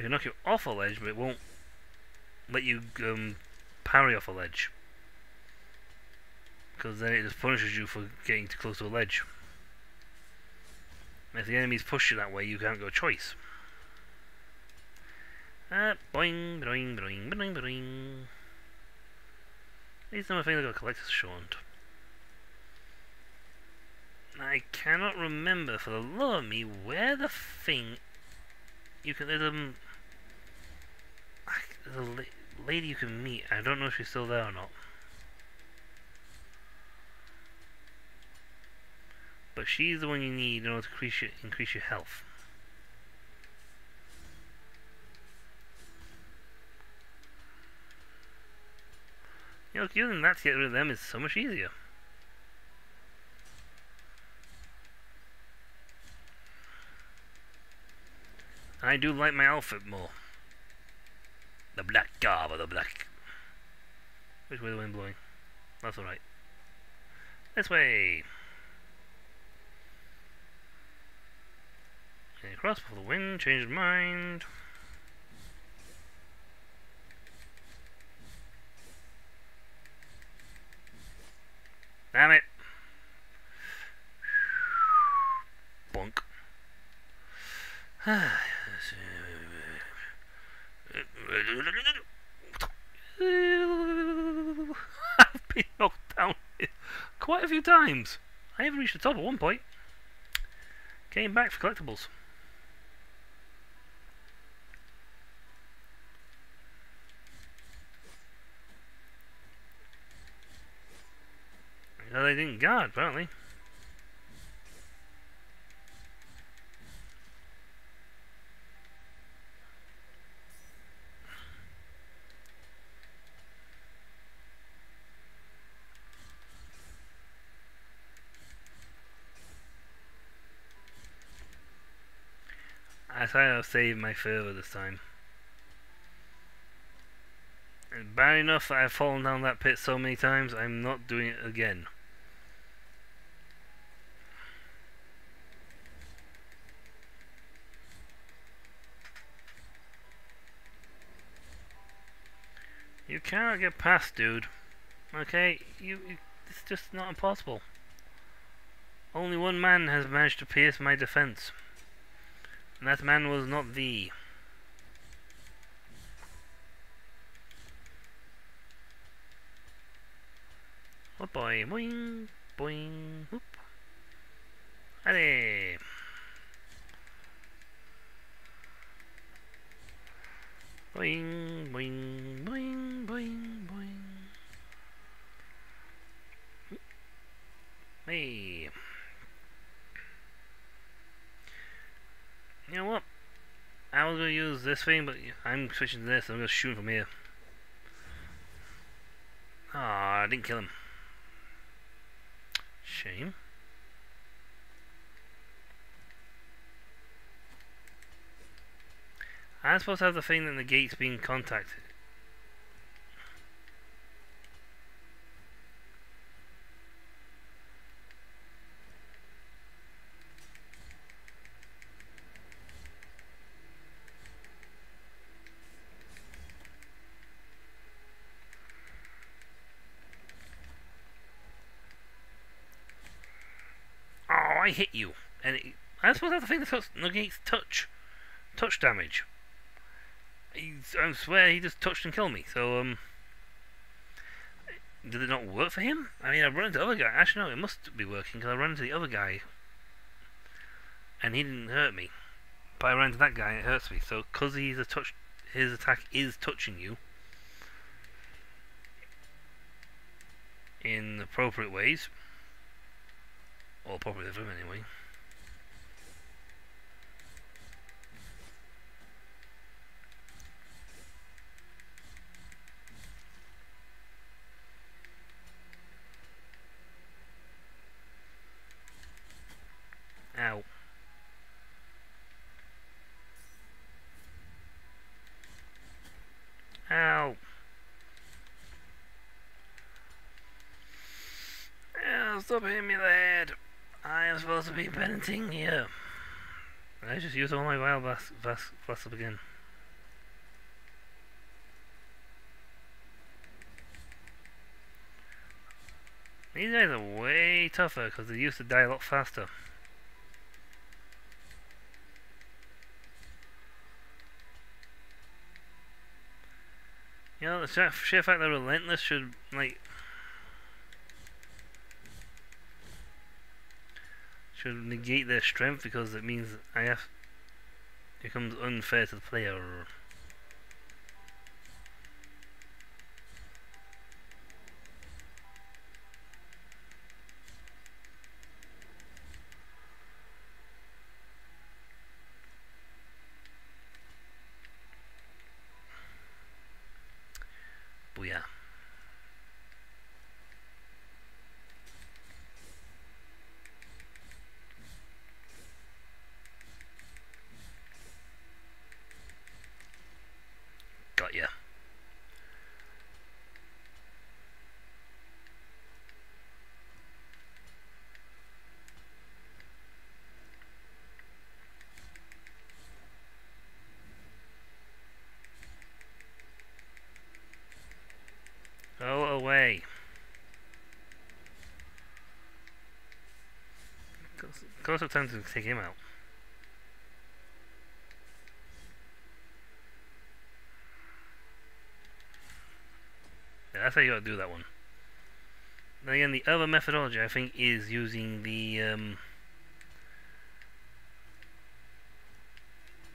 Can knock you off a ledge, but it won't let you um, parry off a ledge. Because then it just punishes you for getting too close to a ledge. If the enemies push you that way, you can't go choice. Uh, boing, boing, boing, boing, boing. These are my things I got collector's short. I cannot remember for the love of me where the thing you can there's um there's a la lady you can meet. I don't know if she's still there or not. But she's the one you need in order to increase your, increase your health. You know, using that to get rid of them is so much easier. I do like my outfit more. The black garb or the black. Which way the wind blowing? That's alright. This way! Okay, across before the wind changed mind. Damn it! Bonk. I've been knocked down quite a few times. I even reached the top at one point. Came back for collectibles. No, they didn't guard, apparently. I thought I'll save my fervor this time. And bad enough that I've fallen down that pit so many times, I'm not doing it again. You cannot get past, dude. Okay, you, you it's just not impossible. Only one man has managed to pierce my defense. And that man was not thee. Oh boy, boing, boing, whoop. Allez. Boing, boing, boing, boing, boing. Hey. You know what? I was to use this thing, but I'm switching to this. I'm to shoot from here. Ah, I didn't kill him. Shame. I'm supposed to have the thing that negates being contacted. I hit you, and it, I suppose that's the thing that negates touch, touch damage. He's, I swear he just touched and killed me. So um, did it not work for him? I mean, I run into the other guy. Actually, no, it must be working because I ran into the other guy, and he didn't hurt me. But I ran into that guy and it hurts me. So because he's a touch, his attack is touching you in appropriate ways, or probably for him anyway. Ow. Ow. Ow, stop hitting me in the head. I am supposed to be penanting here. I just used all my wild vas vas vas up again. These guys are way tougher because they used to die a lot faster. You know, the sheer fact they're relentless should, like, should negate their strength because it means I have becomes unfair to the player. Booyah. Got ya. Go away. Close up time to take him out. Yeah, that's how you gotta do that one. Then again, the other methodology I think is using the um,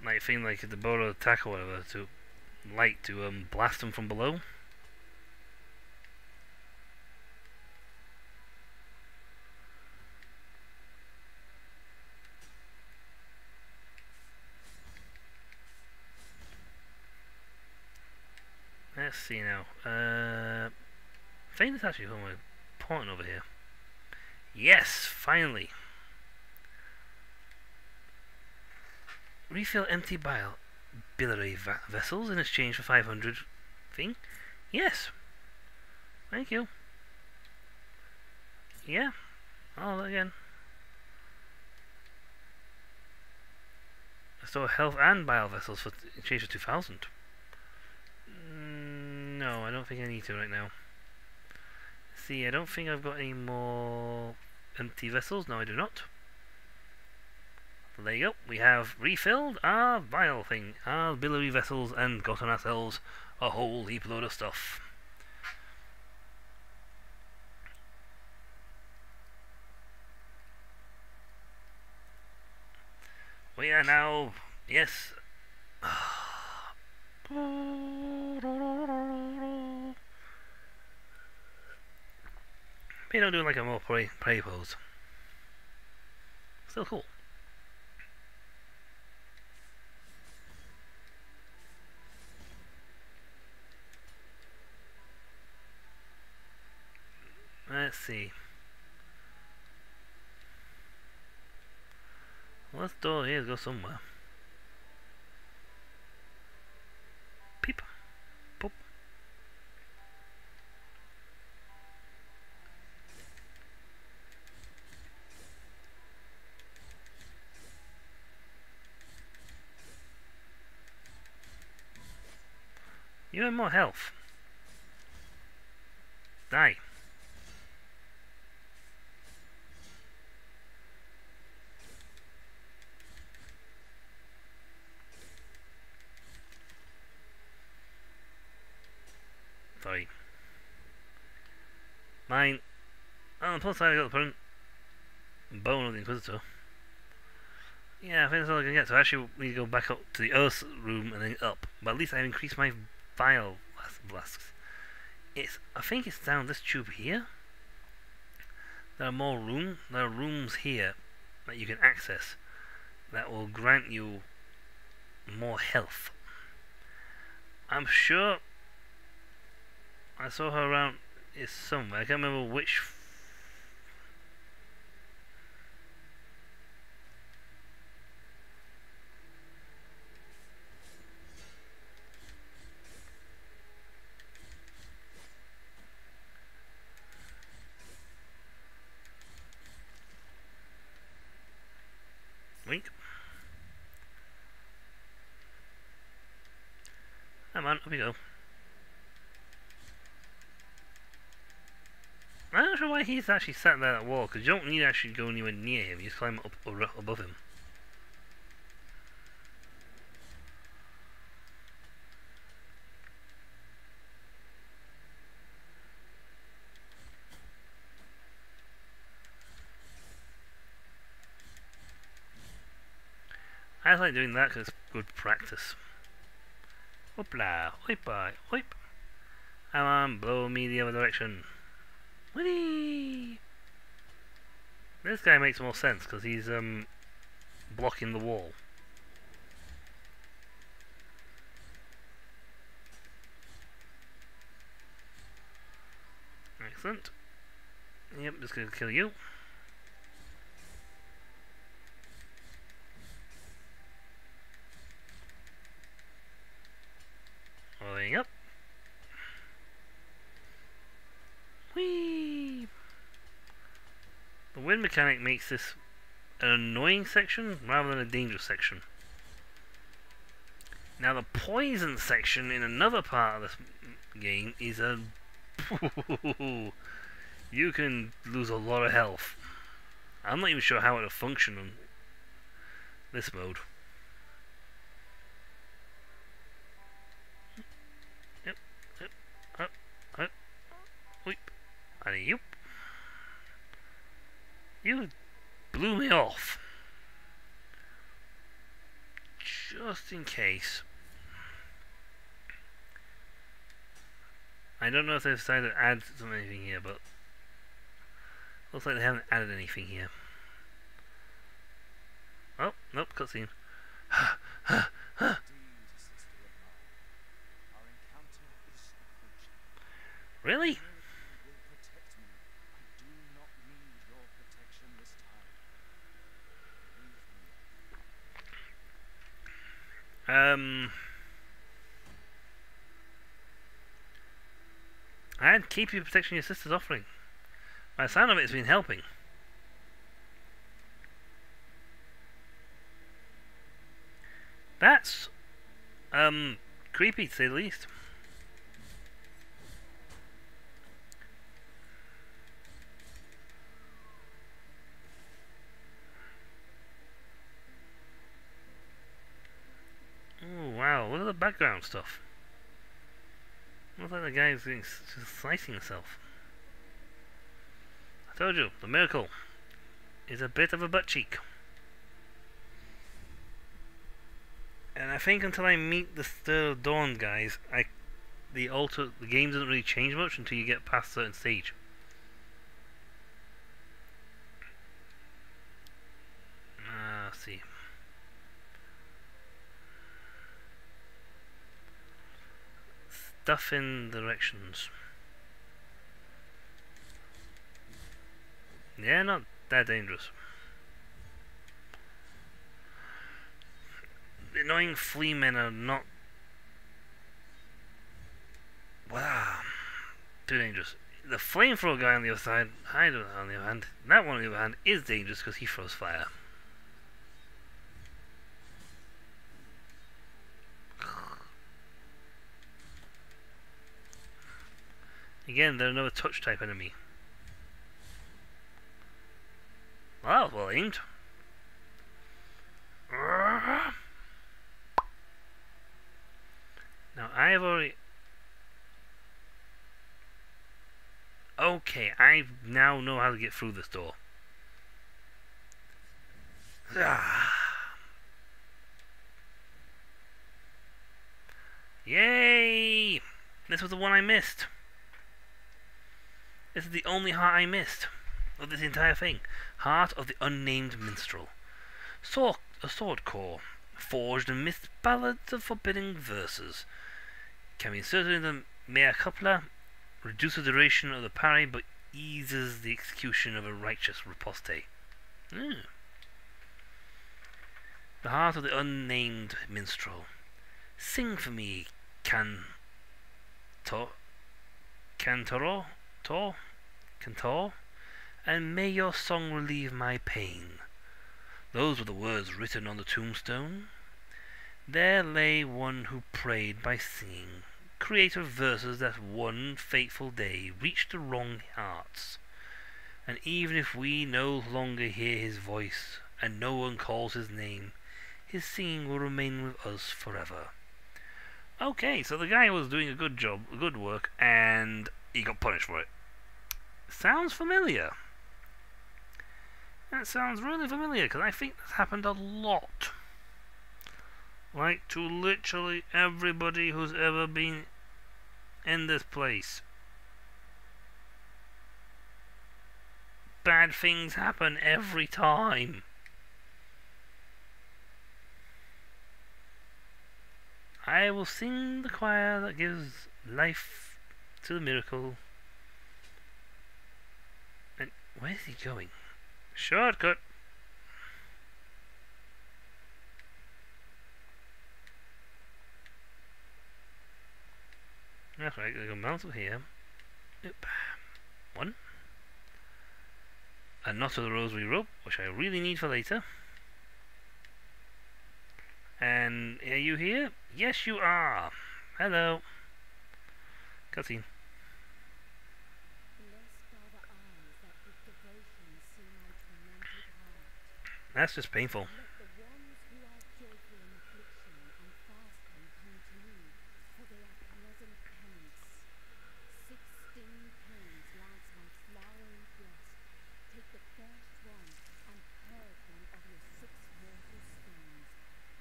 like thing like the bow attack or whatever to light to um blast them from below. Let's see now. Uh, I think that's actually somewhere important over here. Yes, finally. Refill empty bile biliary vessels in exchange for 500 thing. Yes. Thank you. Yeah. Oh, again. Store health and bile vessels for exchange for 2000. No, I don't think I need to right now. See, I don't think I've got any more empty vessels. No, I do not. There you go. We have refilled our vial thing, our billowy vessels, and gotten ourselves a whole heap load of stuff. We are now, yes. Oh. Maybe I'll do like a more pray, pray pose. Still cool. Let's see. Well, this door here go somewhere. You earn more health. Die. Sorry. Mine. Oh, plus I got the point. Bone of the Inquisitor. Yeah, I think that's all I can get, so I actually need to go back up to the Earth room and then up. But at least I've increased my blas- It's, I think it's down this tube here. There are more room. There are rooms here that you can access that will grant you more health. I'm sure I saw her around is somewhere. I can't remember which. We go. I'm not sure why he's actually sat there at the wall, because you don't need to actually go anywhere near him, you just climb up ar- above him. I like doing that because it's good practice. Hoopla, hoipa, hoip. Come on, blow me the other direction. Whee! This guy makes more sense because he's um blocking the wall. Excellent. Yep, just gonna kill you. Following up. Whee! The wind mechanic makes this an annoying section rather than a dangerous section. Now the poison section in another part of this game is a... you can lose a lot of health. I'm not even sure how it'll function on this mode. Yep, yep, up, up, weep, and yep. You blew me off. Just in case. I don't know if they've decided to add something here, but looks like they haven't added anything here. Oh, nope, cutscene. Really? You will protect me. I do not need your protection this time. Leave me Um, and keep your protection your sister's offering. By the sound of it, it's been helping. That's um creepy to say the least. Oh wow, look at the background stuff. Looks like the guy's just slicing himself. I told you, the miracle is a bit of a butt cheek. And I think until I meet the Stir of Dawn guys, I the alter the game doesn't really change much until you get past a certain stage. Ah, let's see. Stuff in directions. Yeah, not that dangerous. The annoying flea men are not. Wow. Too dangerous. The flamethrower guy on the other side, I don't know, on the other hand, that one on the other hand is dangerous because he throws fire. Again, they're another touch type enemy. Was well aimed. Now I have already. Okay, I now know how to get through this door. Yay! This was the one I missed. This is the only heart I missed of this entire thing. Heart of the Unnamed Minstrel. Sword, a sword core, forged amidst ballads of forbidding verses. Can be inserted in the Mea Culpa, reduces the duration of the parry, but eases the execution of a righteous riposte. Hmm. The heart of the unnamed minstrel. Sing for me, can to cantoro to cantor, and may your song relieve my pain. Those were the words written on the tombstone. There lay one who prayed by singing, creator of verses that one fateful day reached the wrong hearts. And even if we no longer hear his voice, and no one calls his name, his singing will remain with us forever. Okay, so the guy was doing a good job, good work, and he got punished for it. Sounds familiar. That sounds really familiar, because I think that's happened a lot. Like to literally everybody who's ever been in this place. Bad things happen every time. I will sing the choir that gives life to the miracle. Where's he going? Shortcut. That's right, can bounce up here. Oop. One. A knot of the rosary rope, which I really need for later. And are you here? Yes, you are. Hello. Cutscene. Blessed are the eyes that with devotion see my tormented heart. That's just painful. Let the ones who are joyful in affliction and fasting come to me, for they are pleasant penance. Sixteen pains lies my flowering breast. Take the first one and hurl one of your six mortal stones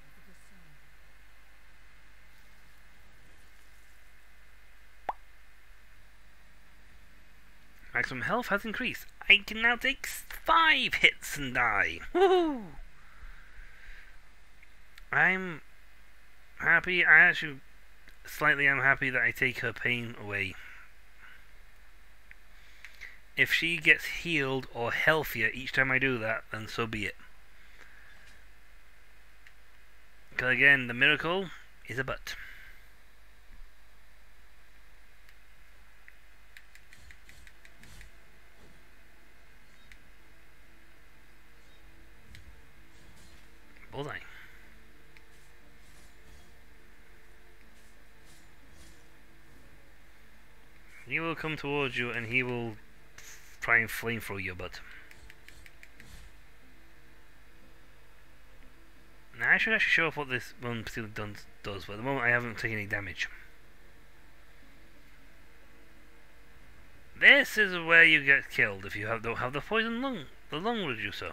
over the soul. Maximum health has increased. I can now take five hits and die. Woohoo! I'm happy. I actually slightly am happy that I take her pain away. If she gets healed or healthier each time I do that, then so be it. Because again, the miracle is a butt. Bullseye. He will come towards you and he will try and flamethrow your butt. Now I should actually show off what this one particular done, does, but at the moment I haven't taken any damage. This is where you get killed if you have, don't have the poison lung, the lung reducer.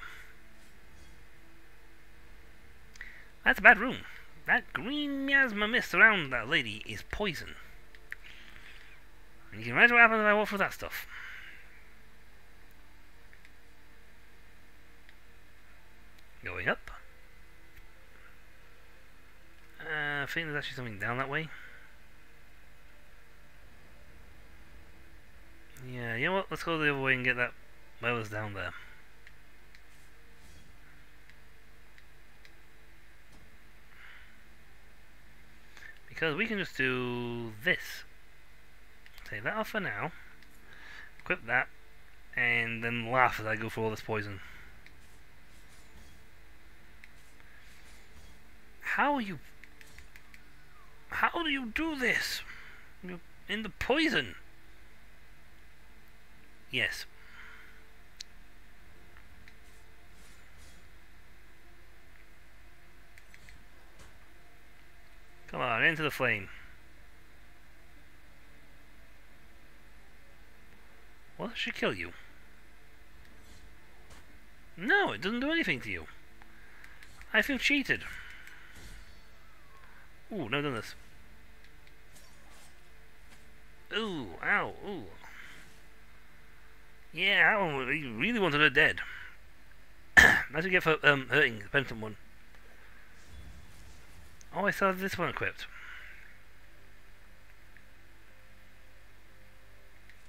That's a bad room. That green miasma mist around that lady is poison. You can imagine what happens if I walk through that stuff. Going up. Uh, I think there's actually something down that way. Yeah, you know what? Let's go the other way and get that whatever's down there. Because we can just do this. Take that off for now. Equip that. And then laugh as I go for all this poison. How are you... How do you do this? You're in the poison. Yes. Come on, into the flame. Well, that should kill you. No, it doesn't do anything to you. I feel cheated. Ooh, no, done this. Ooh, ow, ooh. Yeah, that one, you really wanted her dead. Nice to get for um, hurting the penitent one. Oh, I have this one equipped.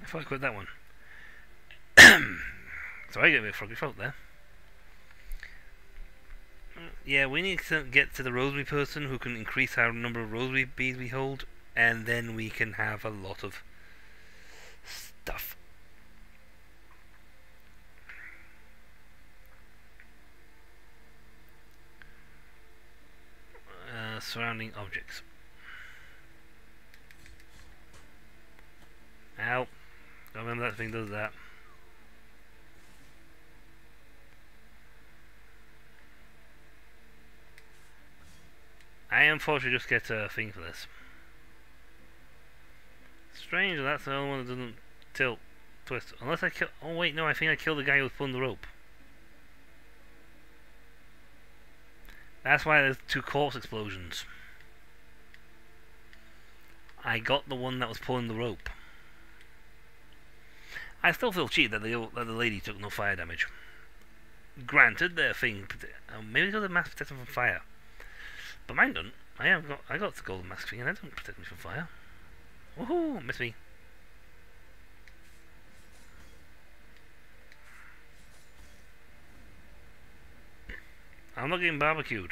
I thought I equipped that one. Sorry, I get a bit froggy throat there. Yeah, we need to get to the rosary person who can increase our number of rosary beads we hold, and then we can have a lot of stuff. Uh, surrounding objects. Ow. I remember that thing does that. I unfortunately just get a thing for this. Strange, that's the only one that doesn't tilt, twist. Unless I kill. Oh wait, no, I think I killed the guy who was pulling the rope. That's why there's two corpse explosions. I got the one that was pulling the rope. I still feel cheated that the that the lady took no fire damage. Granted, their thing, uh, maybe they got mass mask protect them from fire, but mine don't. I have got I got the golden mask thing, and that doesn't protect me from fire. Woohoo! Miss me. I'm not getting barbecued.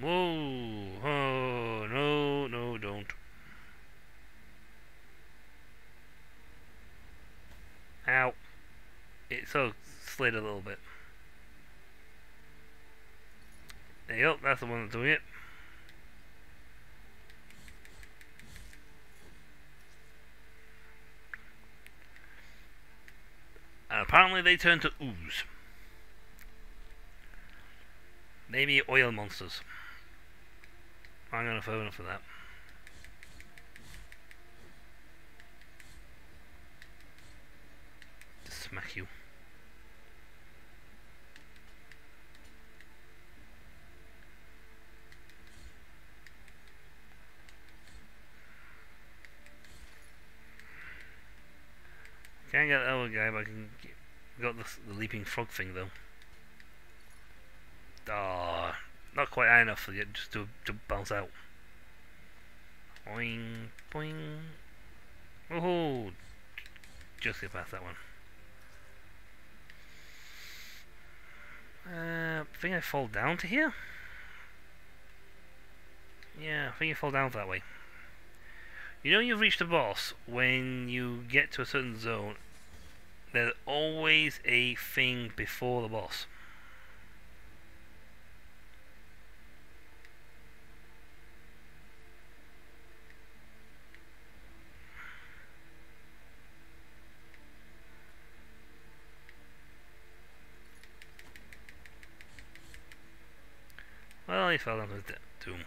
Whoa! Oh, no, no, don't. Ow. It so slid a little bit. Go, that's the one that's doing it. And apparently they turn to ooze. Maybe oil monsters. I'm gonna phone enough for that. To smack you. Can't get the other guy, but I can get, got the, the leaping frog thing though. Ah, not quite high enough for it just to to bounce out. Boing, boing. Oh, just get past that one. Uh, I think I fall down to here. Yeah, I think you fall down that way. You know you've reached the boss when you get to a certain zone. There's always a thing before the boss. Well, he fell down to his doom.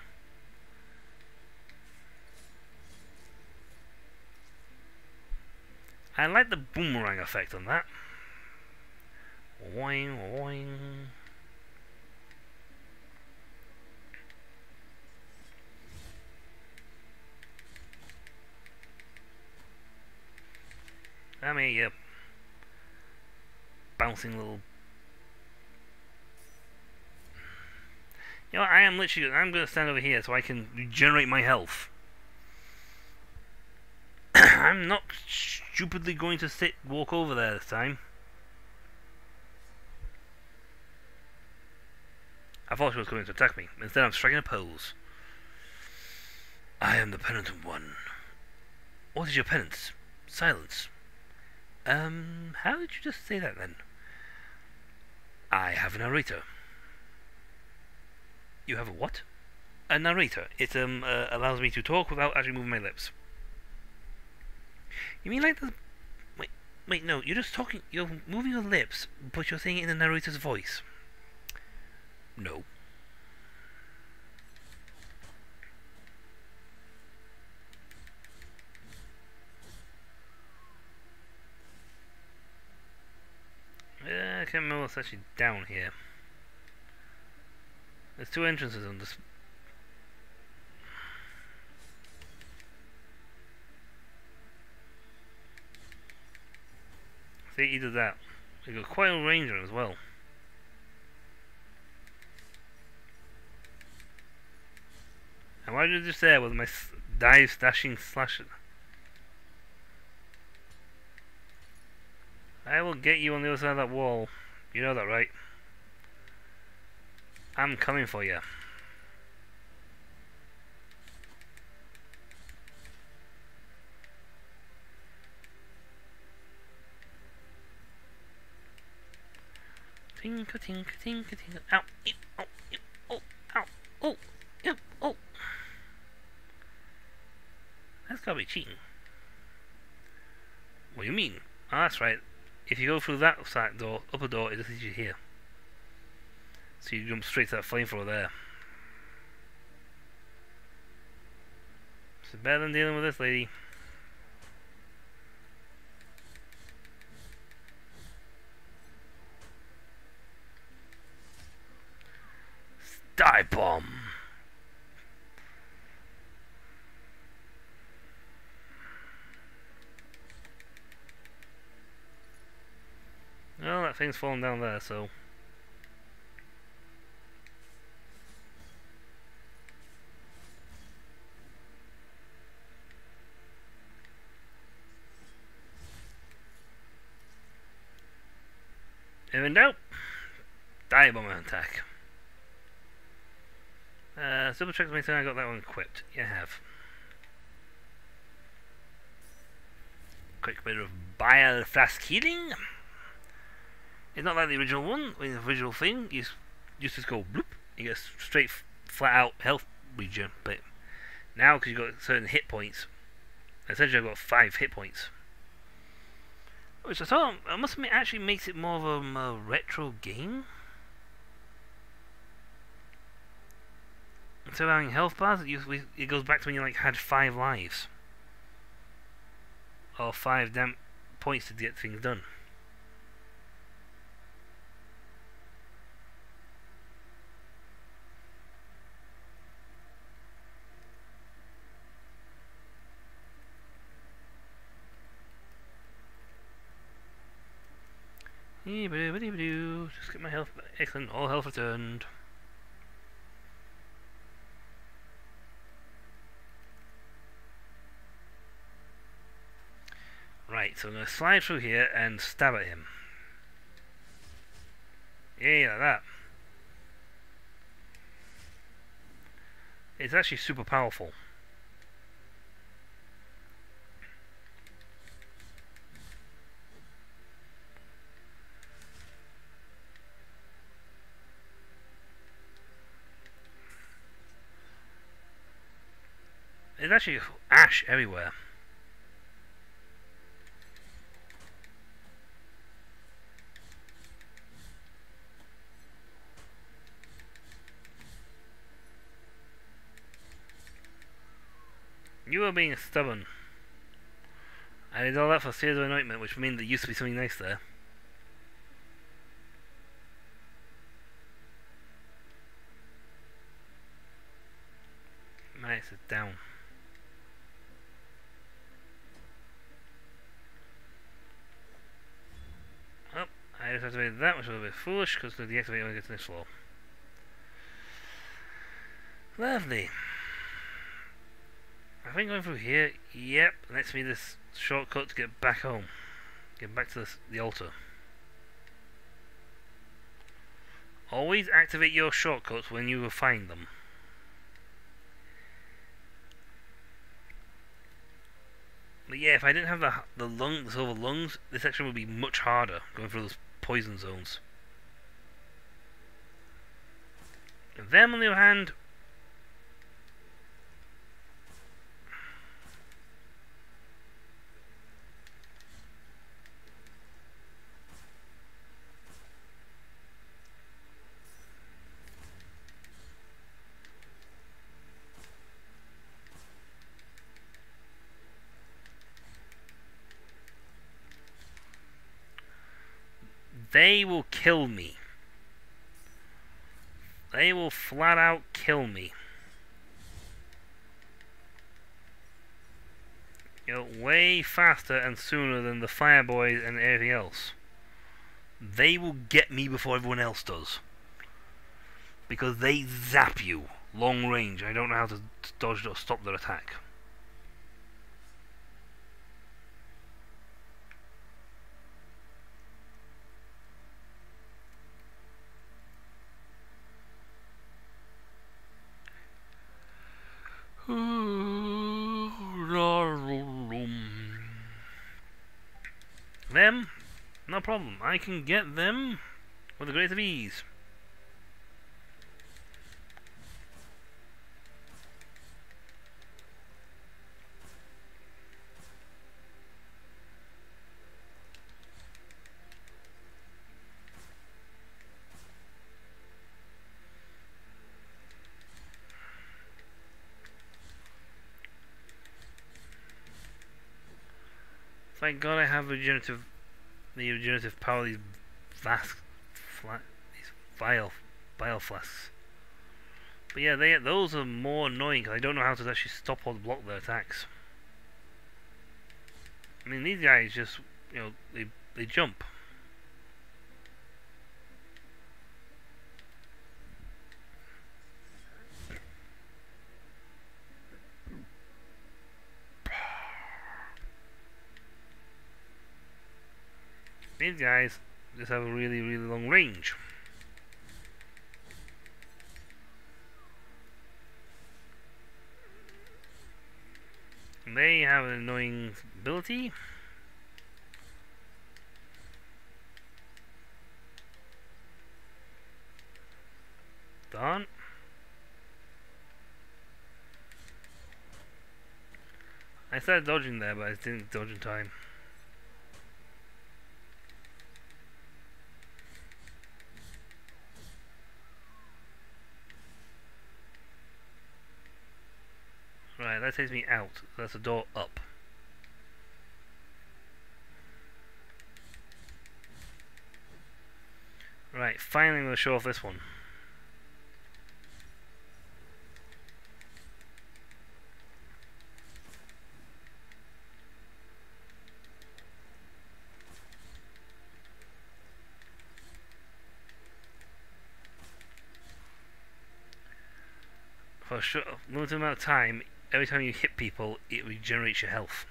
I like the boomerang effect on that. Oing, oing. I mean. Bouncing little. You know, I am literally. I'm going to stand over here so I can regenerate my health. I'm not stupidly going to sit walk over there this time. I thought she was going to attack me. Instead, I'm striking a pose. I am the penitent one. What is your penance? Silence. Um, how did you just say that then? I have a narrator. You have a what? A narrator. It um uh, allows me to talk without actually moving my lips. You mean like the... Wait, wait, no. You're just talking. You're moving your lips, but you're saying it in the narrator's voice. No. Uh, I can't remember what's actually down here. There's two entrances on this See, either that. They got quite a range on it as well. And why did you just there with my dive stashing slash? I will get you on the other side of that wall. You know that, right? I'm coming for you. Tinka tinka tinka tinka. Ow! Ew, ow! Oh! Ow! Oh! Ew, oh! That's gotta be cheating. What do you mean? Oh, that's right. If you go through that side door, upper door, it just leads you here. So you jump straight to that flamethrower there. Is better than dealing with this lady. Die bomb. Well, that thing's falling down there, so. If in doubt, die bomb attack. Uh, double check to make I got that one equipped. You have. Quick bit of bile flask healing. It's not like the original one, with the original thing. You used to just go bloop, you get straight flat out health regen. But now, because you've got certain hit points, essentially I've got five hit points. Which I thought, I must admit, actually makes it more of a, um, a retro game. Instead of having health bars, it, usually, it goes back to when you like had five lives. Or five damn points to get things done. Just get my health. Excellent, all health returned. Right, so I'm going to slide through here and stab at him. Yeah, like that. It's actually super powerful. There's actually ash everywhere. You are being stubborn. I did all that for of Anointment, which means there used to be something nice there. Nice, it's down. Oh, I just activated that, which was a bit foolish, because the deactivate only gets to this floor. Lovely. I think going through here, yep, lets me this shortcut to get back home. Get back to the altar. Always activate your shortcuts when you find them. But yeah, if I didn't have the the lung, the silver lungs, this section would be much harder going through those poison zones. Them, on the other hand, they will kill me. They will flat out kill me. You know, way faster and sooner than the Fireboys and everything else. They will get me before everyone else does. Because they zap you long range. I don't know how to dodge or stop their attack. Them, no problem. I can get them with the greatest of ease. Thank God I have regenerative, the regenerative power these vast, flat, these vile, vile flasks. But yeah, they those are more annoying because I don't know how to actually stop or block their attacks. I mean, these guys just, you know, they they jump. These guys just have a really, really long range. They have an annoying ability. Done. I started dodging there, but I didn't dodge in time. Right, that takes me out. That's a door up. Right, finally to show off this one. For a short, limited amount of time, every time you hit people, it regenerates your health.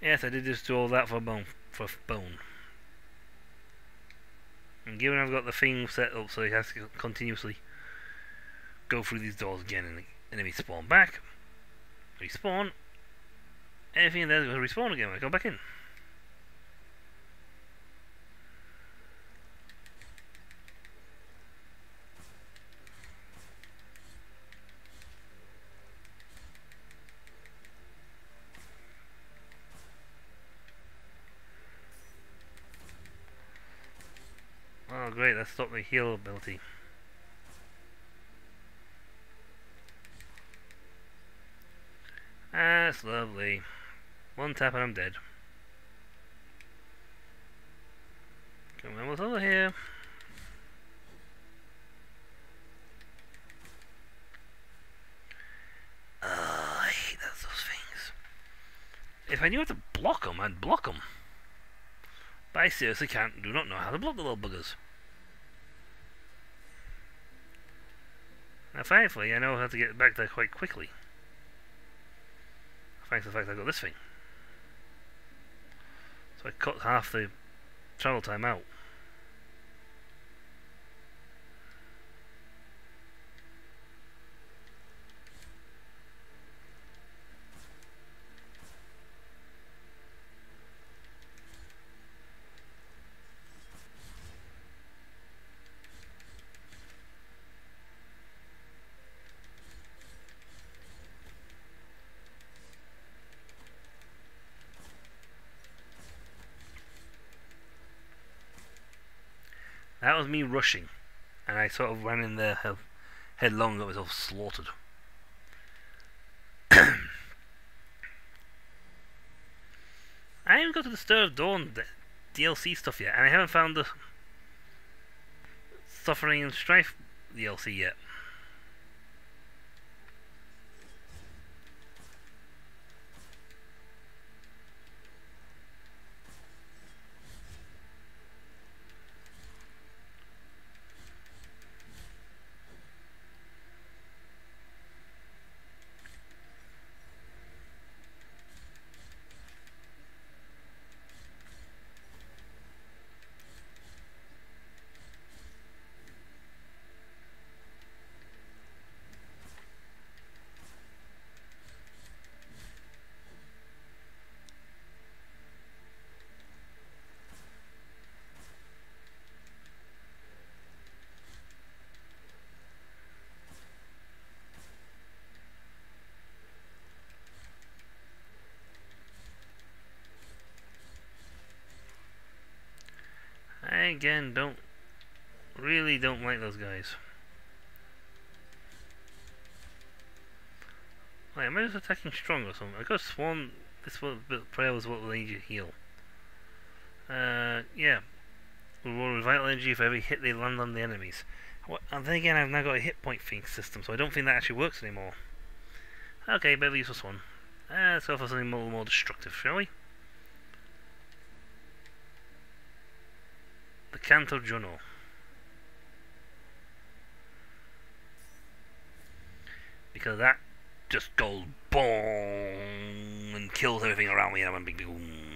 Yes, I did just do all that for bone. For bone. And given I've got the thing set up so it has to continuously go through these doors again and enemy spawn back, respawn, everything in there is going to respawn again when I go back in. That the heal ability. That's lovely. One tap and I'm dead. Come on, what's over here? Oh, I hate those things. If I knew how to block them, I'd block them. But I seriously can't, do not know how to block the little buggers. Now thankfully I know how to get back there quite quickly. Thanks to the fact I got this thing. So I cut half the travel time out. Was me rushing, and I sort of ran in there head headlong, and got myself slaughtered. I haven't got to the Stir of Dawn DLC stuff yet, and I haven't found the Suffering and Strife DLC yet. I again don't really don't like those guys. Wait, am I just attacking strong or something? I got sworn this was prayer was what will need you to heal. Uh, yeah. Reward vital energy for every hit they land on the enemies. And then again, I've now got a hit point thing system, so I don't think that actually works anymore. Okay, better useless one. Uh, let's go for something a little more destructive, shall we? Cante Jondo. Because that just goes boom and kills everything around me big boom.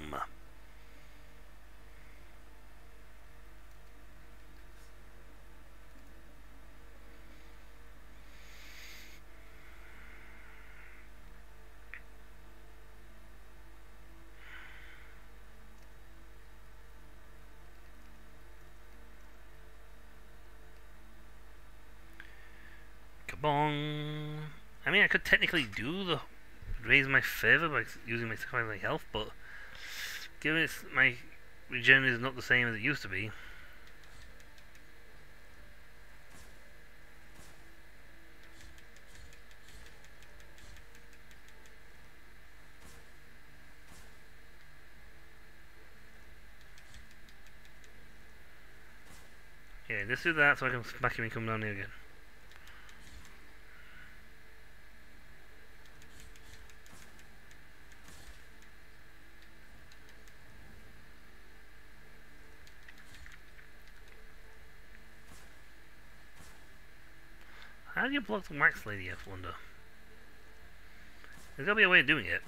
Kabong. I mean, I could technically do the raise my favor by using my sacrificing health, but given it's my regen is not the same as it used to be. Yeah, let's do that so I can smack him and come down here again. You block the Wax Lady, I wonder? There's gotta be a way of doing it.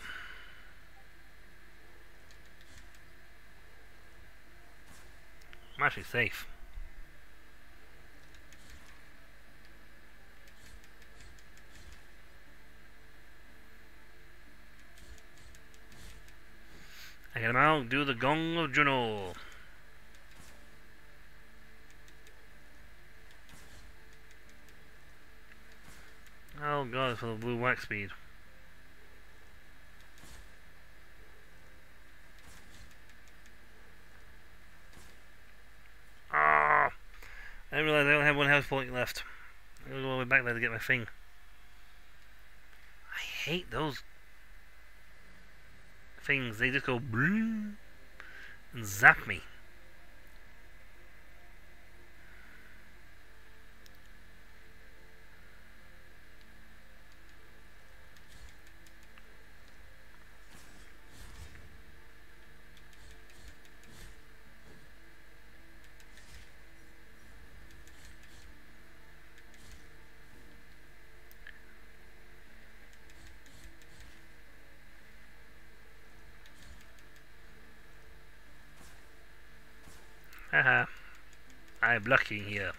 I'm actually safe. I him out, do the Gong of Juno. Oh god, for the blue wax speed. Ah! I didn't realise I only have one health point left. I go all the way back there to get my thing. I hate those things. They just go and zap me. Haha. I'm lucky here.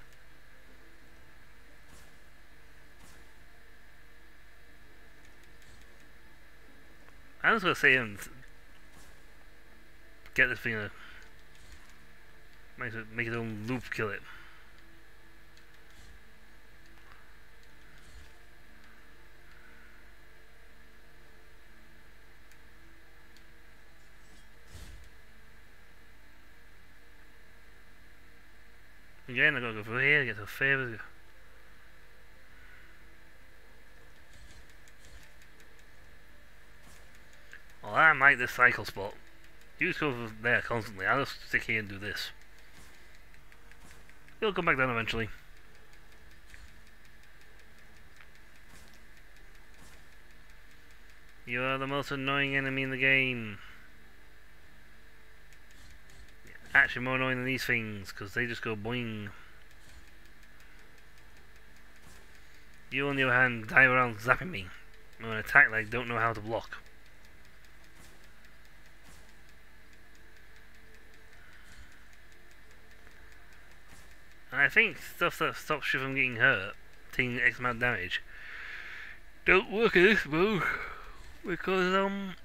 I was gonna say and get this thing to make it make its own loop kill it. Again, I gotta go here, get to the favors. Well, I might this cycle spot. You just go over there constantly. I'll just stick here and do this. He'll come back down eventually. You are the most annoying enemy in the game. Actually more annoying than these things, because they just go boing. You on the other hand dive around zapping me. When an attack like don't know how to block. And I think stuff that stops you from getting hurt, taking X amount of damage, don't work in this mode. Because, um...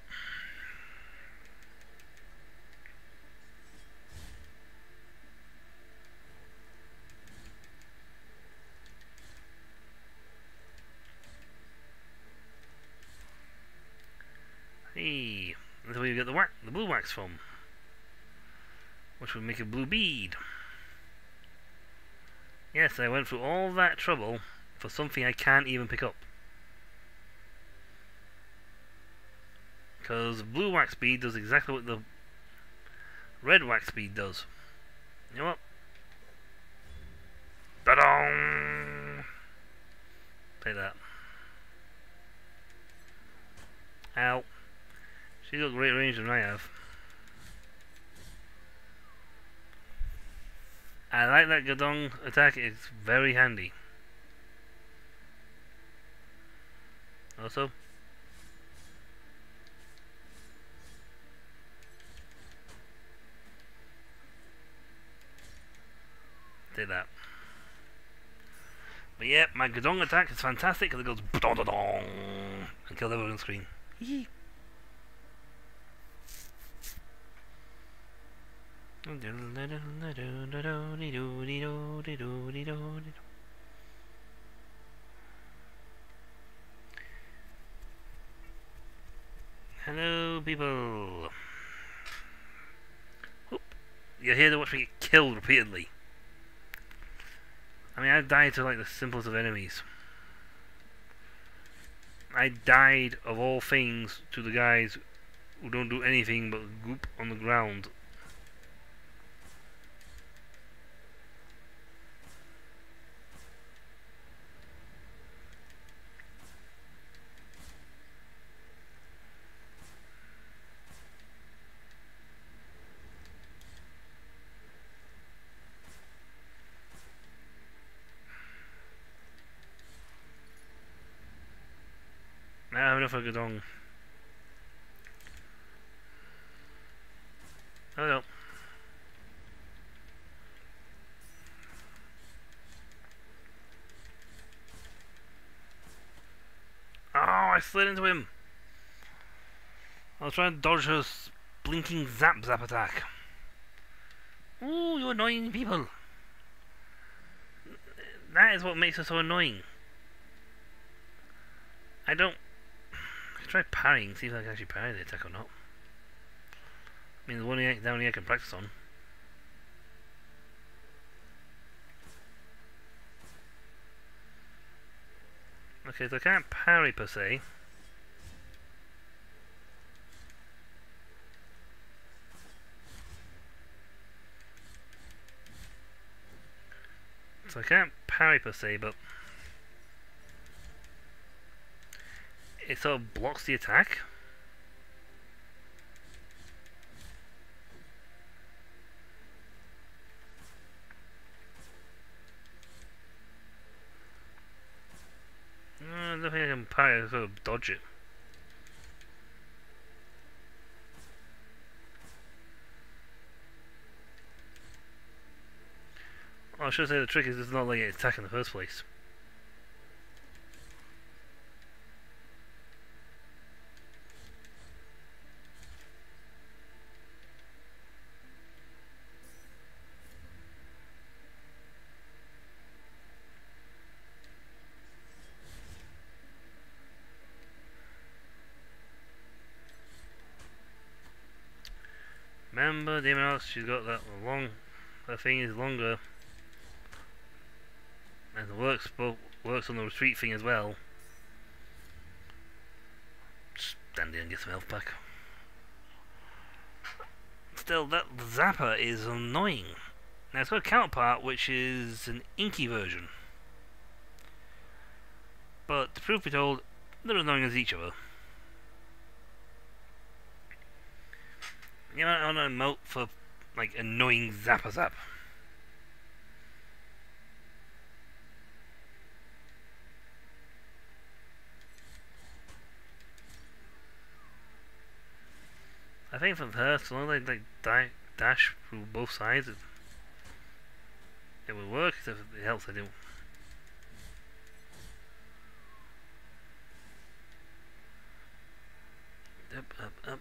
Hey, that's where you get the wax, the blue wax from. Which would make a blue bead. Yes, I went through all that trouble for something I can't even pick up. Because blue wax bead does exactly what the red wax bead does. You know what? Ta-dong! Take that. Ow. She's got great range than I have. I like that Gadong attack, it's very handy. Also, Did that. But yeah, my Gadong attack is fantastic because it goes dong dong and kills everyone on screen. Hello, people. Oop. You're here to watch me get killed repeatedly. I mean, I died to like the simplest of enemies. I died of all things to the guys who don't do anything but goop on the ground. Have enough. Oh no. Oh, I slid into him. I was trying to dodge her blinking zap zap attack. Ooh, you annoying people. That is what makes her so annoying. I don't try parrying, see if I can actually parry the attack or not. I mean, the one I, the only I can practice on. Okay, so I can't parry per se. So I can't parry per se, but it sort of blocks the attack. Uh, I don't I can parry, sort of dodge it. I should say the trick is it's not letting it attack in the first place. Remember, Demonox, she's got that long, that thing is longer. And it works, bo- works on the retreat thing as well. Just stand and get some health back. still, that Zapper is annoying. Now it's got a counterpart which is an inky version. But the truth be told, they're annoying as each other. You know, want to emote for like annoying Zapper Zap. I think for her, so long as they like dash through both sides, it, it will work. If it helps, I do. Up, up, up,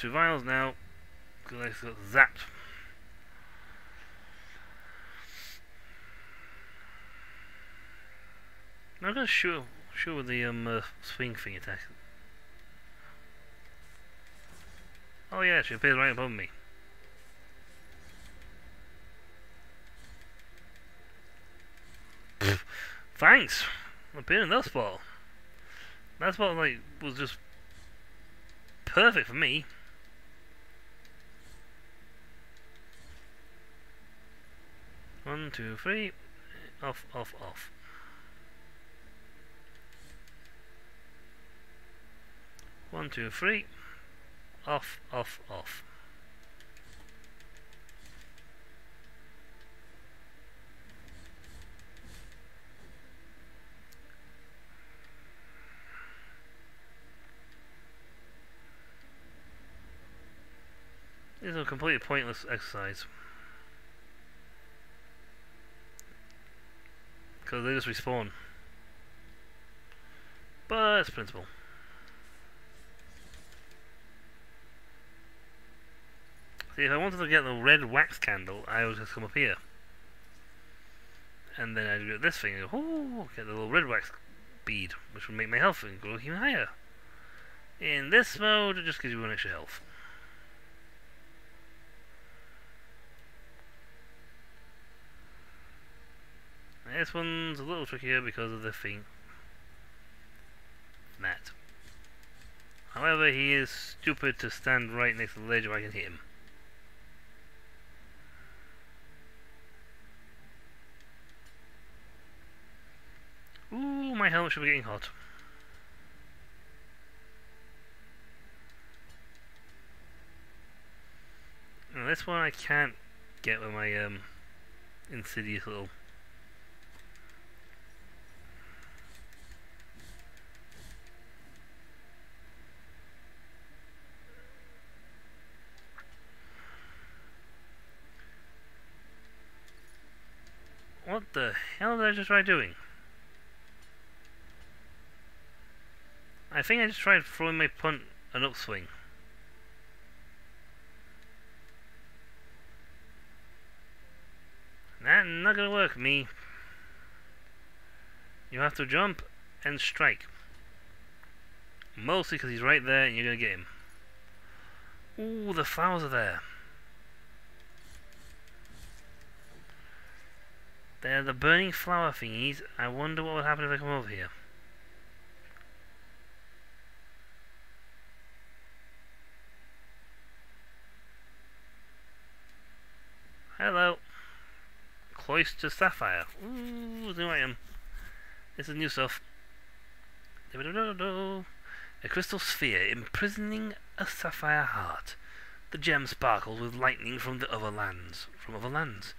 Two vials now. Because I got zapped. I'm gonna shoot shoot with the um uh, swing thing attack. Oh yeah, she appears right above me. Thanks. Appearing in that spot. That spot like was just perfect for me. One, two, three. Off, off, off. One, two, three. Off, off, off. This is a completely pointless exercise. Because they just respawn. But it's principle. See, if I wanted to get the red wax candle, I would just come up here. And then I'd get this thing and go, oh, get the little red wax bead, which would make my health go even higher. In this mode, it just gives you one extra health. This one's a little trickier because of the thing. That. However, he is stupid to stand right next to the ledge where I can hit him. Ooh, my helmet should be getting hot. This one I can't get with my um insidious little What the hell did I just try doing? I think I just tried throwing my punt an upswing. That's not gonna work, me. You have to jump and strike. Mostly because he's right there and you're gonna get him. Ooh, the flowers are there. They're the burning flower thingies. I wonder what would happen if I come over here. Hello. Cloister Sapphire. Ooh, new item. This is new stuff. A crystal sphere imprisoning a sapphire heart. The gem sparkles with lightning from the other lands. From other lands.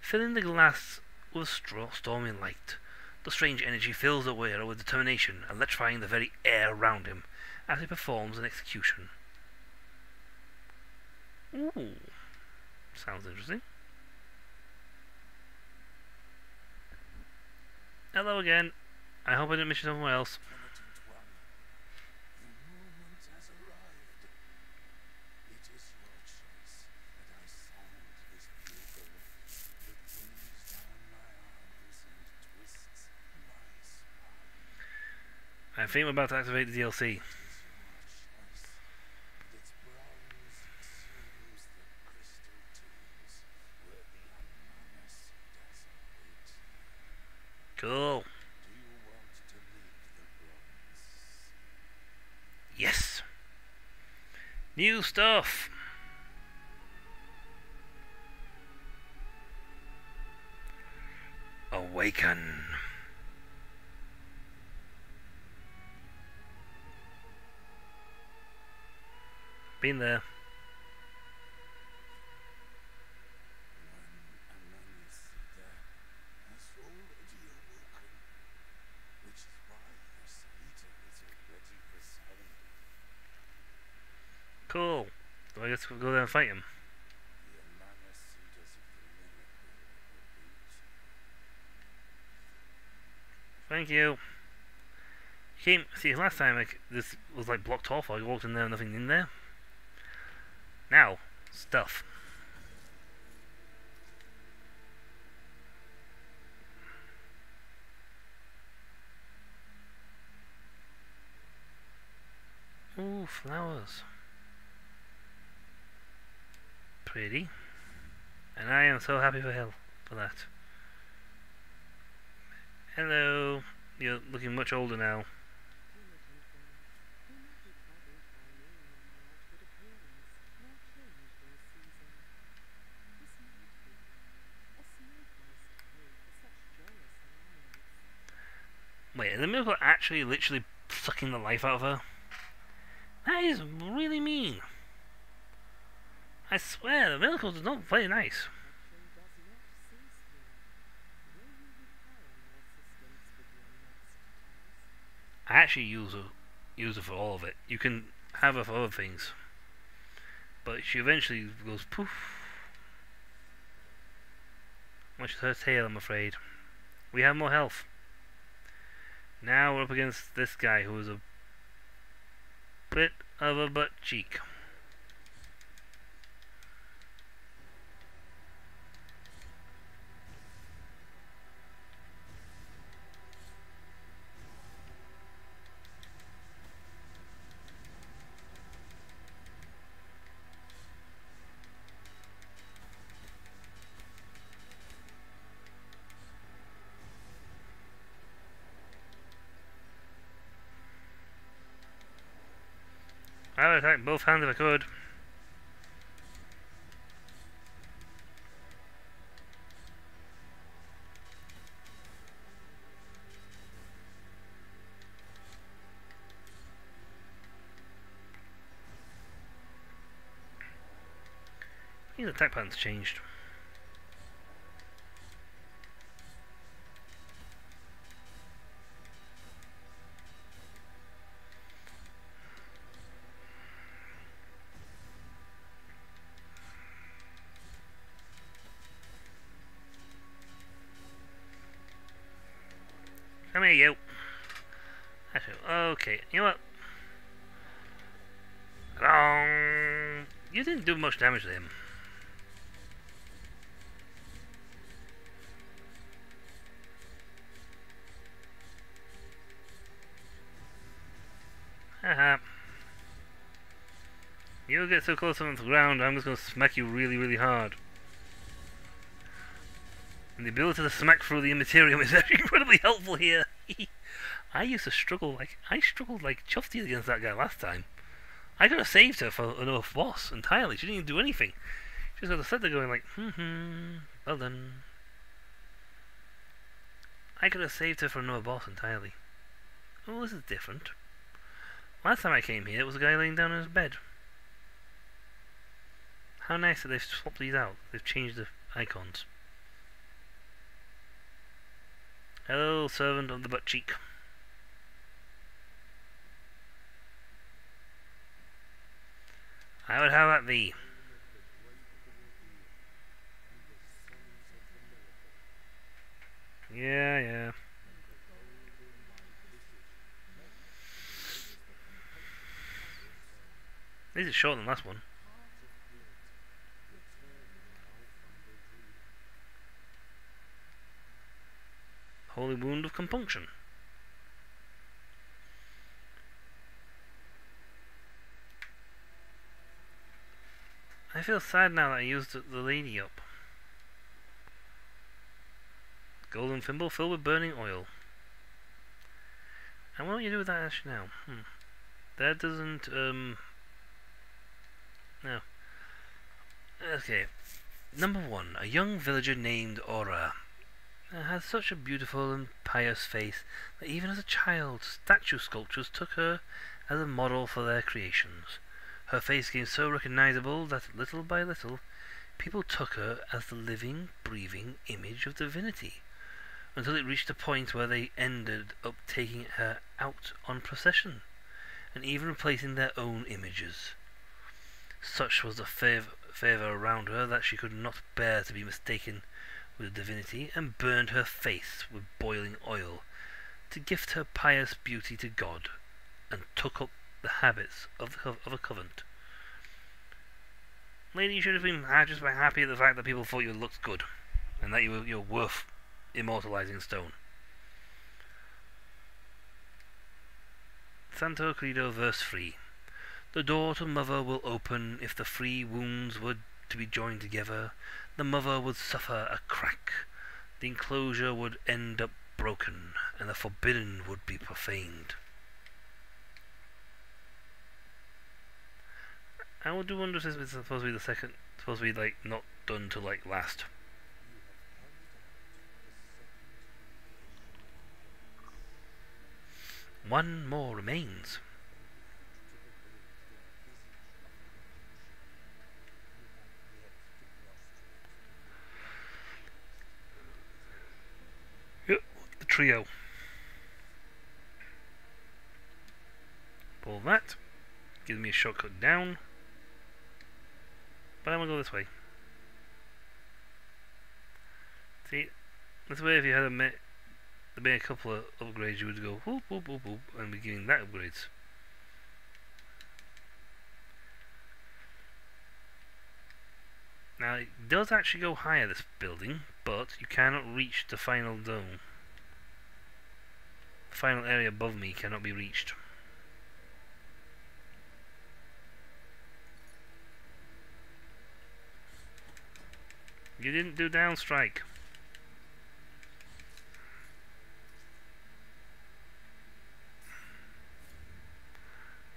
Filling the glass with stormy light. The strange energy fills the wearer with determination, electrifying the very air around him as he performs an execution. Ooh. Sounds interesting. Hello again. I hope I didn't miss you somewhere else. Penitent one, the moment has arrived. Think we're about to activate the DLC. Cool. Yes. New stuff. Awaken. Already there. Cool. Do I get to go there and fight him? Thank you. Came see last time like this was like blocked off. I walked in there, nothing in there. Now stuff. Ooh, flowers. Pretty. And I am so happy for Hill for that. Hello. You're looking much older now. Wait, the miracle actually literally sucking the life out of her? That is really mean. I swear, the miracle does not play nice. I actually use her, use her for all of it. You can have her for other things, but she eventually goes poof. Much as her tail, I'm afraid. We have more health. Now we're up against this guy who is a bit of a butt cheek. I would both hands if I could. His attack pattern's changed. Damage to him. Haha. You get so close on the ground, I'm just gonna smack you really, really hard. And the ability to smack through the immaterium is incredibly helpful here. I used to struggle like I struggled like Chufty against that guy last time. I could have saved her for another boss entirely. She didn't even do anything. She just got to sit there going like, hmm hmm, well done. I could have saved her for another boss entirely. Oh, this is different. Last time I came here, it was a guy laying down in his bed. How nice that they've swapped these out. They've changed the icons. Hello, servant of the butt cheek. I would have at thee. Yeah, yeah. This is shorter than last one. Holy wound of compunction. I feel sad now that I used the lady up. Golden thimble filled with burning oil. And what do you do with that ash now? Hmm. That doesn't, um... No. Okay. Number one. A young villager named Aura had such a beautiful and pious face that even as a child, statue sculptors took her as a model for their creations. Her face became so recognizable that little by little, people took her as the living, breathing image of divinity, until it reached a point where they ended up taking her out on procession, and even replacing their own images. Such was the fav- favour around her that she could not bear to be mistaken with a divinity, and burned her face with boiling oil, to gift her pious beauty to God, and took up the habits of, cov- of a covenant. Lady, you should have been just been happy at the fact that people thought you looked good, and that you were you're worth immortalizing stone. Santo Credo, verse 3. The door to mother will open if the three wounds were to be joined together. The mother would suffer a crack. The enclosure would end up broken, and the forbidden would be profaned. I would do wonder if this is supposed to be the second, supposed to be like not done to like last. One more remains. Yep, the trio. Pull that. Give me a shortcut down. But I'm gonna go this way. See, this way if you had a ma- there been a couple of upgrades, you would go whoop whoop whoop whoop and be giving that upgrades. Now it does actually go higher this building, but you cannot reach the final dome. The final area above me cannot be reached. You didn't do downstrike.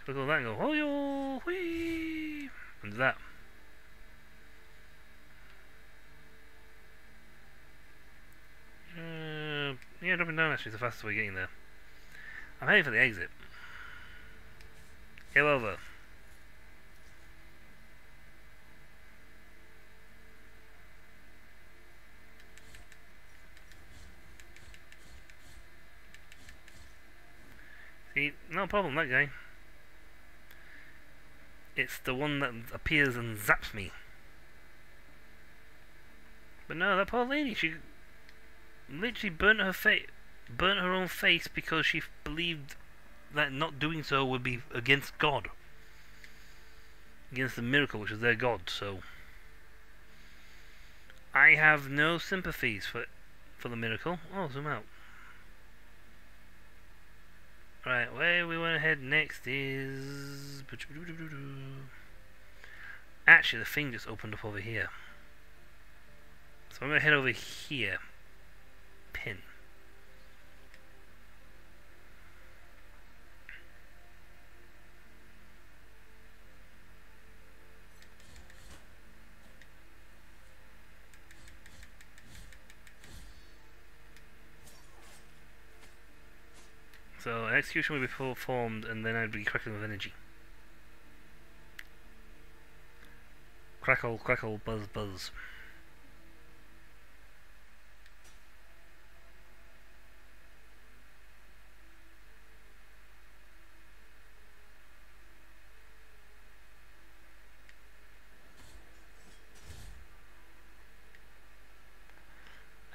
Look at that and go, oh yo, whee, and that. Uh, yeah, dropping down actually is the fastest way getting there. I'm heading for the exit. Go over. No problem, that guy. It's the one that appears and zaps me. But no, that poor lady, she literally burnt her face, burnt her own face because she believed that not doing so would be against God, against the miracle, which is their God. So I have no sympathies for for the miracle. Oh, zoom out. Right, where we want to head next is... Actually, the thing just opened up over here. So I'm going to head over here. Pin. So an execution would be performed and then I'd be crackling with energy. Crackle, crackle, buzz, buzz.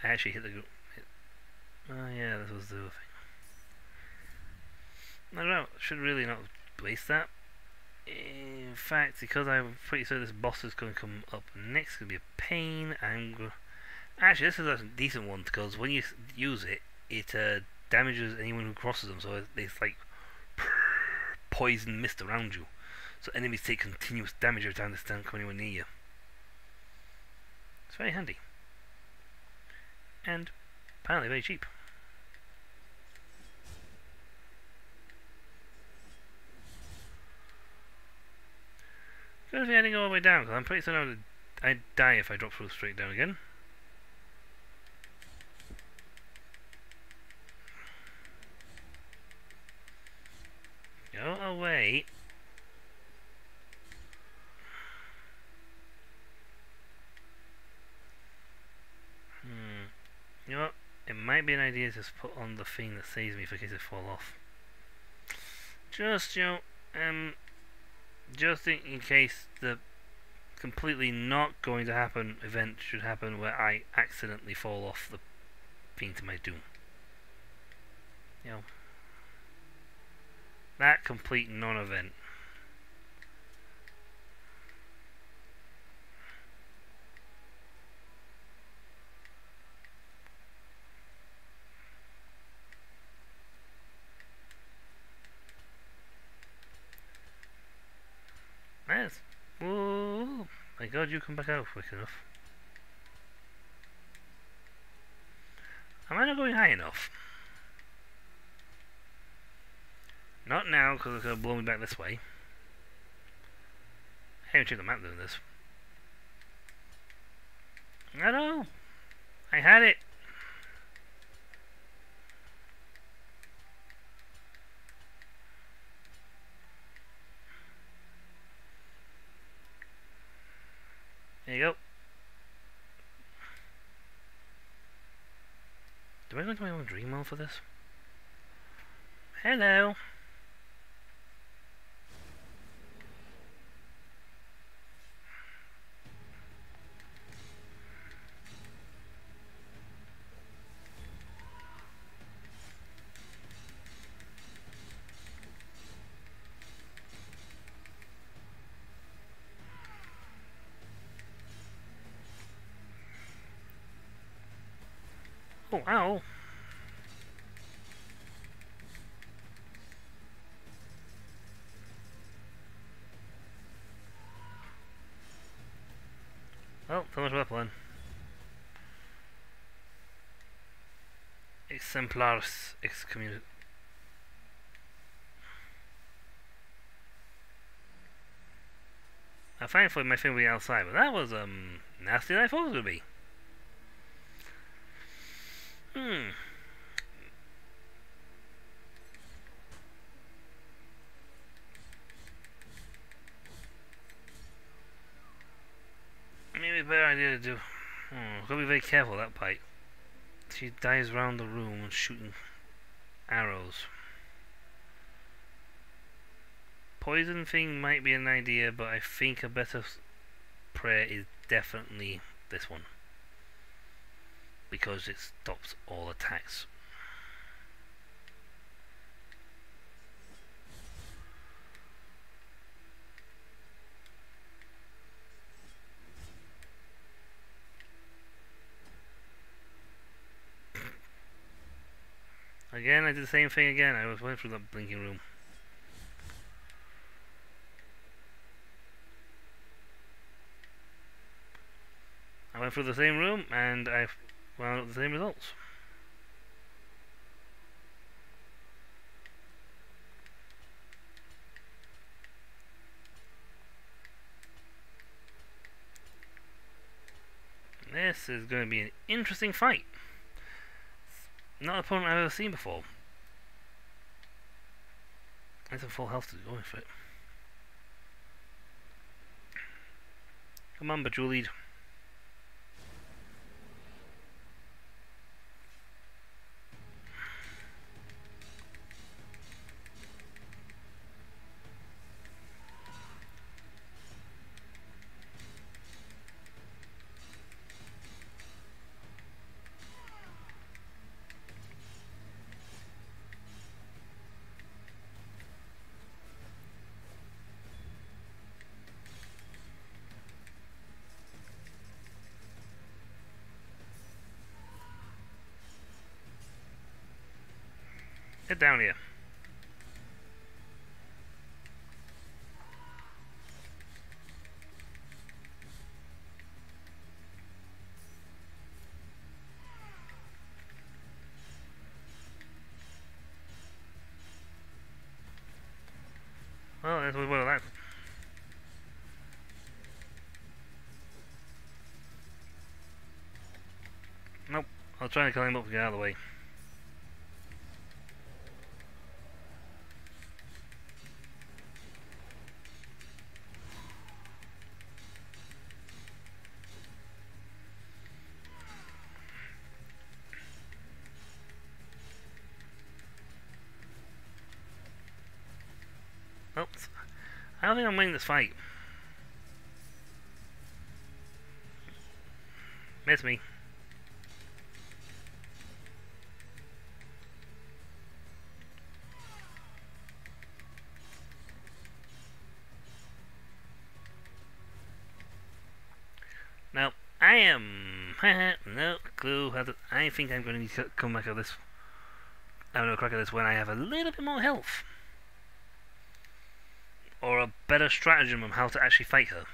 I actually hit the... Hit, oh yeah, this was the other thing. I don't know, should really not waste that. In fact, because I'm pretty sure this boss is going to come up next, it's going to be a pain. I'm Actually, this is a decent one because when you use it, it uh, damages anyone who crosses them, so it's like poison mist around you. So enemies take continuous damage every time they stand come anywhere near you. It's very handy. And apparently very cheap. If you're heading all the way down, because I'm pretty certain I'd, I'd die if I dropped through straight down again. Go away. Hmm. You know what? It might be an idea to just put on the thing that saves me for case I fall off. Just, you know, um, just in, in case the completely not going to happen event should happen where I accidentally fall off the thing to my doom. You know, that complete non-event. Yes. Whoa. Thank God you come back out quick enough. Am I not going high enough? Not now, because it's going to blow me back this way. I haven't checked the map doing this. I know. I had it. There you go. Do I go into my own dream world for this? Hello. Ow. Well, for that plan. Exemplars excommunicate. I thankfully my thing outside, but that was um nasty I thought it would be. Hmm. Maybe a better idea to do. Hmm, gotta be very careful that pipe. She dives around the room and shooting arrows. Poison thing might be an idea, but I think a better prayer is definitely this one because it stops all attacks. Again, I did the same thing again. I was went through the blinking room. I went through the same room and I up the same results. This is going to be an interesting fight. Not an opponent I've ever seen before. There's a full health to go for it. Come on, Bejeweled. down here. Well. Nope. I'll try to climb up to get out of the way. I'm winning this fight. Miss me. Now, I am no clue how to. I think I'm going to come back at this. I'm going to crack at this when I have a little bit more health, or a better stratagem on how to actually fight her.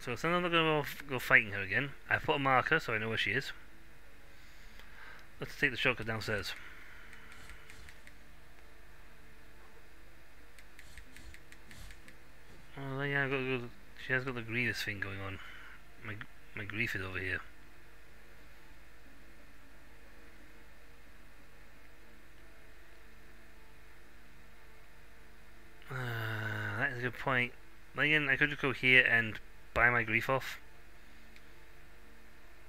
So I'm not going to go fighting her again, I've put a marker so I know where she is. Let's take the shotgun downstairs. Oh yeah, I've got, got, she has got the grievous thing going on. My my grief is over here. Uh, that is a good point. Then again, I could just go here and buy my grief off.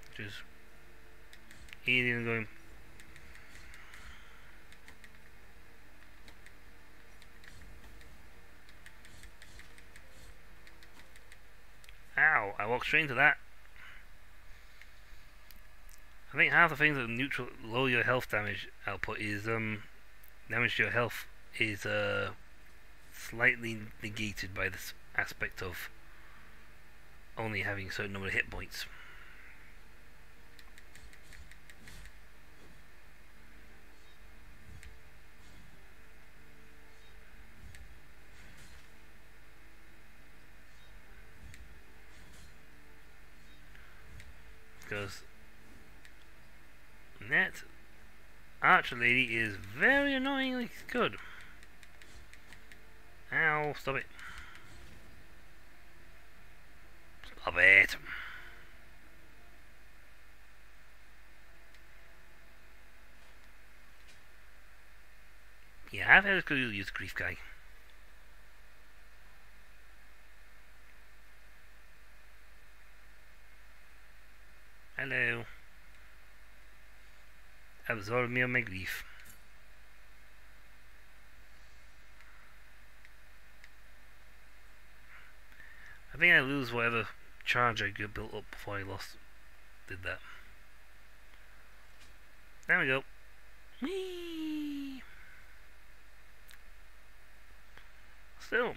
Which is easier than going. Ow, I walked straight into that. I think half the things that neutral lower your health damage output is um damage to your health is uh slightly negated by this aspect of only having a certain number of hit points. Because that archer lady is very annoyingly good. Ow, stop it. Stop it. Yeah, I've had a good use grief guy. Hello. Absorb me of my grief. Think I lose whatever charge I get built up before I lost did that. There we go. Whee! Still,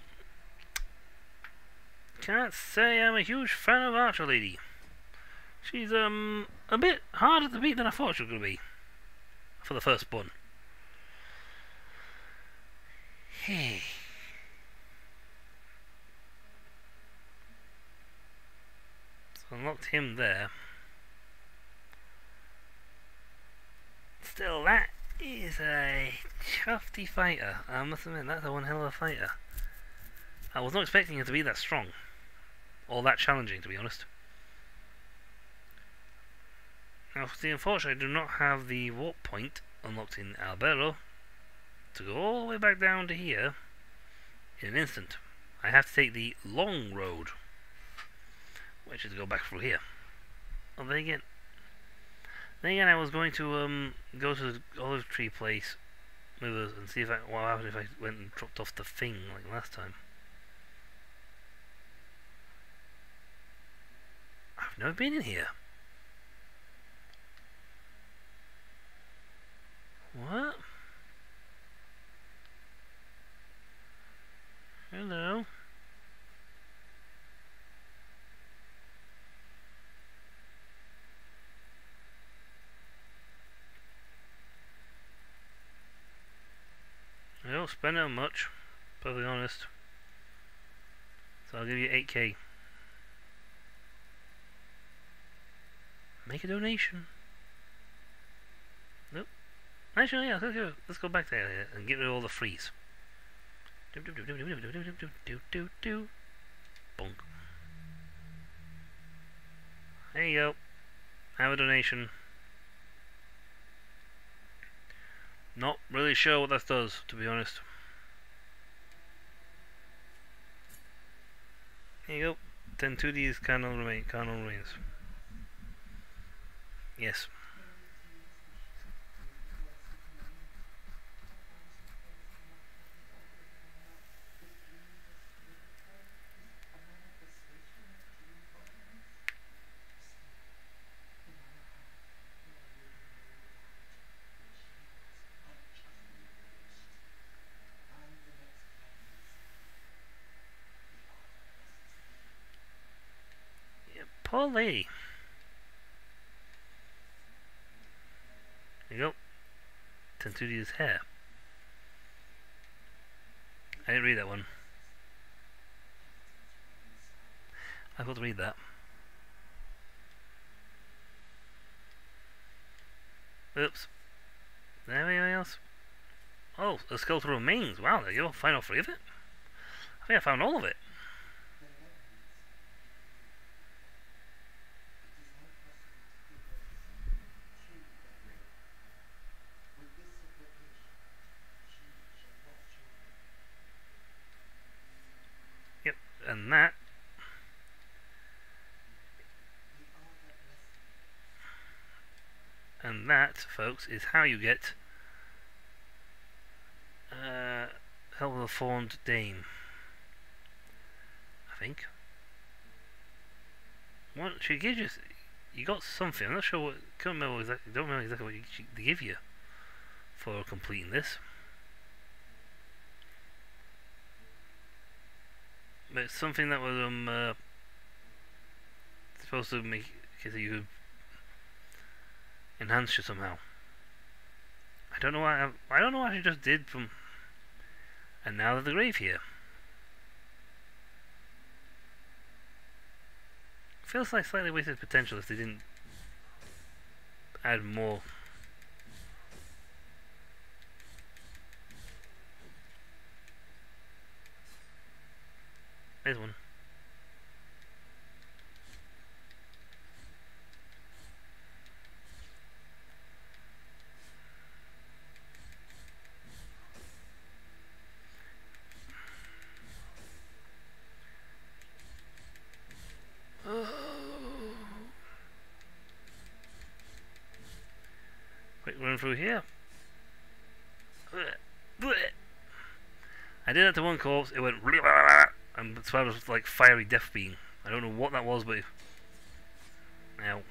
can't say I'm a huge fan of Archer Lady. She's um a bit harder to beat than I thought she was going to be for the first one. Hey. Unlocked him there. Still, that is a chufty fighter. I must admit, that's a one hell of a fighter. I was not expecting him to be that strong. Or that challenging, to be honest. Now, see, unfortunately, I do not have the warp point unlocked in Albero to go all the way back down to here in an instant. I have to take the long road, is to go back through here. Oh, then again, then again, I was going to um go to the olive tree place and see if I what happened if I went and dropped off the thing like last time. I've never been in here. What? Hello? I don't spend that much, perfectly honest. So I'll give you 8k. Make a donation. Nope. Actually, yeah, let's go, let's go back there and get rid of all the freeze. Bonk. There you go. Have a donation. Not really sure what that does, to be honest. There you go. Tentudía's carnal remain carnal remains. Yes. Lady. There you go. Tentudía's hair. I didn't read that one. I've got to read that. Oops. Anything else? Oh, the skeletal remains. Wow, there you go. Find all three of it. I think I found all of it. Yep, and that. And that, folks, is how you get uh, Help of the Formed Dame. I think. What she gives you? You got something. I'm not sure what. Can't remember exactly. Don't remember exactly what she, they give you for completing this. But it's something that was um uh, supposed to make so you enhance you somehow. I don't know why. I, I don't know what I just did from. And now there's the grave here. Feels like slightly wasted potential if they didn't add more. There's one. Quick run through here. I did that to one corpse, it went and I was like fiery death beam. I don't know what that was, but now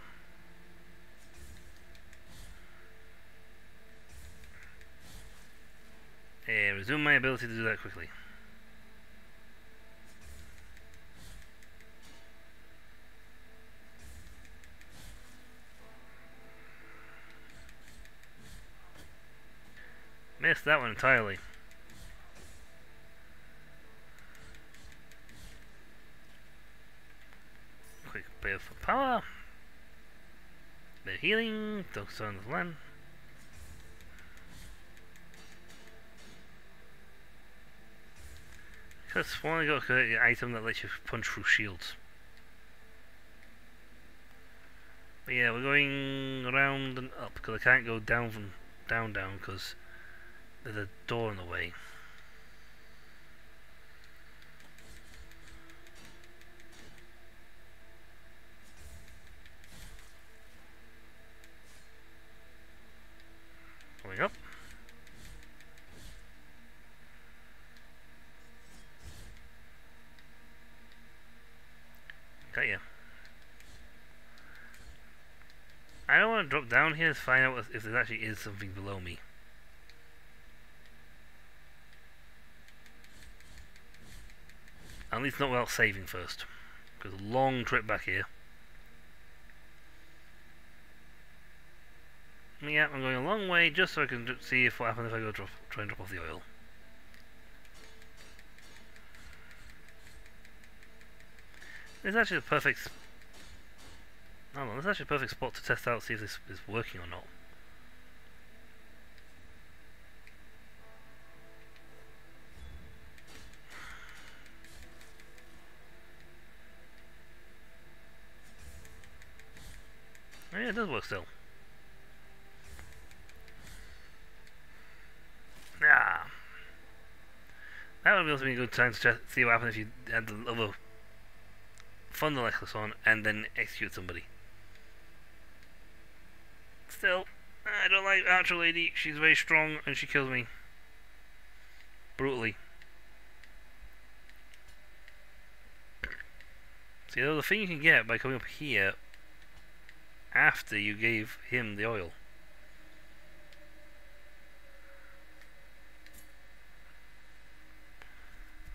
uh, resume my ability to do that quickly. That one entirely. Quick bit for power. Bit of healing. Don't on the land. Just want to go item that lets you punch through shields. But yeah, we're going around and up because I can't go down from down down because there's a door in the way. Up. Got ya. I don't want to drop down here to find out if there actually is something below me. At least not without saving first. Because a long trip back here. Yeah, I'm going a long way just so I can see if what happens if I go drop, try and drop off the oil. This is actually the perfect... Hold on, this is actually a perfect spot to test out see if this is working or not. It does work still. Ah. That would also be a good time to see what happens if you had the other Thunder Necklace on and then execute somebody. Still, I don't like Archer Lady. She's very strong and she kills me. Brutally. See, the thing you can get by coming up here after you gave him the oil.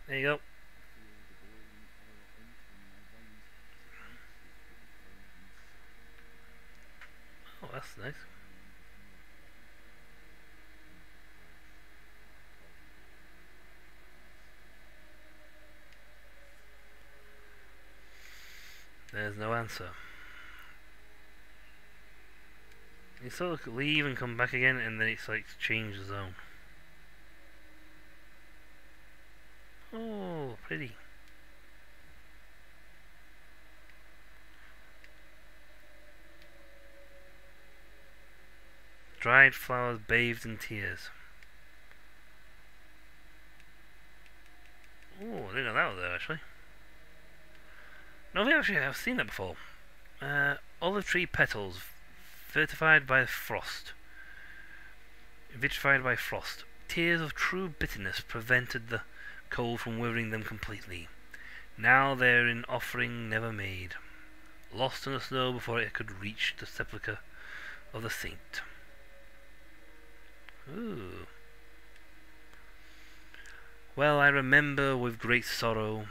There you go. Oh, that's nice. There's no answer. You sort of leave and come back again, and then it's like change the zone. Oh, pretty. Dried flowers bathed in tears. Oh, I didn't know that was there actually. No, we actually have seen that before. Uh, olive tree petals, vertified by frost. Vitrified by frost. Tears of true bitterness prevented the cold from withering them completely. Now they're in offering never made, lost in the snow before it could reach the sepulchre of the saint. Ooh. Well, I remember with great sorrow.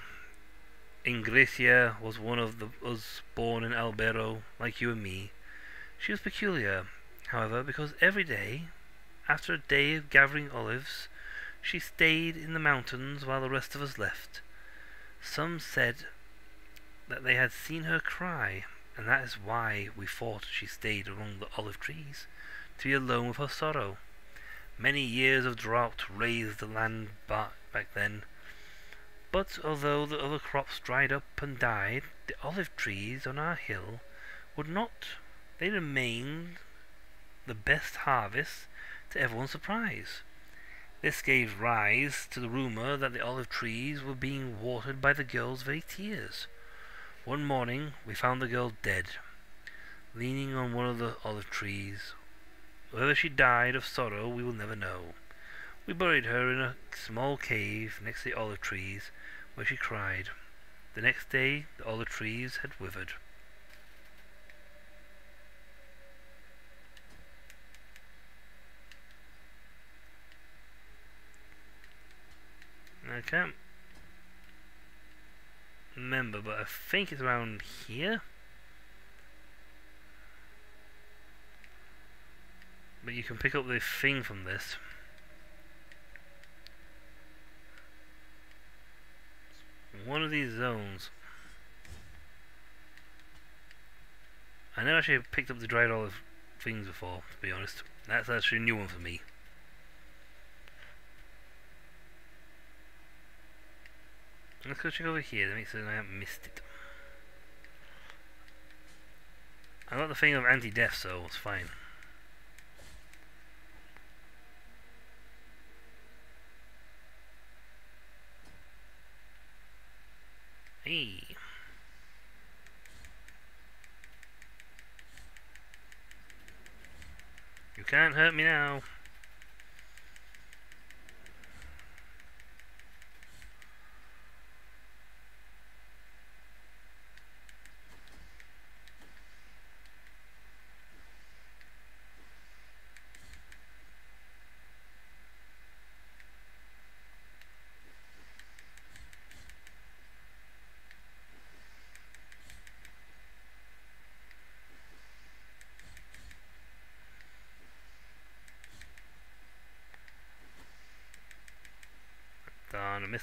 Ingracia was one of the, us born in Albero, like you and me. She was peculiar, however, because every day, after a day of gathering olives, she stayed in the mountains while the rest of us left. Some said that they had seen her cry, and that is why we thought she stayed among the olive trees, to be alone with her sorrow. Many years of drought raised the land ba- back then, but although the other crops dried up and died, the olive trees on our hill would not. They remained the best harvest to everyone's surprise. This gave rise to the rumour that the olive trees were being watered by the girl's very tears. One morning we found the girl dead, leaning on one of the olive trees. Whether she died of sorrow we will never know. We buried her in a small cave next to the olive trees, where she cried. The next day the olive trees had withered. I can't remember, but I think it's around here. But you can pick up the thing from this. One of these zones. I never actually picked up the dried olive things before, to be honest. That's actually a new one for me. Let's go check over here to make certain I haven't missed it. I got the thing of anti-death, so it's fine. Hey. You can't hurt me now.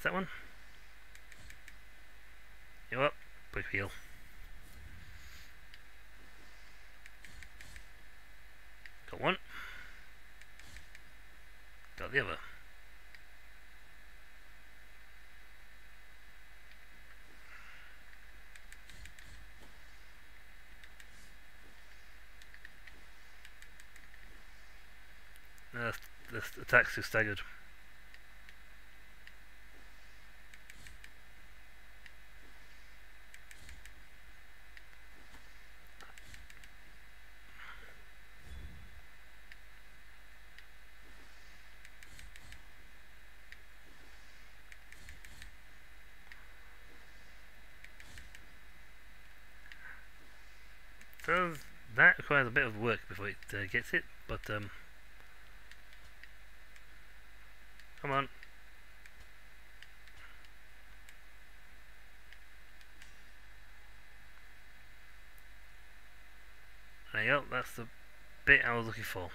that one. You up, push wheel. Got one. Got the other. The attacks are staggered. Requires a bit of work before it uh, gets it, but um, come on. There you go, that's the bit I was looking for.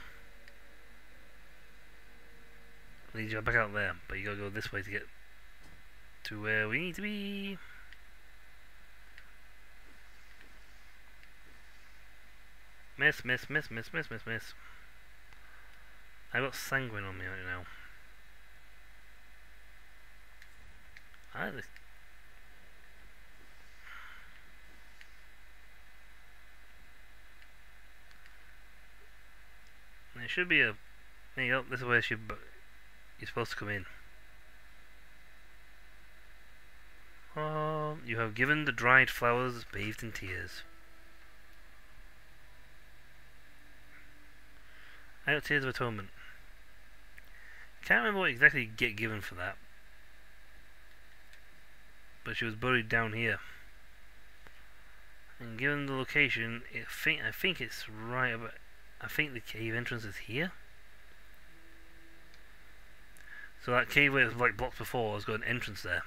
Need you back out there, but you gotta go this way to get to where we need to be. Miss, miss, miss, miss, miss, miss, miss. I got sanguine on me right now. I like this. There should be a. There you go. This is where she, you're supposed to come in. Oh, you have given the dried flowers bathed in tears. Tears of Atonement. Can't remember what exactly you get given for that. But she was buried down here. And given the location, think I think it's right about I think the cave entrance is here. So that cave where it was like blocked before has got an entrance there.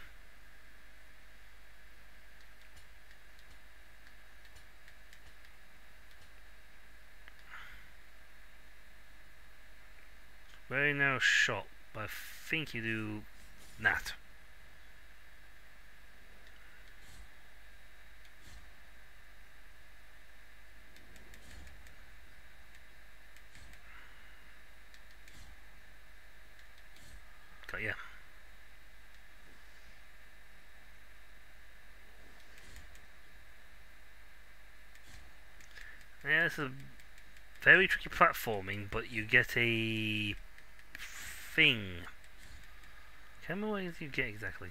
Narrow shot, but I think you do that. Got ya. Yeah, it's a very tricky platforming, but you get a thing. How many ways do you get exactly?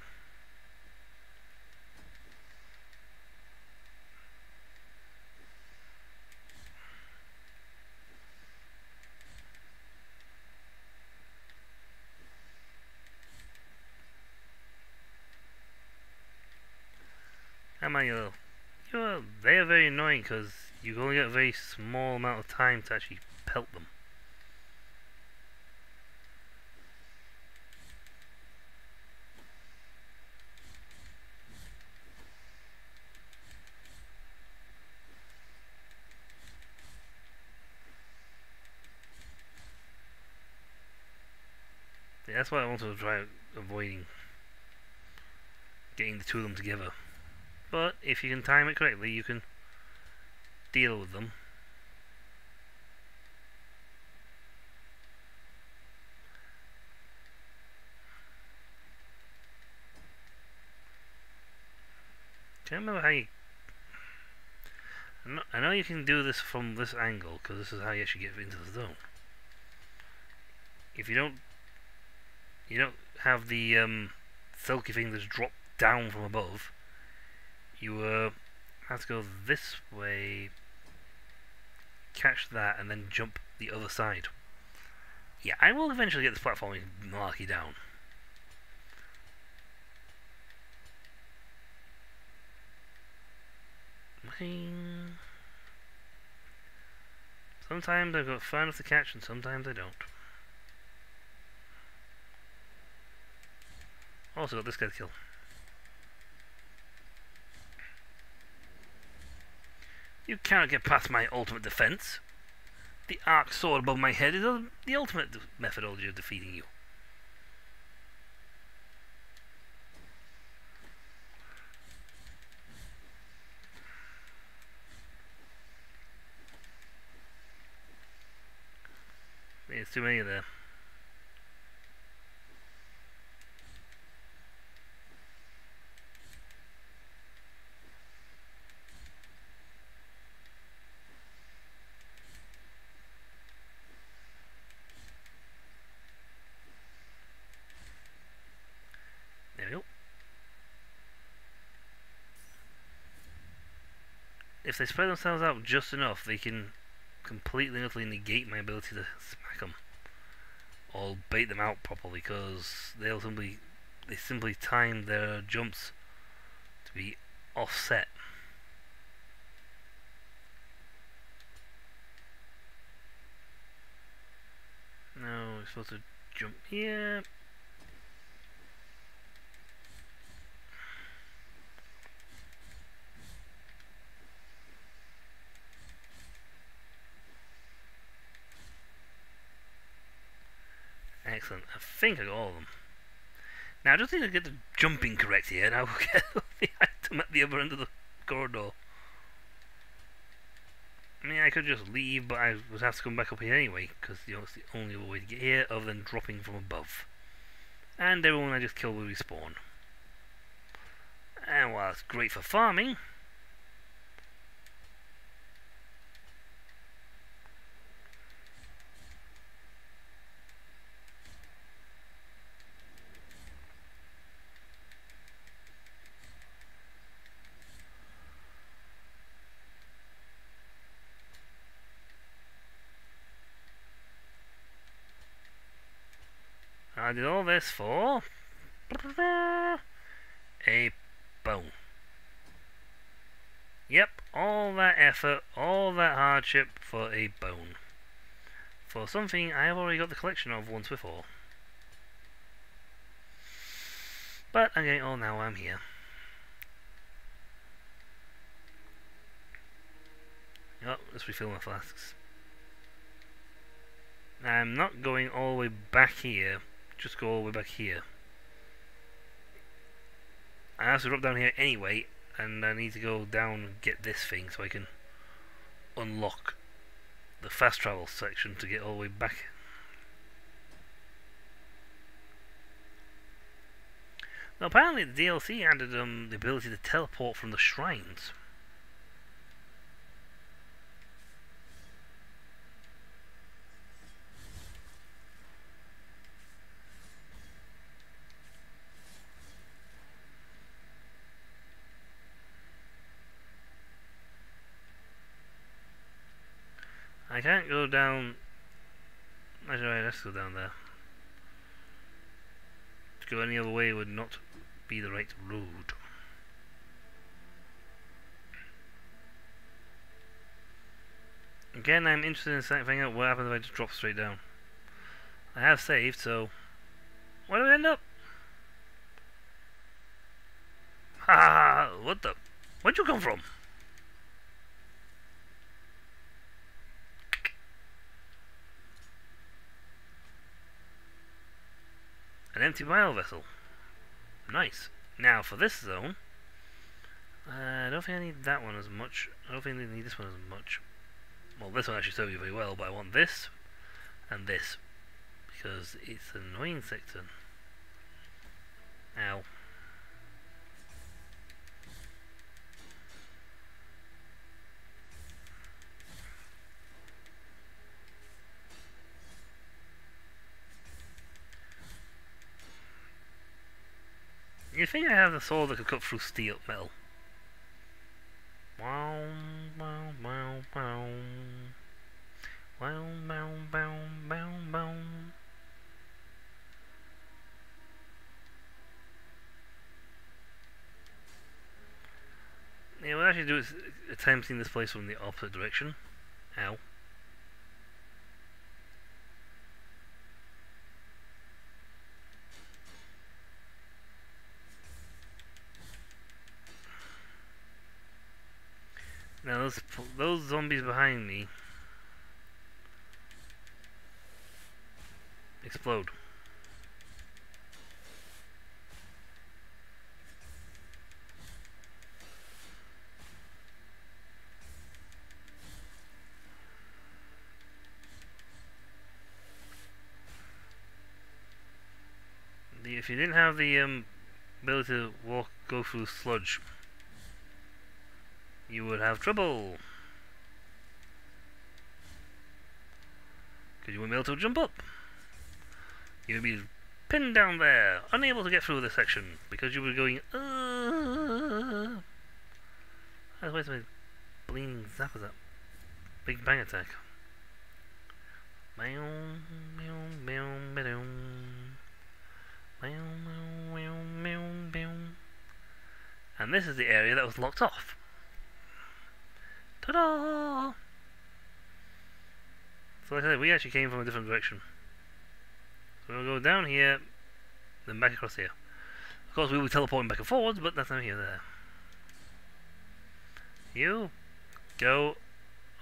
You're, they are very annoying because you only get a very small amount of time to actually pelt them. That's why I want to try avoiding getting the two of them together. But if you can time it correctly, you can deal with them. Can't remember how you. I know, I know you can do this from this angle because this is how you actually get into the zone. If you don't, you don't have the um, silky thing that's dropped down from above. You uh, have to go this way, catch that, and then jump the other side. Yeah, I will eventually get this platforming malarkey down. Sometimes I've got far enough to catch, and sometimes I don't. Also got this guy to kill. You cannot get past my ultimate defense. The arc sword above my head is the ultimate methodology of defeating you. There's too many of them. if they spread themselves out just enough, they can completely and utterly negate my ability to smack them or bait them out properly because they'll simply they simply time their jumps to be offset. No, we're supposed to jump here. Excellent. I think I got all of them. Now I just need to get the jumping correct here, and I will get the item at the other end of the corridor. I mean, I could just leave, but I would have to come back up here anyway, because you know, it's the only way to get here, other than dropping from above. And everyone I just killed will respawn. And while it's great for farming, I did all this for a bone. Yep, all that effort, all that hardship for a bone. For something I have already got the collection of once before. But I'm getting old now I'm here. Oh, let's refill my flasks. I'm not going all the way back here just go all the way back here. I have to drop down here anyway, and I need to go down and get this thing so I can unlock the fast travel section to get all the way back. Now apparently the DLC added um, the ability to teleport from the shrines. I can't go down. Actually, let's go down there. To go any other way would not be the right road. Again, I'm interested in finding out what happens if I just drop straight down. I have saved, so... Where do we end up? Ha! What the? Where'd you come from? An empty bile vessel. Nice. Now for this zone, uh, I don't think I need that one as much. I don't think I need this one as much. Well, this one actually serves you very well, but I want this and this because it's an annoying sector. Ow. You think I have the sword that could cut through steel metal? Wow, wow, wow, wow. Wow, wow, wow, wow, wow. Yeah, what I actually do is attempting this place from the opposite direction. Ow. Now those those zombies behind me explode. If you didn't have the um, ability to walk, go through sludge, you would have trouble. Because you wouldn't be able to jump up. You would be pinned down there, unable to get through this section, because you were going, uh, wait a minute, bleeding zap is that? Big bang attack. And this is the area that was locked off. Ta-da! So like I said, we actually came from a different direction. So we'll go down here, then back across here. Of course, we will be teleporting back and forwards, but that's not here there. You go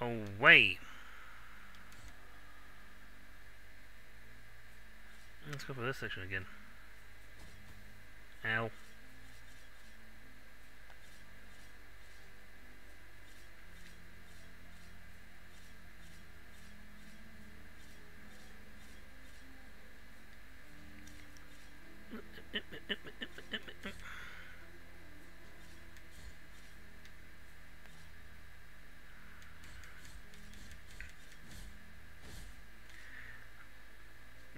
away. Let's go for this section again. Ow.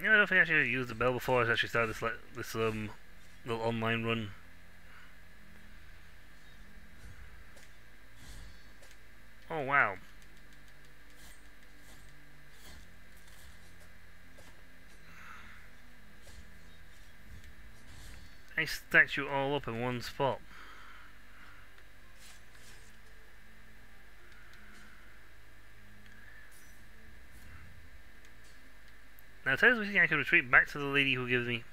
Yeah, I don't think I actually used the bell before I actually started this like this um little online run. Oh wow. I stacked you all up in one spot. Now, tell us we think I can retreat back to the lady who gives me.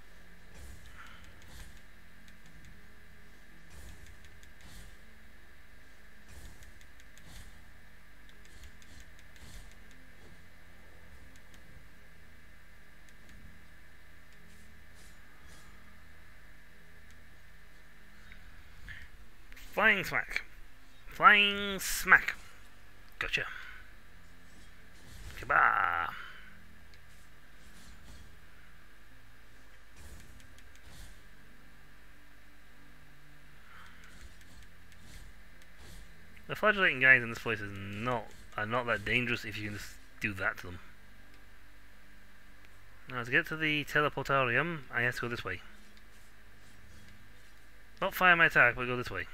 Flying smack. Flying smack. Gotcha. Kabah. The flagellating guys in this place is not are not that dangerous if you can just do that to them. Now to get to the teleportarium, I have to go this way. Not fire my attack, but go this way.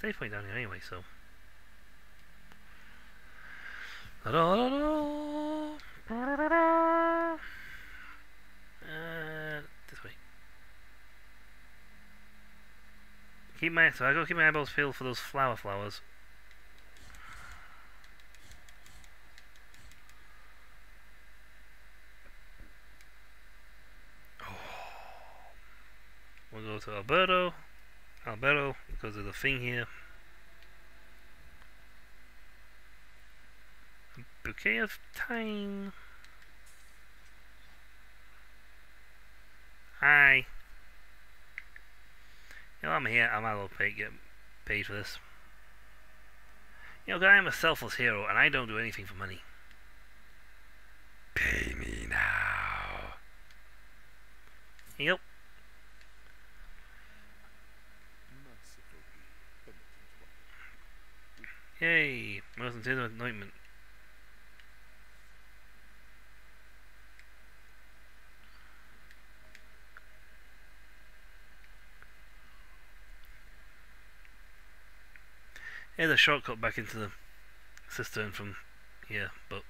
Safe point down here anyway, so. Uh, this way. Keep my so I gotta keep my eyeballs peeled for those flower flowers. Oh. We'll go to Alberto. Alberto, because of the thing here. A bouquet of thyme. Hi. You know, I'm here, I might as well pay, get paid for this. You know, 'cause I'm a selfless hero, and I don't do anything for money. Pay me now. Yep. Merciful be, penitent one. Yay! Intense anointment. Here's a shortcut back into the cistern from here, but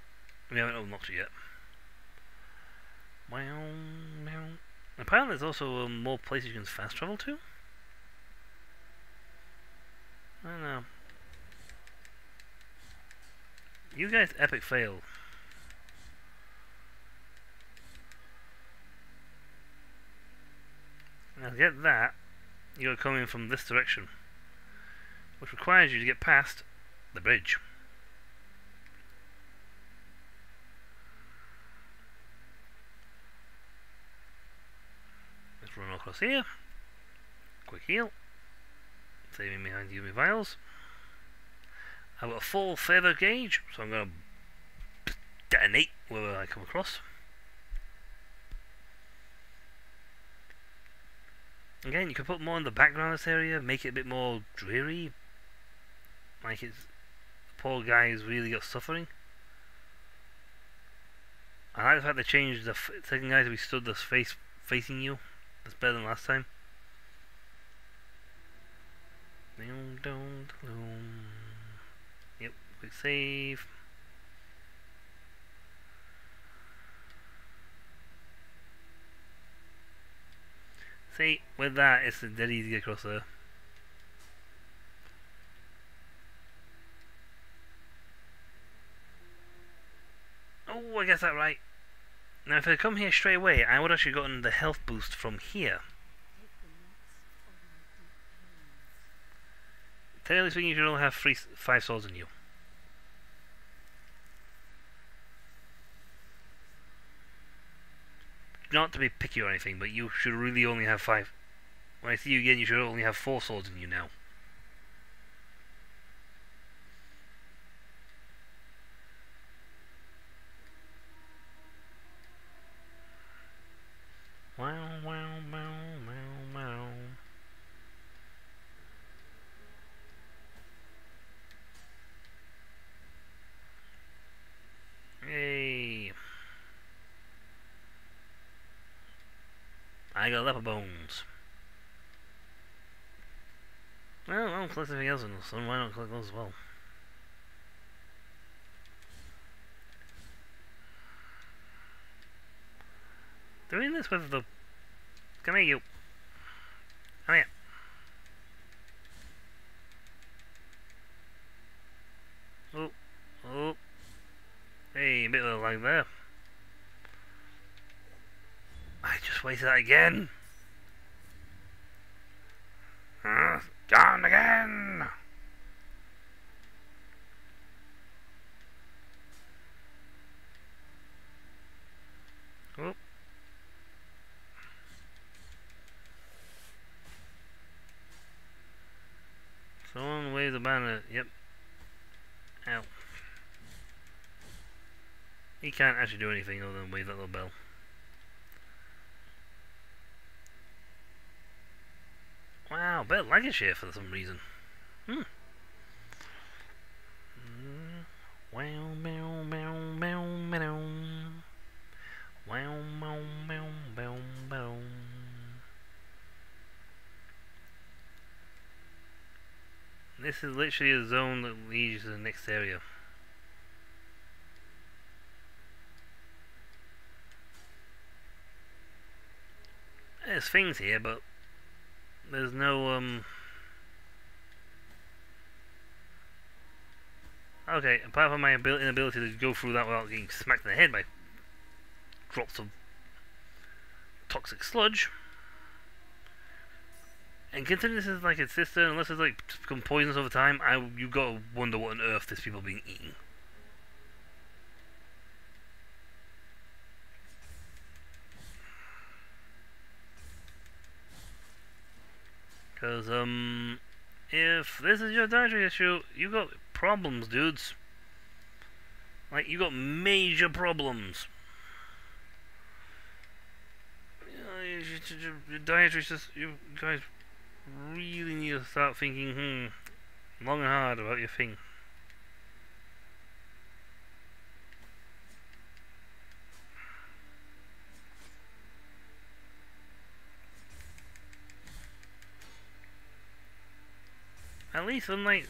we haven't unlocked it yet. Wow, meow. Apparently there's also um, more places you can fast travel to. I don't know. You guys epic fail. Now to get that, you're coming from this direction. Which requires you to get past the bridge. Let's run across here. Quick heal. Saving behind you, my vials. I've got a full feather gauge, so I'm going to detonate wherever I come across. Again, you can put more in the background of this area, make it a bit more dreary. Like it's the poor guy who's really got suffering. I like the fact they changed the second guy to be stood this face facing you. That's better than last time. Yep, quick save. See, with that, it's dead easy to get across there. Oh, I guess that right. Now, if I come here straight away, I would actually gotten the health boost from here. Technically speaking, you should only have three, five swords in you. Not to be picky or anything, but you should really only have five. When I see you again, you should only have four swords in you now. Wow, wow, wow, wow, wow. Hey. I got leopard bones. Well, I don't collect anything else in this, so why not collect those as well? Doing this with the... Come here, you. Come here. Oh, oh. Hey, a bit of a lag there. I just wasted that again. Uh, down again. Oh. Someone wave the banner. Yep. Ow. He can't actually do anything other than wave that little bell. Wow, bit laggish here for some reason. Hmm. Mm. Wow. Wow. This is literally a zone that leads to the next area. There's things here, but there's no um. Okay, apart from my abil- inability to go through that without getting smacked in the head by drops of toxic sludge. And considering this is like a sister, unless it's like become poisonous over time, I you gotta wonder what on earth this people being eating. Because, um, if this is your dietary issue, you got problems, dudes. Like, you got major problems. Your dietary just, you guys really need to start thinking, hmm, long and hard about your thing. At least unlike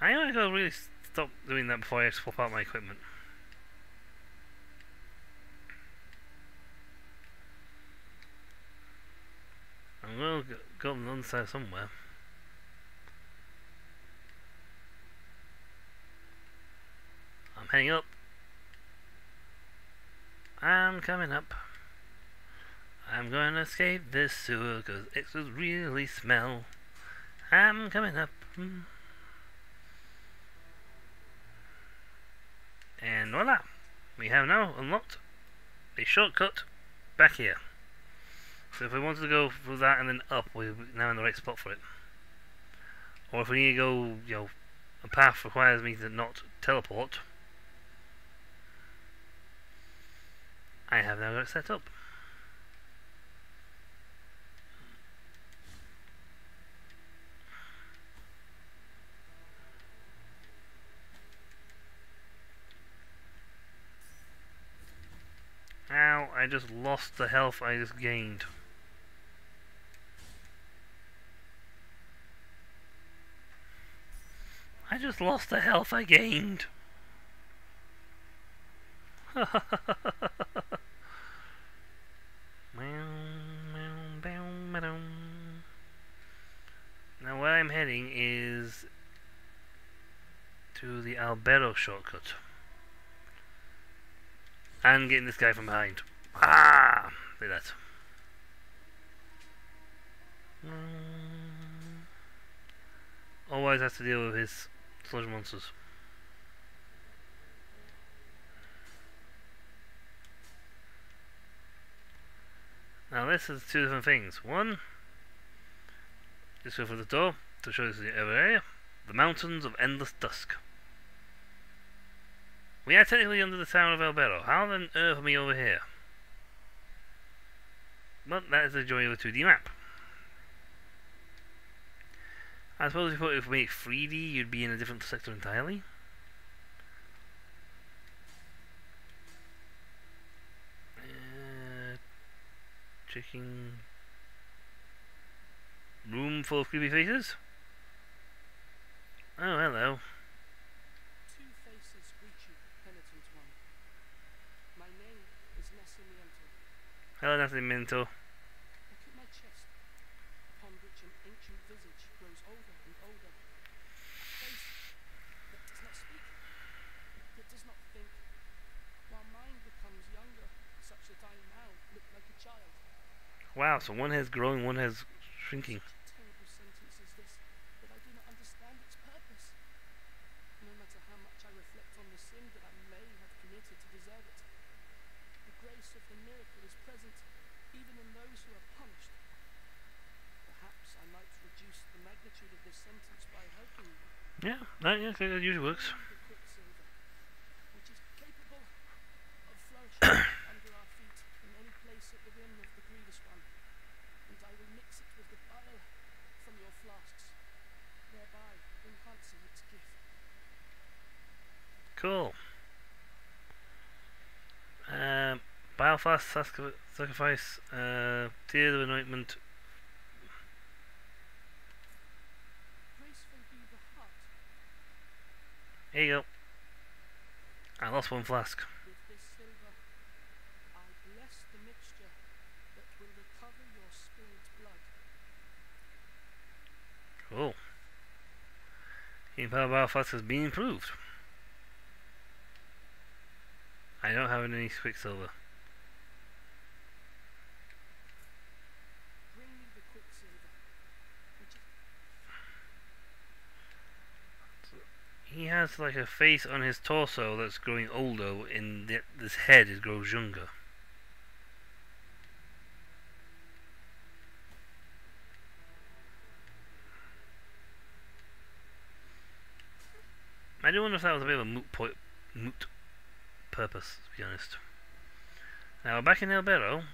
I know I gotta really stop doing that before I swap out my equipment. I'm gonna go, on somewhere. I'm heading up. I'm coming up. I'm gonna escape this sewer because it does really smell. I'm coming up. And voila! We have now unlocked a shortcut back here. So if we wanted to go through that and then up, we're now in the right spot for it. Or if we need to go, you know, a path requires me to not teleport, I have now got it set up. I just lost the health I just gained. I just lost the health I gained. now where I'm heading is to the Albero shortcut. And getting this guy from behind. Ah! Look at that. Mm. Always has to deal with his sludge monsters. Now this is two different things. One, just go for the door to show us the other area. The Mountains of Endless Dusk. We are technically under the town of Albero. How on earth are we over here? But that is the joy of a 2D map. I suppose if we made 3D, you'd be in a different sector entirely. Uh, checking room full of creepy faces. Oh, hello. Two faces greet you, penitent one. My name is Nacimiento. Hello, Natalie Minto. Look at my chest, upon which an ancient visage grows older and older. A face that does not speak, that does not think, while mine becomes younger, such that I now look like a child. Wow, so one head's growing, one head's shrinking. Such a terrible sentence is this, that I do not understand its purpose. No matter how much I reflect on the sin that I may have committed to deserve it, the grace of the miracle is present even in those who are punished. Perhaps I might reduce the so one has sentence one has shrinking. Yeah, that, yeah, that usually works. The quicksilver, which is capable of flourishing under our feet in any place at the whim of the grievous one, and I will mix it with the bile from your flasks, thereby enhancing its gift. Cool. Um, Bile Flask sacrifice, uh, tears of anointment. Graceful be the heart Here you go. I lost one flask. with this silver. I bless the mixture that will recover your spilled blood. Cool. Healing power Bile Flask has been improved. I don't have any quicksilver. Bring me the quicksilver, which is He has like a face on his torso that's growing older, and th- this head is grows younger. I do wonder if that was a bit of a moot point, moot purpose, to be honest. Now we're back in Albero.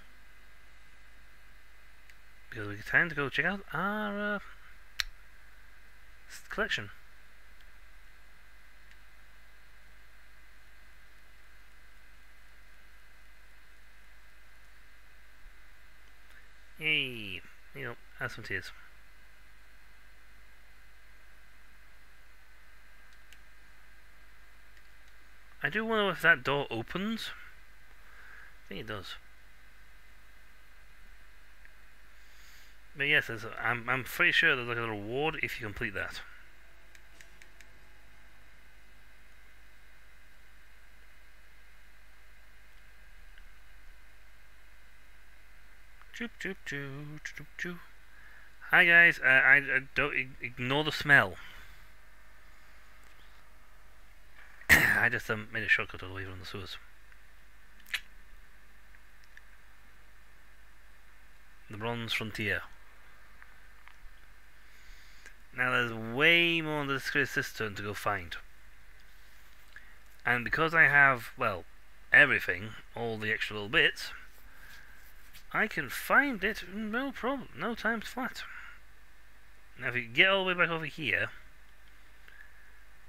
Because it's time to go check out our uh, collection. Yay! You know, have some tears. I do wonder if that door opens. I think it does. But yes, I'm I'm pretty sure there's like a reward if you complete that. Choop choop choo choop choo. Hi guys, uh, I, I don't ignore the smell. I just um, made a shortcut all the way from the sewers. The Bronze Frontier. Now there's way more in the Desecrated Cistern to go find. And because I have, well, everything, all the extra little bits, I can find it no problem, no times flat. Now if you get all the way back over here,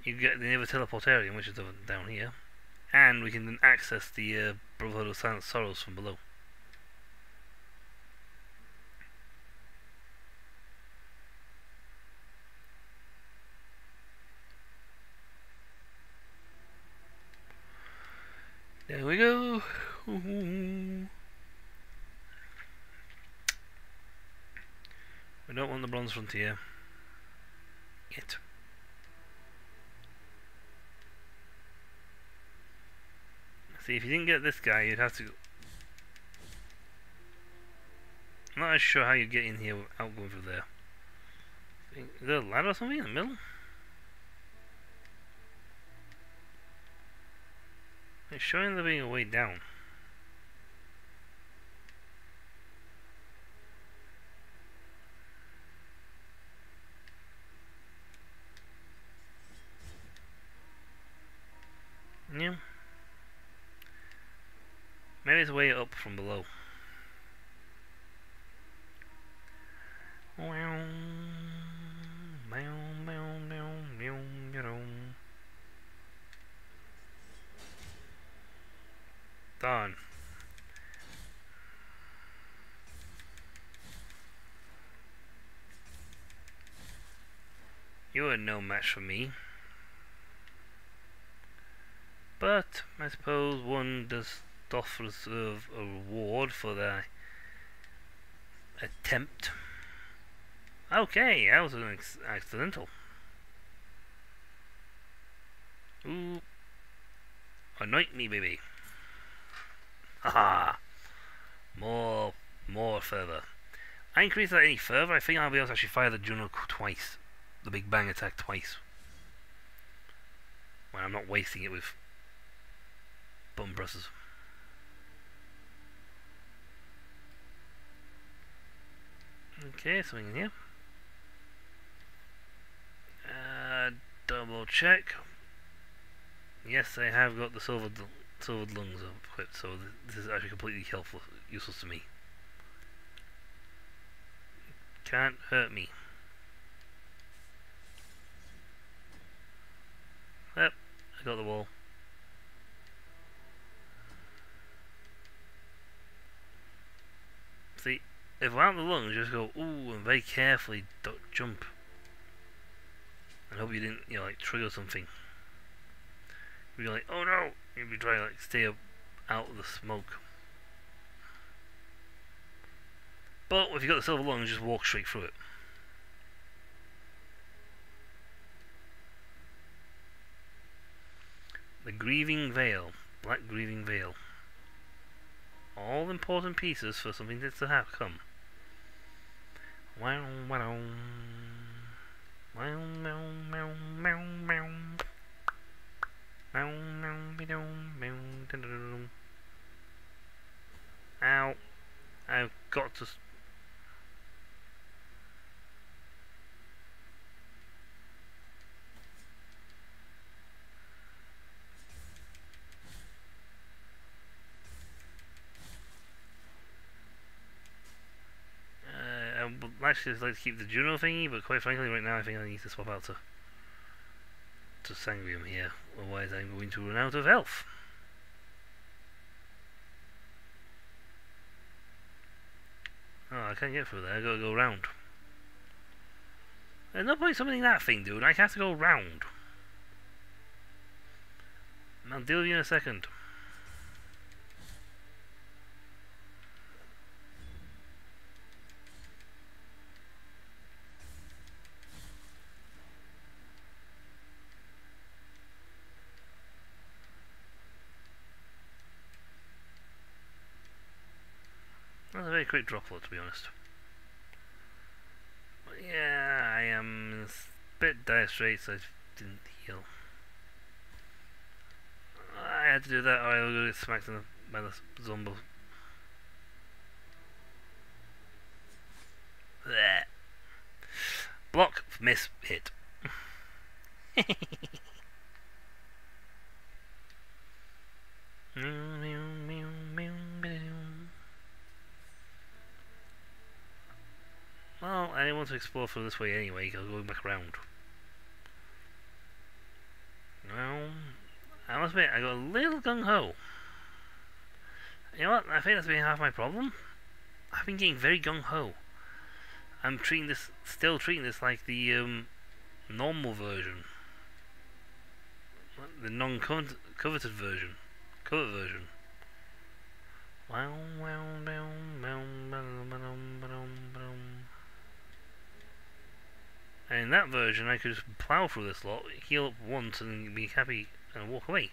you get the Never Teleportarium, which is down here, and we can then access the uh, Brotherhood of Silent Sorrows from below. There we go. we don't want the Bronze Frontier. Yet. See, if you didn't get this guy, you'd have to... I'm not sure how you get in here without going through there. Is there a ladder or something in the middle? It's showing there being a way down. Yeah. Maybe it's way up from below. Done. You are no match for me. But I suppose one does doth reserve a reward for their attempt. Okay, that was an accidental. Ooh. Anoint me, baby. Haha. More, more further. I increase that any further, I think I'll be able to actually fire the Juno twice. The Big Bang attack twice. When I'm not wasting it with bum brushes. Okay, something in here. Uh, double check. Yes, I have got the silver silvered lungs equipped, so this is actually completely helpful, useless to me. Can't hurt me. Yep, I got the wall. See, if we're without the lungs, just go ooh and very carefully jump. I hope you didn't, you know, like trigger something. You'd be like, oh no! You'd be trying to like stay up out of the smoke. But if you've got the silver lungs, just walk straight through it. The Grieving Veil. Black Grieving Veil. All important pieces for something that's to have come. Wow, wow. Wow, meow, meow, meow, meow. Meow, meow, meow, meow, dun-dun-dun-dun. Ow. I've got to... actually just like to keep the Juno thingy, but quite frankly, right now I think I need to swap out to to Sangrium here, otherwise I'm going to run out of health. Oh, I can't get through there. I gotta go round. There's no point summoning that thing, dude. I have to go round. I'll deal with you in a second. A quick drop though, to be honest. But yeah, I am a bit dire straits, so I didn't heal. I had to do that or I would get smacked in the, by the zombie. Blech. Block, miss, hit. Meow, meow, mm, mm, mm meow, meow, meow. Well, I didn't want to explore through this way anyway, because I'm going back around. Well, I must admit, I got a little gung-ho. You know what, I think that's been half my problem. I've been getting very gung-ho. I'm treating this, still treating this like the um, normal version. The non-coveted version. cover version. Wow, wow, wow, wow, wow, wow, wow, wow. And in that version, I could just plow through this lot, heal up once, and be happy and walk away.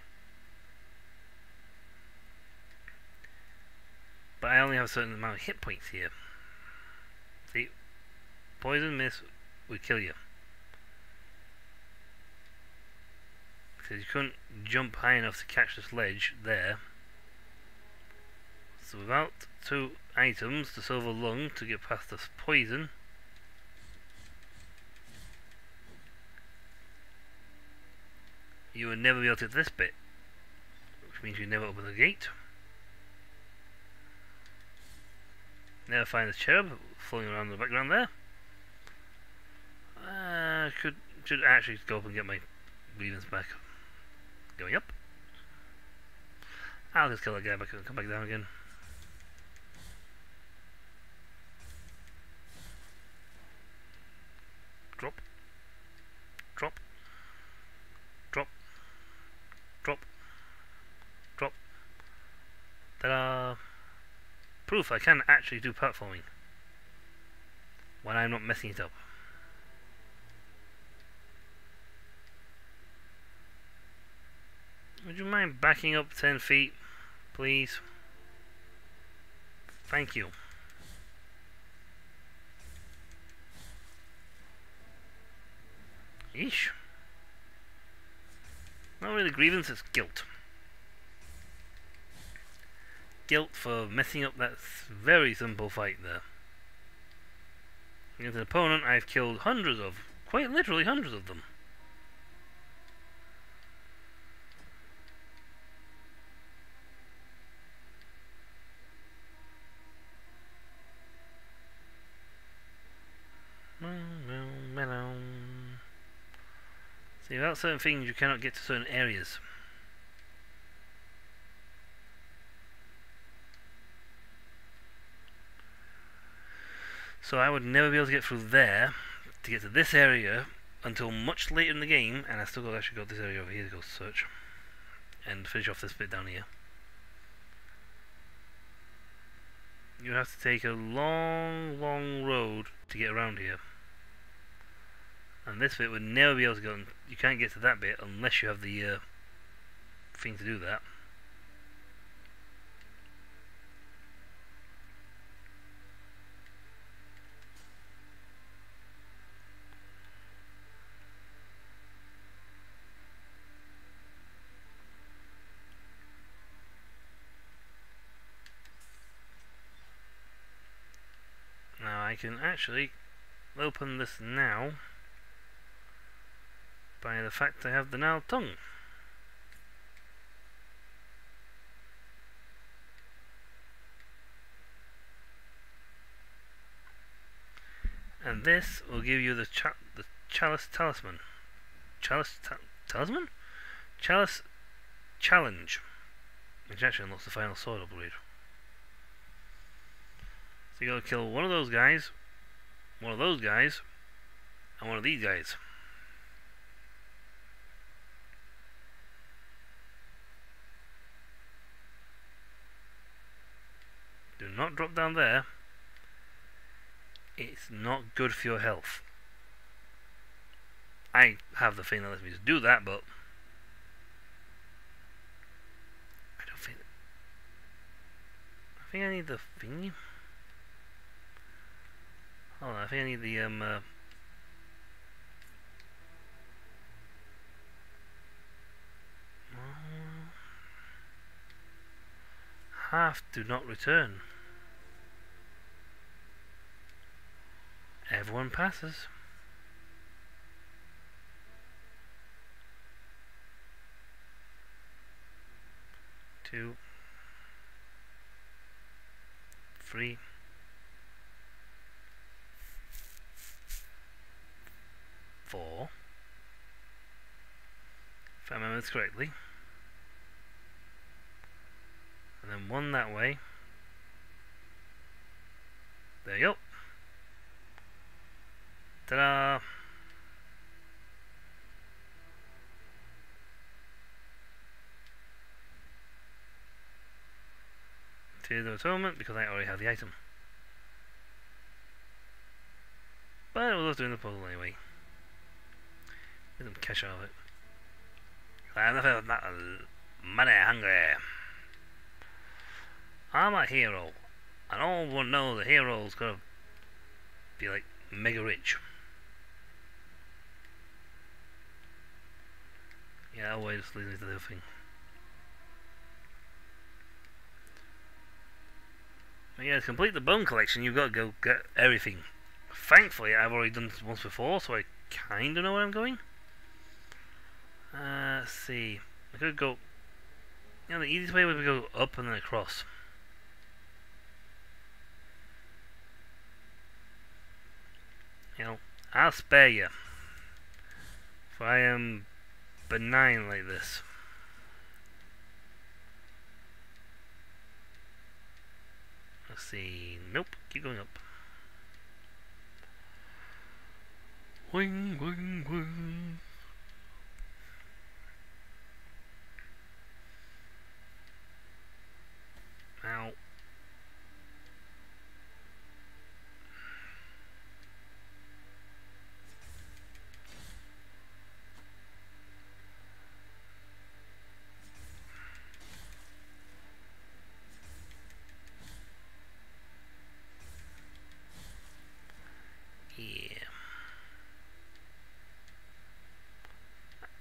But I only have a certain amount of hit points here. See, poison miss would kill you. Because you couldn't jump high enough to catch this ledge there. So without two items, the silver lung to get past this poison, you would never be able to get this bit. Which means you never open the gate. Never find the cherub floating around in the background there. Uh, could should actually go up and get my grievance back. Going up. I'll just kill that guy back and come back down again. Drop. Drop. Drop. Drop. Ta-da! Proof I can actually do platforming. When I'm not messing it up. Would you mind backing up 10 feet, please? Thank you. Eesh. Not really grievance, it's guilt. Guilt for messing up that very simple fight there. Against an opponent I've killed hundreds of, quite literally hundreds of them. See, without certain things, you cannot get to certain areas. So I would never be able to get through there to get to this area until much later in the game, and I still got actually got this area over here to go search and finish off this bit down here. You have to take a long, long road to get around here. And this bit would never be able to go, you can't get to that bit unless you have the uh, thing to do that. Now I can actually open this now by the fact I have the now tongue. And this will give you the, cha the chalice talisman. Chalice ta talisman? Chalice challenge. Which actually unlocks the final sword upgrade. So you gotta kill one of those guys, one of those guys, and one of these guys. Do not drop down there. It's not good for your health. I have the thing that lets me do that, but I don't think. I think I need the thingy. Hold on, I think I need the um. Uh, half do not return. Everyone passes. Two, three, four, if I remember this correctly, and then one that way. There you go. Ta-da! Field of Atonement because I already have the item. But I was doing the puzzle anyway. Get some cash out of it. I'm not not money hungry. I'm a hero. And all one knows the hero's gotta be like mega rich. Yeah, always leads to the thing. But yeah, to complete the bone collection, you've got to go get everything. Thankfully, I've already done this once before, so I kind of know where I'm going. Uh, let's see. I could go. You know, the easiest way would be go up and then across. You know, I'll spare you. If I am benign like this. Let's see. Nope. Keep going up. Wing, wing, wing. Ow. Yeah.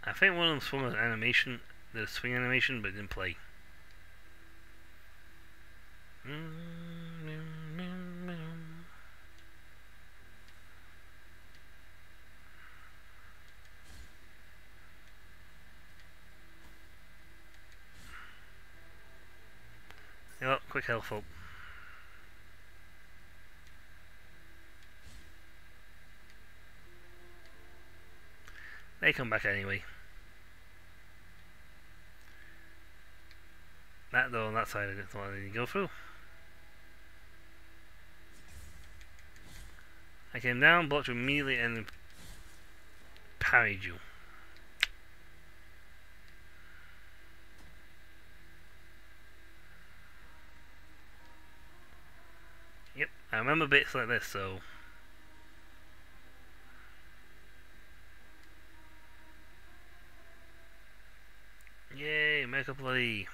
I think one of them swung as animation, the swing animation, but didn't play. Yep, quick health up. They come back anyway. That door on that side I didn't want to go through. I came down, blocked you immediately, and parried you. Yep, I remember bits like this, so Yay, Mega Bloody.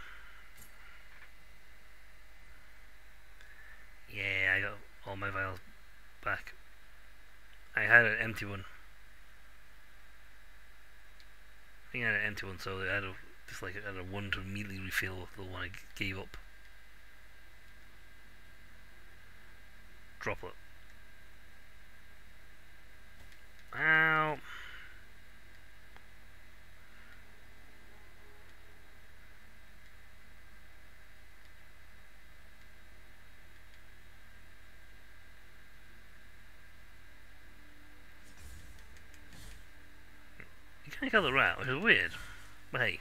Yeah, I got all my vials back. I had an empty one. I think I had an empty one, so I had a, just like I had a one to immediately refill the one I gave up. Droplet. Ow. Can't kill the rat, which is weird. But hey.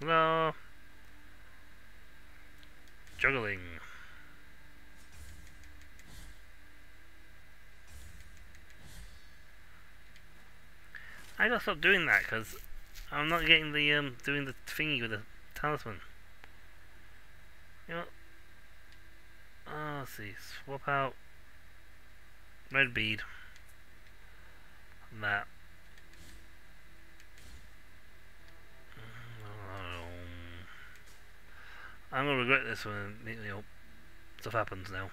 Hello. Juggling. I gotta stop doing that because I'm not getting the um doing the thingy with the talisman. You know, let's see. Swap out red bead. and That. Um, I'm gonna regret this when you know stuff happens now.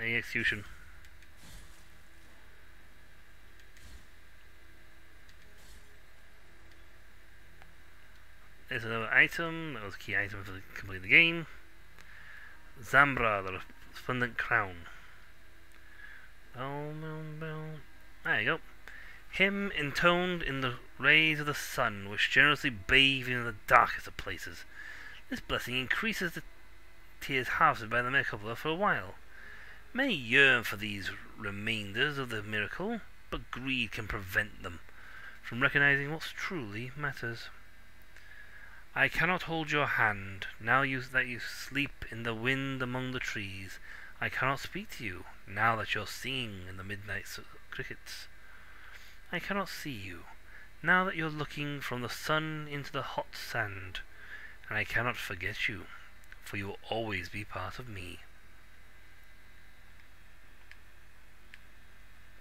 Any execution. There's another item, that was a key item for the complete the game. Zambra, the resplendent crown. Boom. There you go. Him intoned in the rays of the sun, which generously bathe in the darkest of places. This blessing increases the tears harvested by the miracle for a while. Many yearn for these remainders of the miracle, but greed can prevent them from recognizing what truly matters. I cannot hold your hand, now you, that you sleep in the wind among the trees. I cannot speak to you, now that you're singing in the midnight crickets. I cannot see you, now that you're looking from the sun into the hot sand. And I cannot forget you, for you will always be part of me.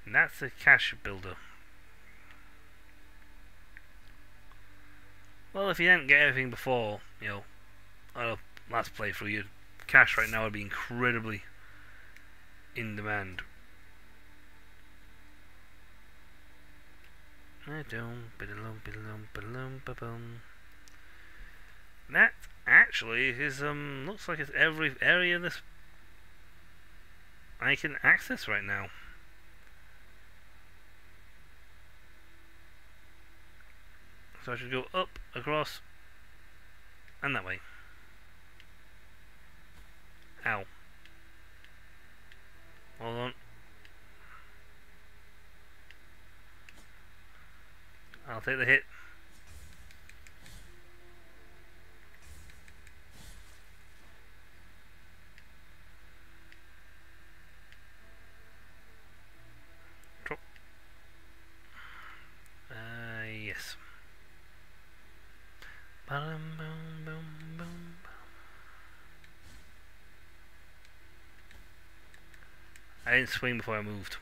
And that's the cache builder. Well, if you didn't get everything before, you know, on a last playthrough, your cache right now would be incredibly in demand. That actually is um looks like it's every area this I can access right now. So I should go up, across, and that way. Ow. Hold on. I'll take the hit. Drop. Uh, yes. I didn't swing before I moved.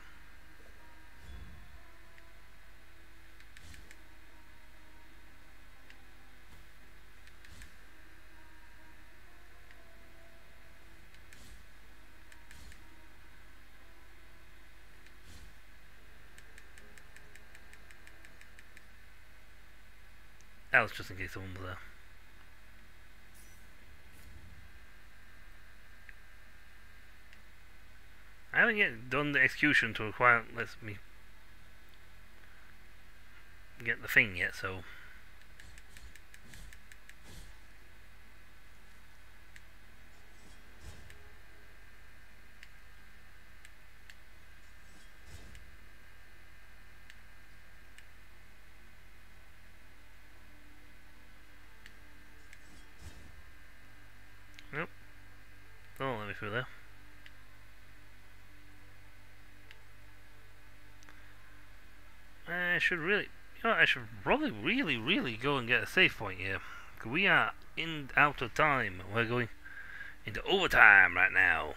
Was just in case someone was there. I haven't yet done the execution to acquire lets me get the thing yet, so Nope. Don't let me through there. I should really, you know, I should probably really, really go and get a save point here. We are in out of time. We're going into overtime right now.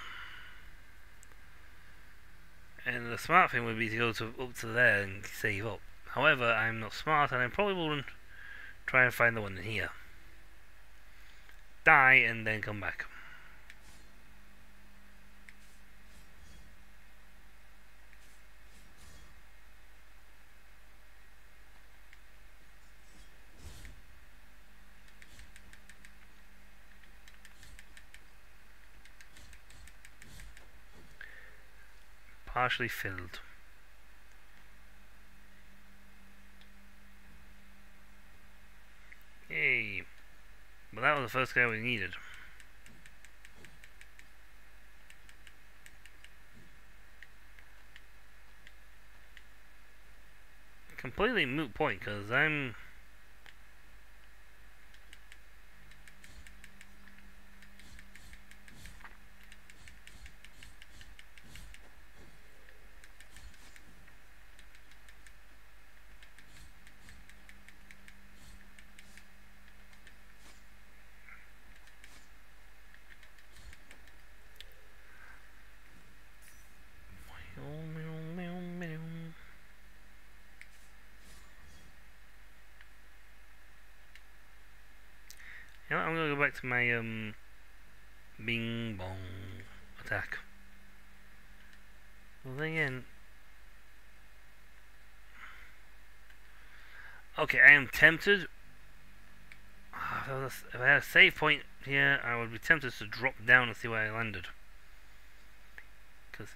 And the smart thing would be to go to up to there and save up. However, I'm not smart, and I probably will try and find the one in here. Die and then come back. Partially filled. Yay! But that was the first guy we needed. Completely moot point, because I'm... You know what, I'm gonna go back to my um bing bong attack. Well then again Okay, I am tempted Ah, if I had a save point here, I would be tempted to drop down and see where I landed. Because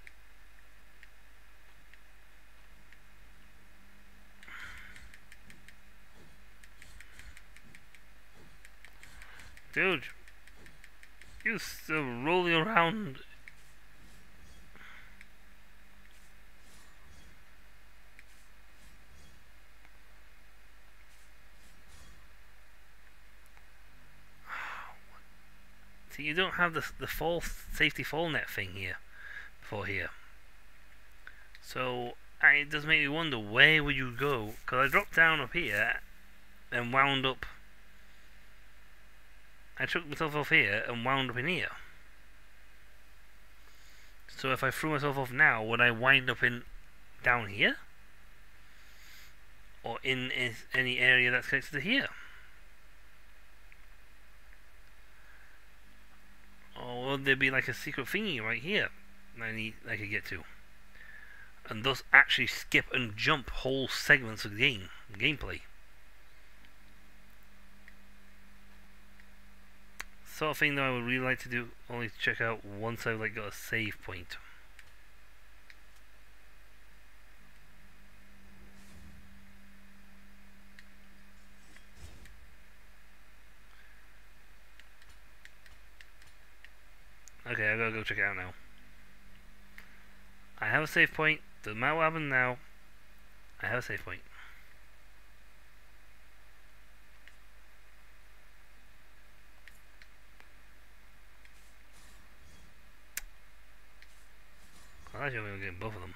Dude, you still rolling around. See, you don't have the the fall safety fall net thing here, for here. So it does make me wonder where would you go? Because I dropped down up here and wound up. I took myself off here and wound up in here. So if I threw myself off now, would I wind up in down here? Or in, any area that's connected to here? Or would there be like a secret thingy right here that I need I could get to? And thus actually skip and jump whole segments of the game gameplay. Sort of thing that I would really like to do only check out once I've like got a save point. Okay, I gotta go check it out now. I have a save point. Doesn't matter what happens now. I have a save point. Well, actually, I'm gonna get both of them.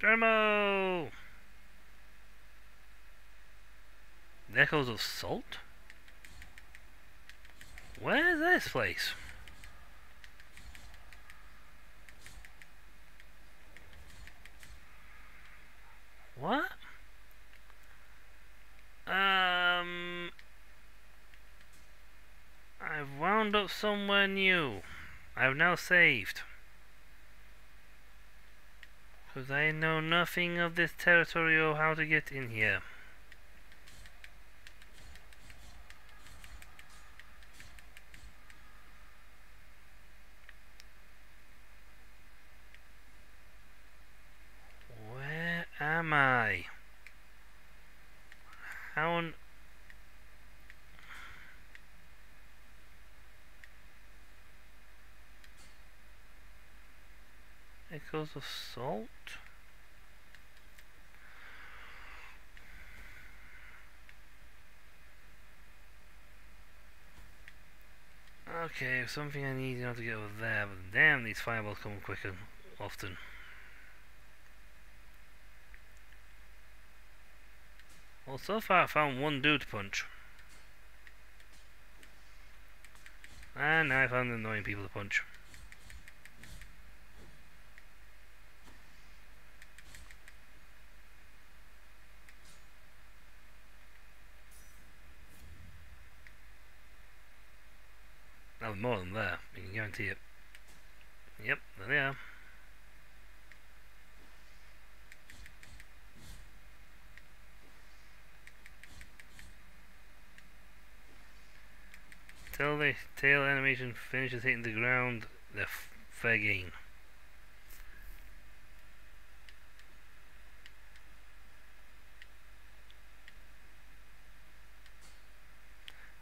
Dermo! Echoes of Salt? Where's this place? What? Um... I've wound up somewhere new. I've now saved. Because I know nothing of this territory or how to get in here. Where am I? How on... Echoes of salt? Okay, something I need not to get over there, but damn these fireballs come quick and often. Well, so far I found one dude to punch. And I found annoying people to punch. More than there, you can guarantee it. Yep, there they are. Till the tail animation finishes hitting the ground, they're fair game.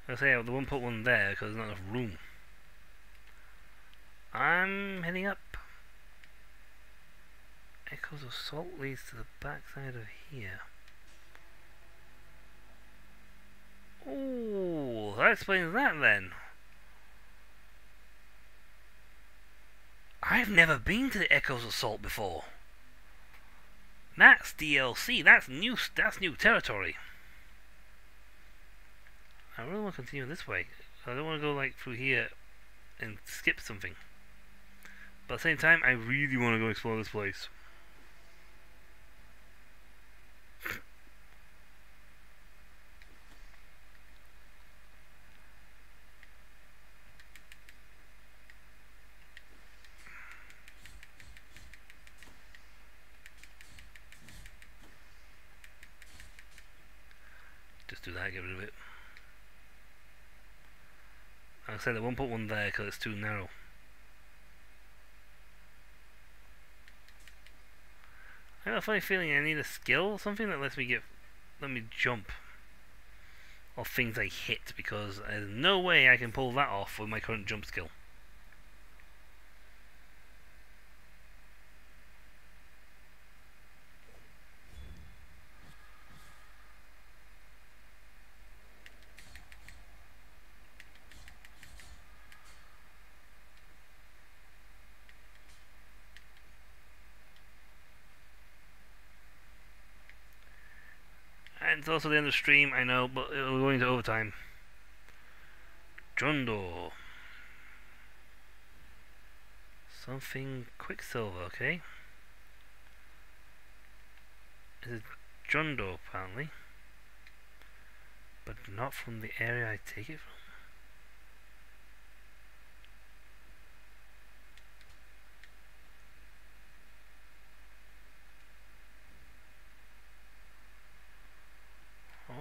I say I won't put one there because there's not enough room. I'm heading up. Echoes of salt leads to the backside of here. Oh, that explains that then. I've never been to the Echoes of Salt before. That's DLC. That's new. That's new territory. I really want to continue this way. I don't want to go like through here and skip something. But at the same time, I really want to go explore this place. Just do that, get rid of it. I said, I won't put one there because it's too narrow. I have a funny feeling I need a skill, something that lets me get, let me jump. of things I hit because there's no way I can pull that off with my current jump skill. And it's also the end of the stream, I know, but we're going to overtime. Jondo. Something Quicksilver, okay. It's a Jondo, apparently. But not from the area I take it from.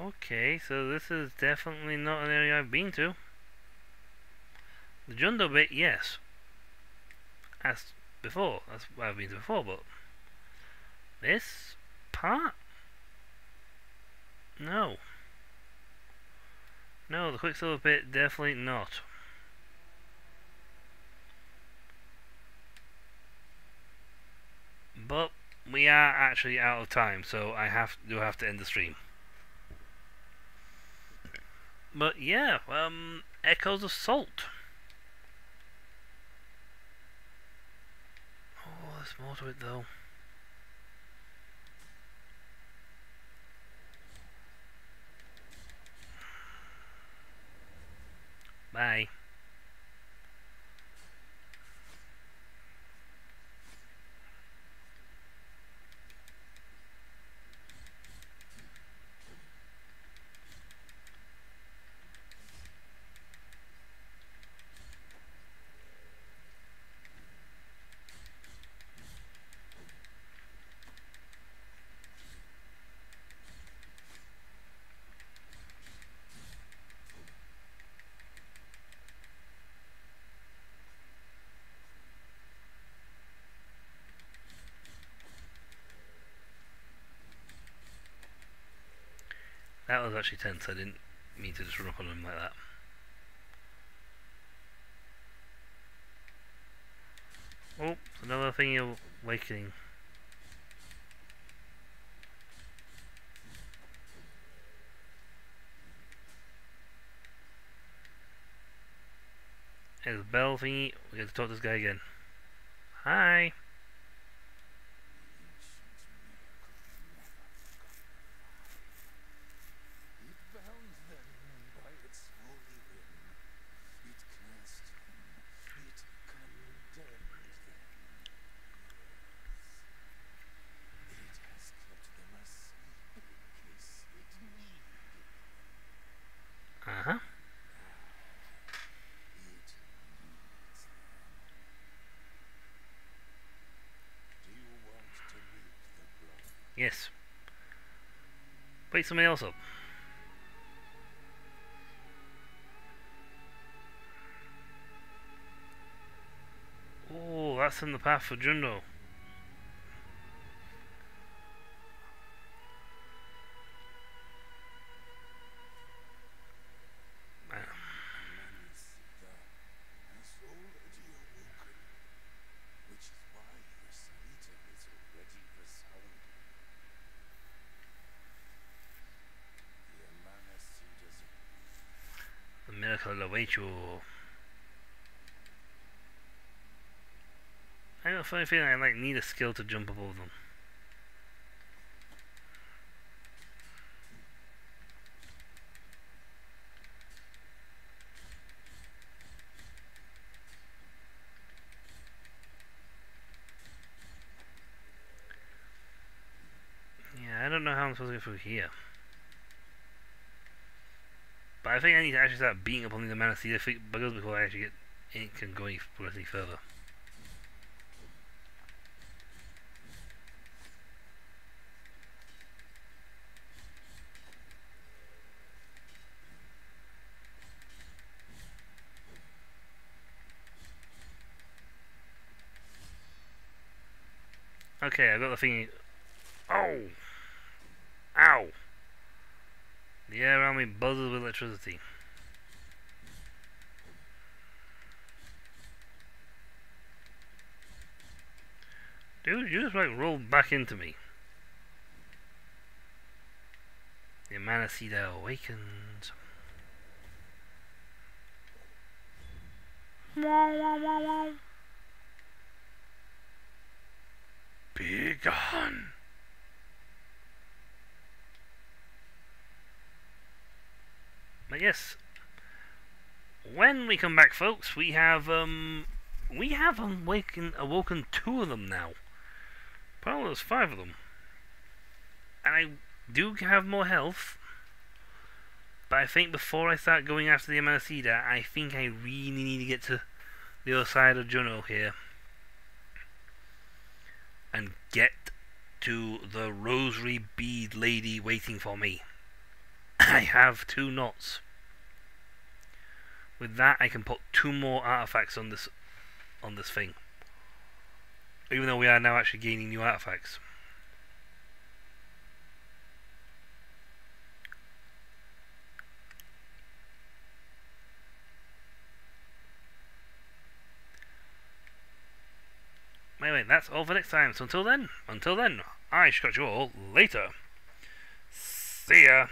Okay, so this is definitely not an area I've been to. The Jondo bit, yes. As before, that's where I've been to before, but this part? No. No, the Quicksilver bit, definitely not. But we are actually out of time, so I have do have to end the stream. But yeah, um, Echoes of Salt. Oh, there's more to it though. Bye. Actually tense. I didn't mean to just run up on him like that. Oh, another thing you're awakening. There's a bell thingy. We get to talk to this guy again. Hi. It bound them by its holy ring. It cast them. It condemned them. Yes. It has kept them asleep in case it needed them. Uh huh. It needs them. Do you want to meet the brother? Yes. Wake somebody else up. Oh, that's in the path for Jondo. I got a funny feeling I like need a skill to jump above them. Yeah, I don't know how I'm supposed to go through here. I think I need to actually start beating up on these Manasita buggers before I actually get any, can go any, any further. Okay, I got the thingy. Oh! Ow! The Yeah, around me buzzes with electricity. Dude, you just like rolled back into me. The Amanecida awakens. Be gone. But yes, when we come back, folks, we have um, we have awakened, awoken two of them now. Probably there's five of them, and I do have more health. But I think before I start going after the Amanecida, I think I really need to get to the other side of Juno here and get to the rosary bead lady waiting for me. I have two knots. With that, I can put two more artifacts on this on this thing. Even though we are now actually gaining new artifacts. Anyway, that's all for next time. So until then, until then, I shall catch you all later. See ya.